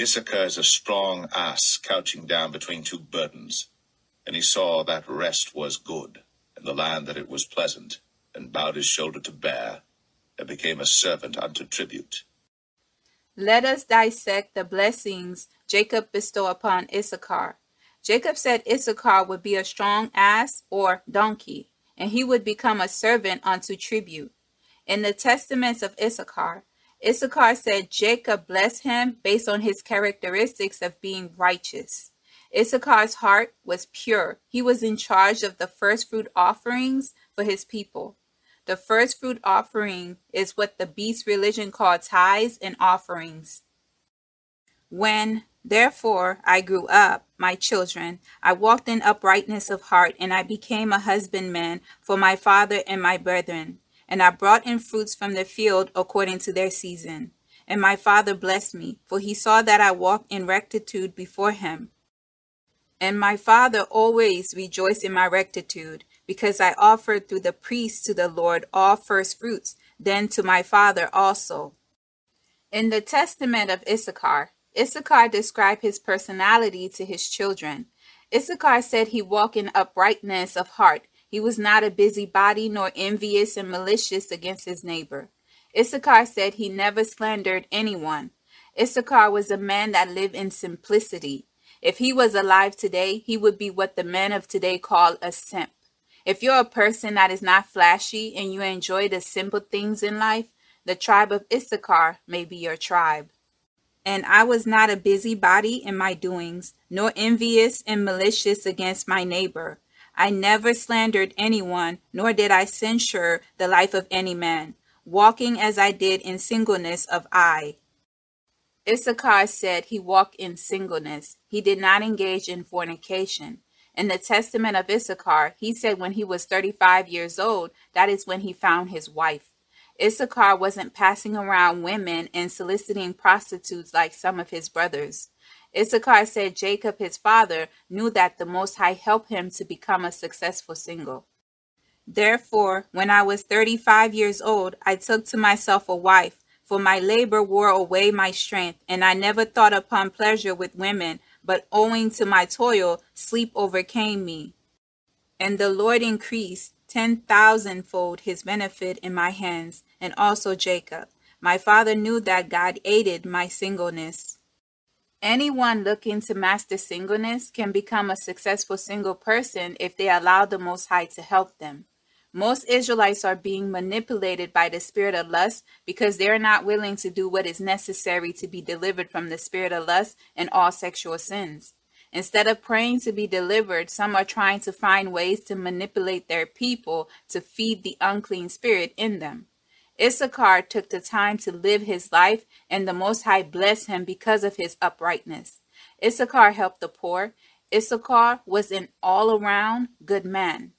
Issachar is a strong ass couching down between two burdens, and he saw that rest was good, and the land that it was pleasant and bowed his shoulder to bear, and became a servant unto tribute. Let us dissect the blessings Jacob bestowed upon Issachar. Jacob said Issachar would be a strong ass or donkey, and he would become a servant unto tribute. In the testaments of Issachar, Issachar said Jacob blessed him based on his characteristics of being righteous. Issachar's heart was pure. He was in charge of the first fruit offerings for his people. The first fruit offering is what the beast religion called tithes and offerings. When, therefore, I grew up, my children, I walked in uprightness of heart, and I became a husbandman for my father and my brethren. And I brought in fruits from the field according to their season. And my father blessed me, for he saw that I walked in rectitude before him. And my father always rejoiced in my rectitude, because I offered through the priest to the Lord all first fruits, then to my father also. In the testament of Issachar, Issachar described his personality to his children. Issachar said he walked in uprightness of heart. He was not a busybody nor envious and malicious against his neighbor. Issachar said he never slandered anyone. Issachar was a man that lived in simplicity. If he was alive today, he would be what the men of today call a simp. If you're a person that is not flashy and you enjoy the simple things in life, the tribe of Issachar may be your tribe. And I was not a busybody in my doings, nor envious and malicious against my neighbor. I never slandered anyone, nor did I censure the life of any man, walking as I did in singleness of eye. Issachar said he walked in singleness. He did not engage in fornication. In the testament of Issachar, he said when he was 35 years old, that is when he found his wife. Issachar wasn't passing around women and soliciting prostitutes like some of his brothers. Issachar said Jacob, his father, knew that the Most High helped him to become a successful single. Therefore, when I was 35 years old, I took to myself a wife, for my labor wore away my strength, and I never thought upon pleasure with women, but owing to my toil, sleep overcame me. And the Lord increased ten thousandfold his benefit in my hands, and also Jacob. My father knew that God aided my singleness. Anyone looking to master singleness can become a successful single person if they allow the Most High to help them. Most Israelites are being manipulated by the spirit of lust because they're not willing to do what is necessary to be delivered from the spirit of lust and all sexual sins. Instead of praying to be delivered, some are trying to find ways to manipulate their people to feed the unclean spirit in them. Issachar took the time to live his life, and the Most High blessed him because of his uprightness. Issachar helped the poor. Issachar was an all around good man.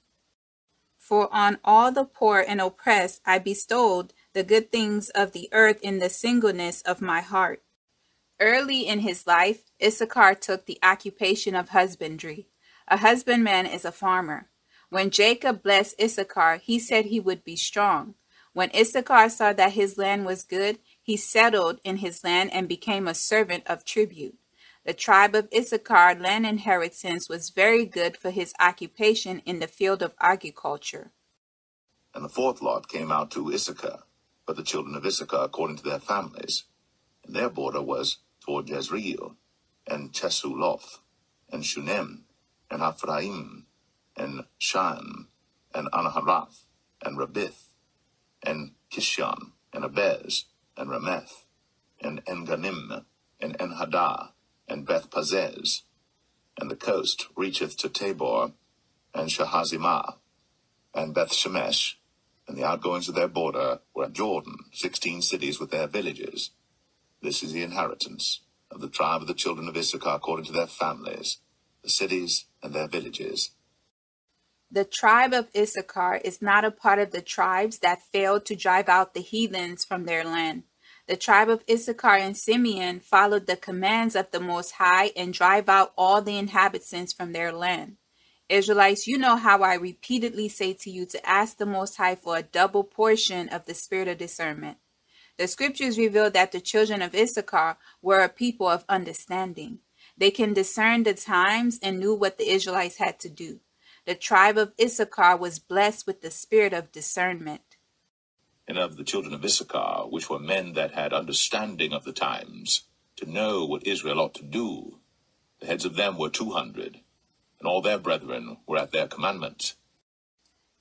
For on all the poor and oppressed I bestowed the good things of the earth in the singleness of my heart. Early in his life, Issachar took the occupation of husbandry. A husbandman is a farmer. When Jacob blessed Issachar, he said he would be strong. When Issachar saw that his land was good, he settled in his land and became a servant of tribute. The tribe of Issachar land inheritance was very good for his occupation in the field of agriculture. And the fourth lot came out to Issachar, but the children of Issachar according to their families. And their border was toward Jezreel, and Chesulloth, and Shunem, and Ephraim, and Shan, and Anaharath, and Rabbith, and Kishon, and Abez, and Rameth, and Engannim, and Enhaddah, and Beth Pazzez, and the coast reacheth to Tabor, and Shahazimah, and Beth Shemesh, and the outgoings of their border were at Jordan, sixteen cities with their villages. This is the inheritance of the tribe of the children of Issachar according to their families, the cities and their villages. The tribe of Issachar is not a part of the tribes that failed to drive out the heathens from their land. The tribe of Issachar and Simeon followed the commands of the Most High and drive out all the inhabitants from their land. Israelites, you know how I repeatedly say to you to ask the Most High for a double portion of the spirit of discernment. The scriptures reveal that the children of Issachar were a people of understanding. They can discern the times and knew what the Israelites had to do. The tribe of Issachar was blessed with the spirit of discernment and of the children of Issachar, which were men that had understanding of the times, to know what Israel ought to do. The heads of them were two hundred, and all their brethren were at their commandment.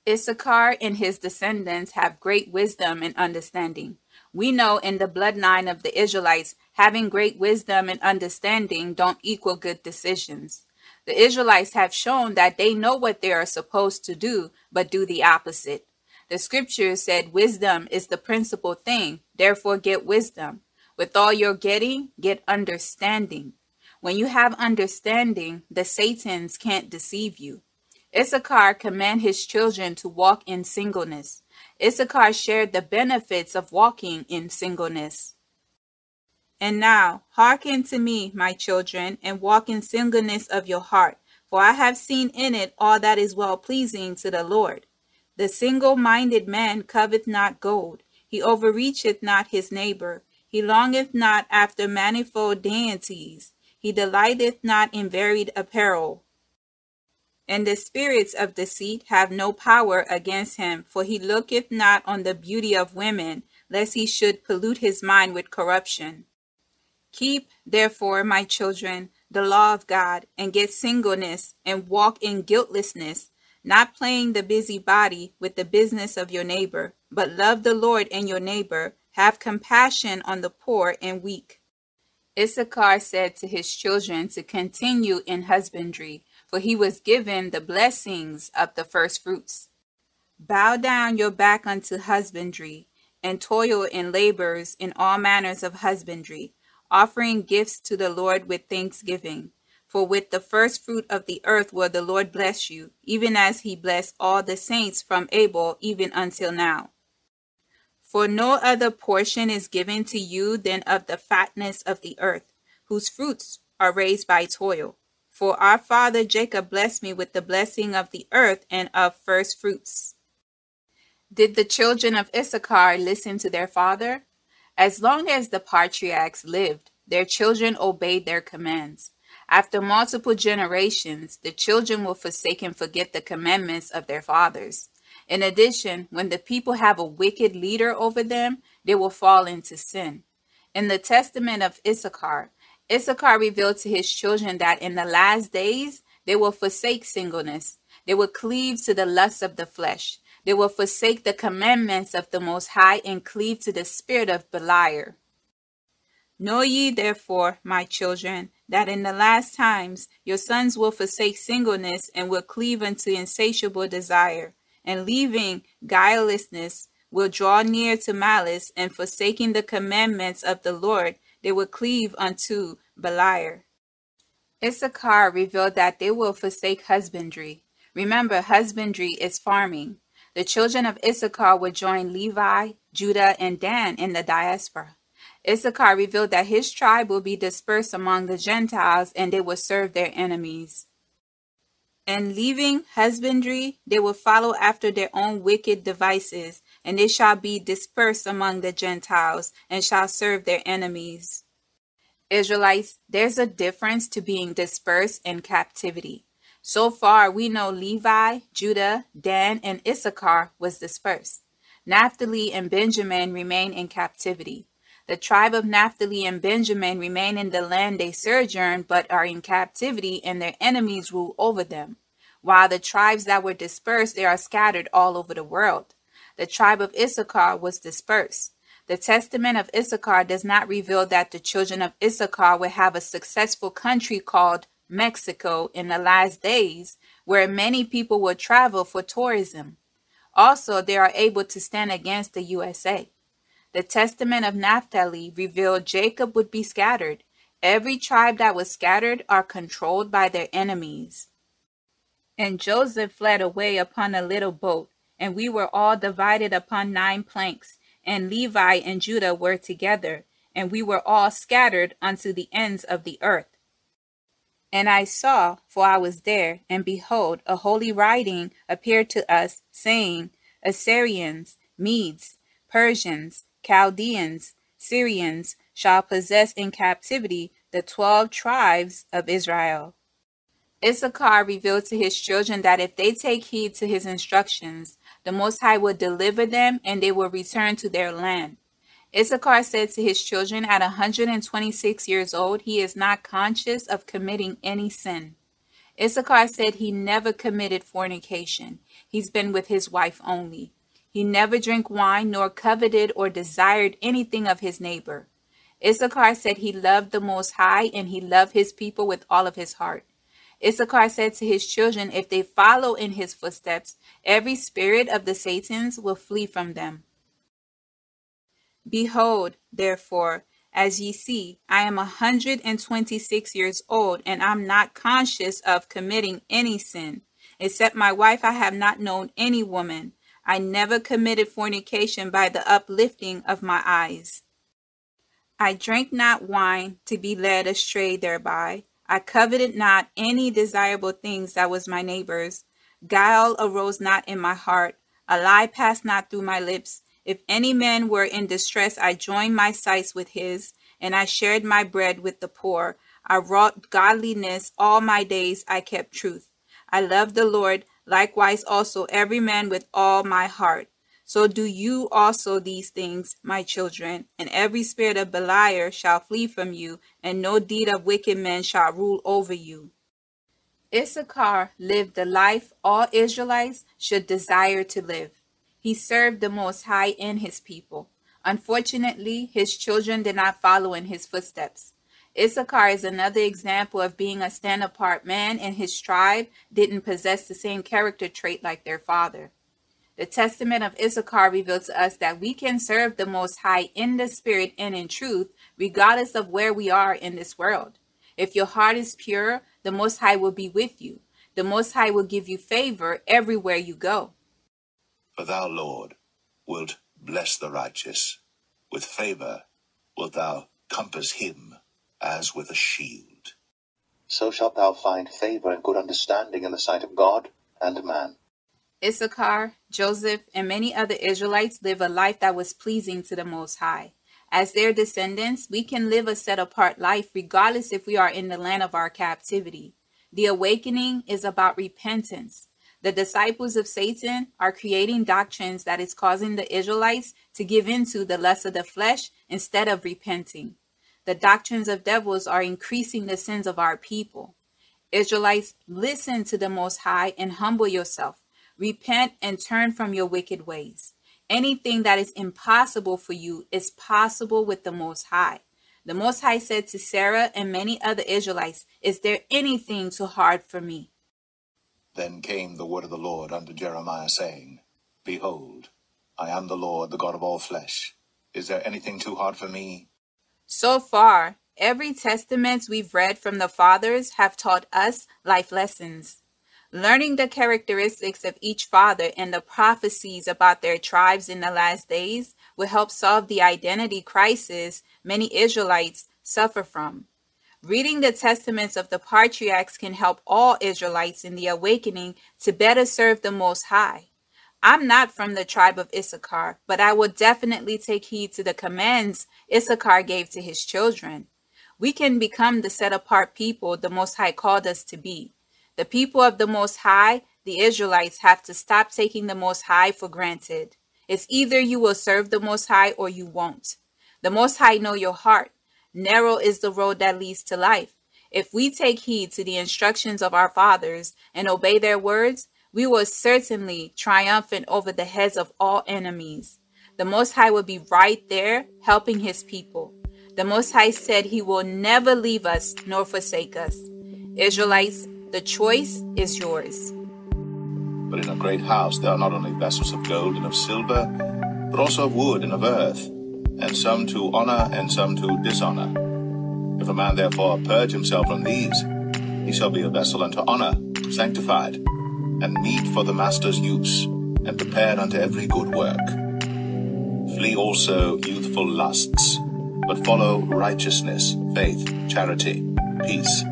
Issachar and his descendants have great wisdom and understanding. We know in the bloodline of the Israelites, having great wisdom and understanding don't equal good decisions. The Israelites have shown that they know what they are supposed to do, but do the opposite. The scripture said wisdom is the principal thing. Therefore, get wisdom. With all you're getting, get understanding. When you have understanding, the Satans can't deceive you. Issachar commanded his children to walk in singleness. Issachar shared the benefits of walking in singleness. And now, hearken to me, my children, and walk in singleness of your heart, for I have seen in it all that is well pleasing to the Lord. The single minded man coveth not gold, he overreacheth not his neighbor, he longeth not after manifold dainties, he delighteth not in varied apparel. And the spirits of deceit have no power against him, for he looketh not on the beauty of women, lest he should pollute his mind with corruption. Keep, therefore, my children, the law of God, and get singleness, and walk in guiltlessness, not playing the busybody with the business of your neighbor, but love the Lord and your neighbor. Have compassion on the poor and weak. Issachar said to his children to continue in husbandry, for he was given the blessings of the first fruits. Bow down your back unto husbandry, and toil in labors in all manners of husbandry, offering gifts to the Lord with thanksgiving. For with the first fruit of the earth will the Lord bless you, even as he blessed all the saints from Abel even until now. For no other portion is given to you than of the fatness of the earth, whose fruits are raised by toil. For our father Jacob blessed me with the blessing of the earth and of first fruits. Did the children of Issachar listen to their father? As long as the patriarchs lived, their children obeyed their commands. After multiple generations, the children will forsake and forget the commandments of their fathers. In addition, when the people have a wicked leader over them, they will fall into sin. In the testament of Issachar, Issachar revealed to his children that in the last days they will forsake singleness. They will cleave to the lusts of the flesh. They will forsake the commandments of the Most High and cleave to the spirit of Beliar. Know ye therefore, my children, that in the last times your sons will forsake singleness and will cleave unto insatiable desire, and leaving guilelessness will draw near to malice, and forsaking the commandments of the Lord, they will cleave unto Beliar. Issachar revealed that they will forsake husbandry. Remember, husbandry is farming. The children of Issachar would join Levi, Judah, and Dan in the diaspora. Issachar revealed that his tribe will be dispersed among the Gentiles and they will serve their enemies. And leaving husbandry, they will follow after their own wicked devices, and they shall be dispersed among the Gentiles and shall serve their enemies. Israelites, there's a difference to being dispersed in captivity. So far, we know Levi, Judah, Dan, and Issachar was dispersed. Naphtali and Benjamin remain in captivity. The tribe of Naphtali and Benjamin remain in the land they sojourn, but are in captivity, and their enemies rule over them. While the tribes that were dispersed, they are scattered all over the world. The tribe of Issachar was dispersed. The testament of Issachar does not reveal that the children of Issachar will have a successful country called Mexico in the last days, where many people will travel for tourism. Also, they are able to stand against the USA. The testament of Naphtali revealed Jacob would be scattered. Every tribe that was scattered are controlled by their enemies. And Joseph fled away upon a little boat, and we were all divided upon nine planks, and Levi and Judah were together, and we were all scattered unto the ends of the earth. And I saw, for I was there, and behold, a holy writing appeared to us, saying, Assyrians, Medes, Persians, Chaldeans, Syrians shall possess in captivity the twelve tribes of Israel. Issachar revealed to his children that if they take heed to his instructions, the Most High will deliver them and they will return to their land. Issachar said to his children at 126 years old, he is not conscious of committing any sin. Issachar said he never committed fornication. He's been with his wife only. He never drank wine, nor coveted or desired anything of his neighbor. Issachar said he loved the Most High and he loved his people with all of his heart. Issachar said to his children, if they follow in his footsteps, every spirit of the Satans will flee from them. Behold, therefore, as ye see, I am a hundred and twenty six years old, and I am not conscious of committing any sin. Except my wife, I have not known any woman. I never committed fornication by the uplifting of my eyes. I drank not wine to be led astray thereby. I coveted not any desirable things that was my neighbor's. Guile arose not in my heart. A lie passed not through my lips. If any man were in distress, I joined my sights with his, and I shared my bread with the poor. I wrought godliness all my days. I kept truth. I loved the Lord, likewise also every man with all my heart. So do you also these things, my children, and every spirit of Beliar shall flee from you, and no deed of wicked men shall rule over you. Issachar lived the life all Israelites should desire to live. He served the Most High in his people. Unfortunately, his children did not follow in his footsteps. Issachar is another example of being a stand apart man, and his tribe didn't possess the same character trait like their father. The testament of Issachar reveals to us that we can serve the Most High in the Spirit and in truth, regardless of where we are in this world. If your heart is pure, the Most High will be with you. The Most High will give you favor everywhere you go. For thou, Lord, wilt bless the righteous. With favor wilt thou compass him as with a shield. so shalt thou find favor and good understanding in the sight of God and man. Issachar, Joseph, and many other Israelites live a life that was pleasing to the Most High. As their descendants, we can live a set apart life regardless if we are in the land of our captivity. The awakening is about repentance. The disciples of Satan are creating doctrines that is causing the Israelites to give into the lust of the flesh instead of repenting. The doctrines of devils are increasing the sins of our people. Israelites, listen to the Most High and humble yourself. Repent and turn from your wicked ways. Anything that is impossible for you is possible with the Most High. The Most High said to Sarah and many other Israelites, Is there anything too hard for me? Then came the word of the Lord unto Jeremiah, saying, Behold, I am the Lord, the God of all flesh. Is there anything too hard for me? So far, every testament we've read from the fathers have taught us life lessons. Learning the characteristics of each father and the prophecies about their tribes in the last days will help solve the identity crisis many Israelites suffer from. Reading the testaments of the patriarchs can help all Israelites in the awakening to better serve the Most High. I'm not from the tribe of Issachar, but I will definitely take heed to the commands Issachar gave to his children. We can become the set apart people the Most High called us to be. The people of the Most High, the Israelites, have to stop taking the Most High for granted. It's either you will serve the Most High or you won't. The Most High know your heart. Narrow is the road that leads to life. If we take heed to the instructions of our fathers and obey their words, we will certainly triumphant over the heads of all enemies. The Most High will be right there helping his people. The Most High said he will never leave us nor forsake us. Israelites, the choice is yours. But in a great house there are not only vessels of gold and of silver, but also of wood and of earth and some to honor and some to dishonor. If a man therefore purge himself from these, he shall be a vessel unto honor, sanctified, and meet for the master's use, and prepared unto every good work. Flee also youthful lusts, but follow righteousness, faith, charity, peace,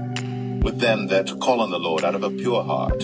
with them that call on the Lord out of a pure heart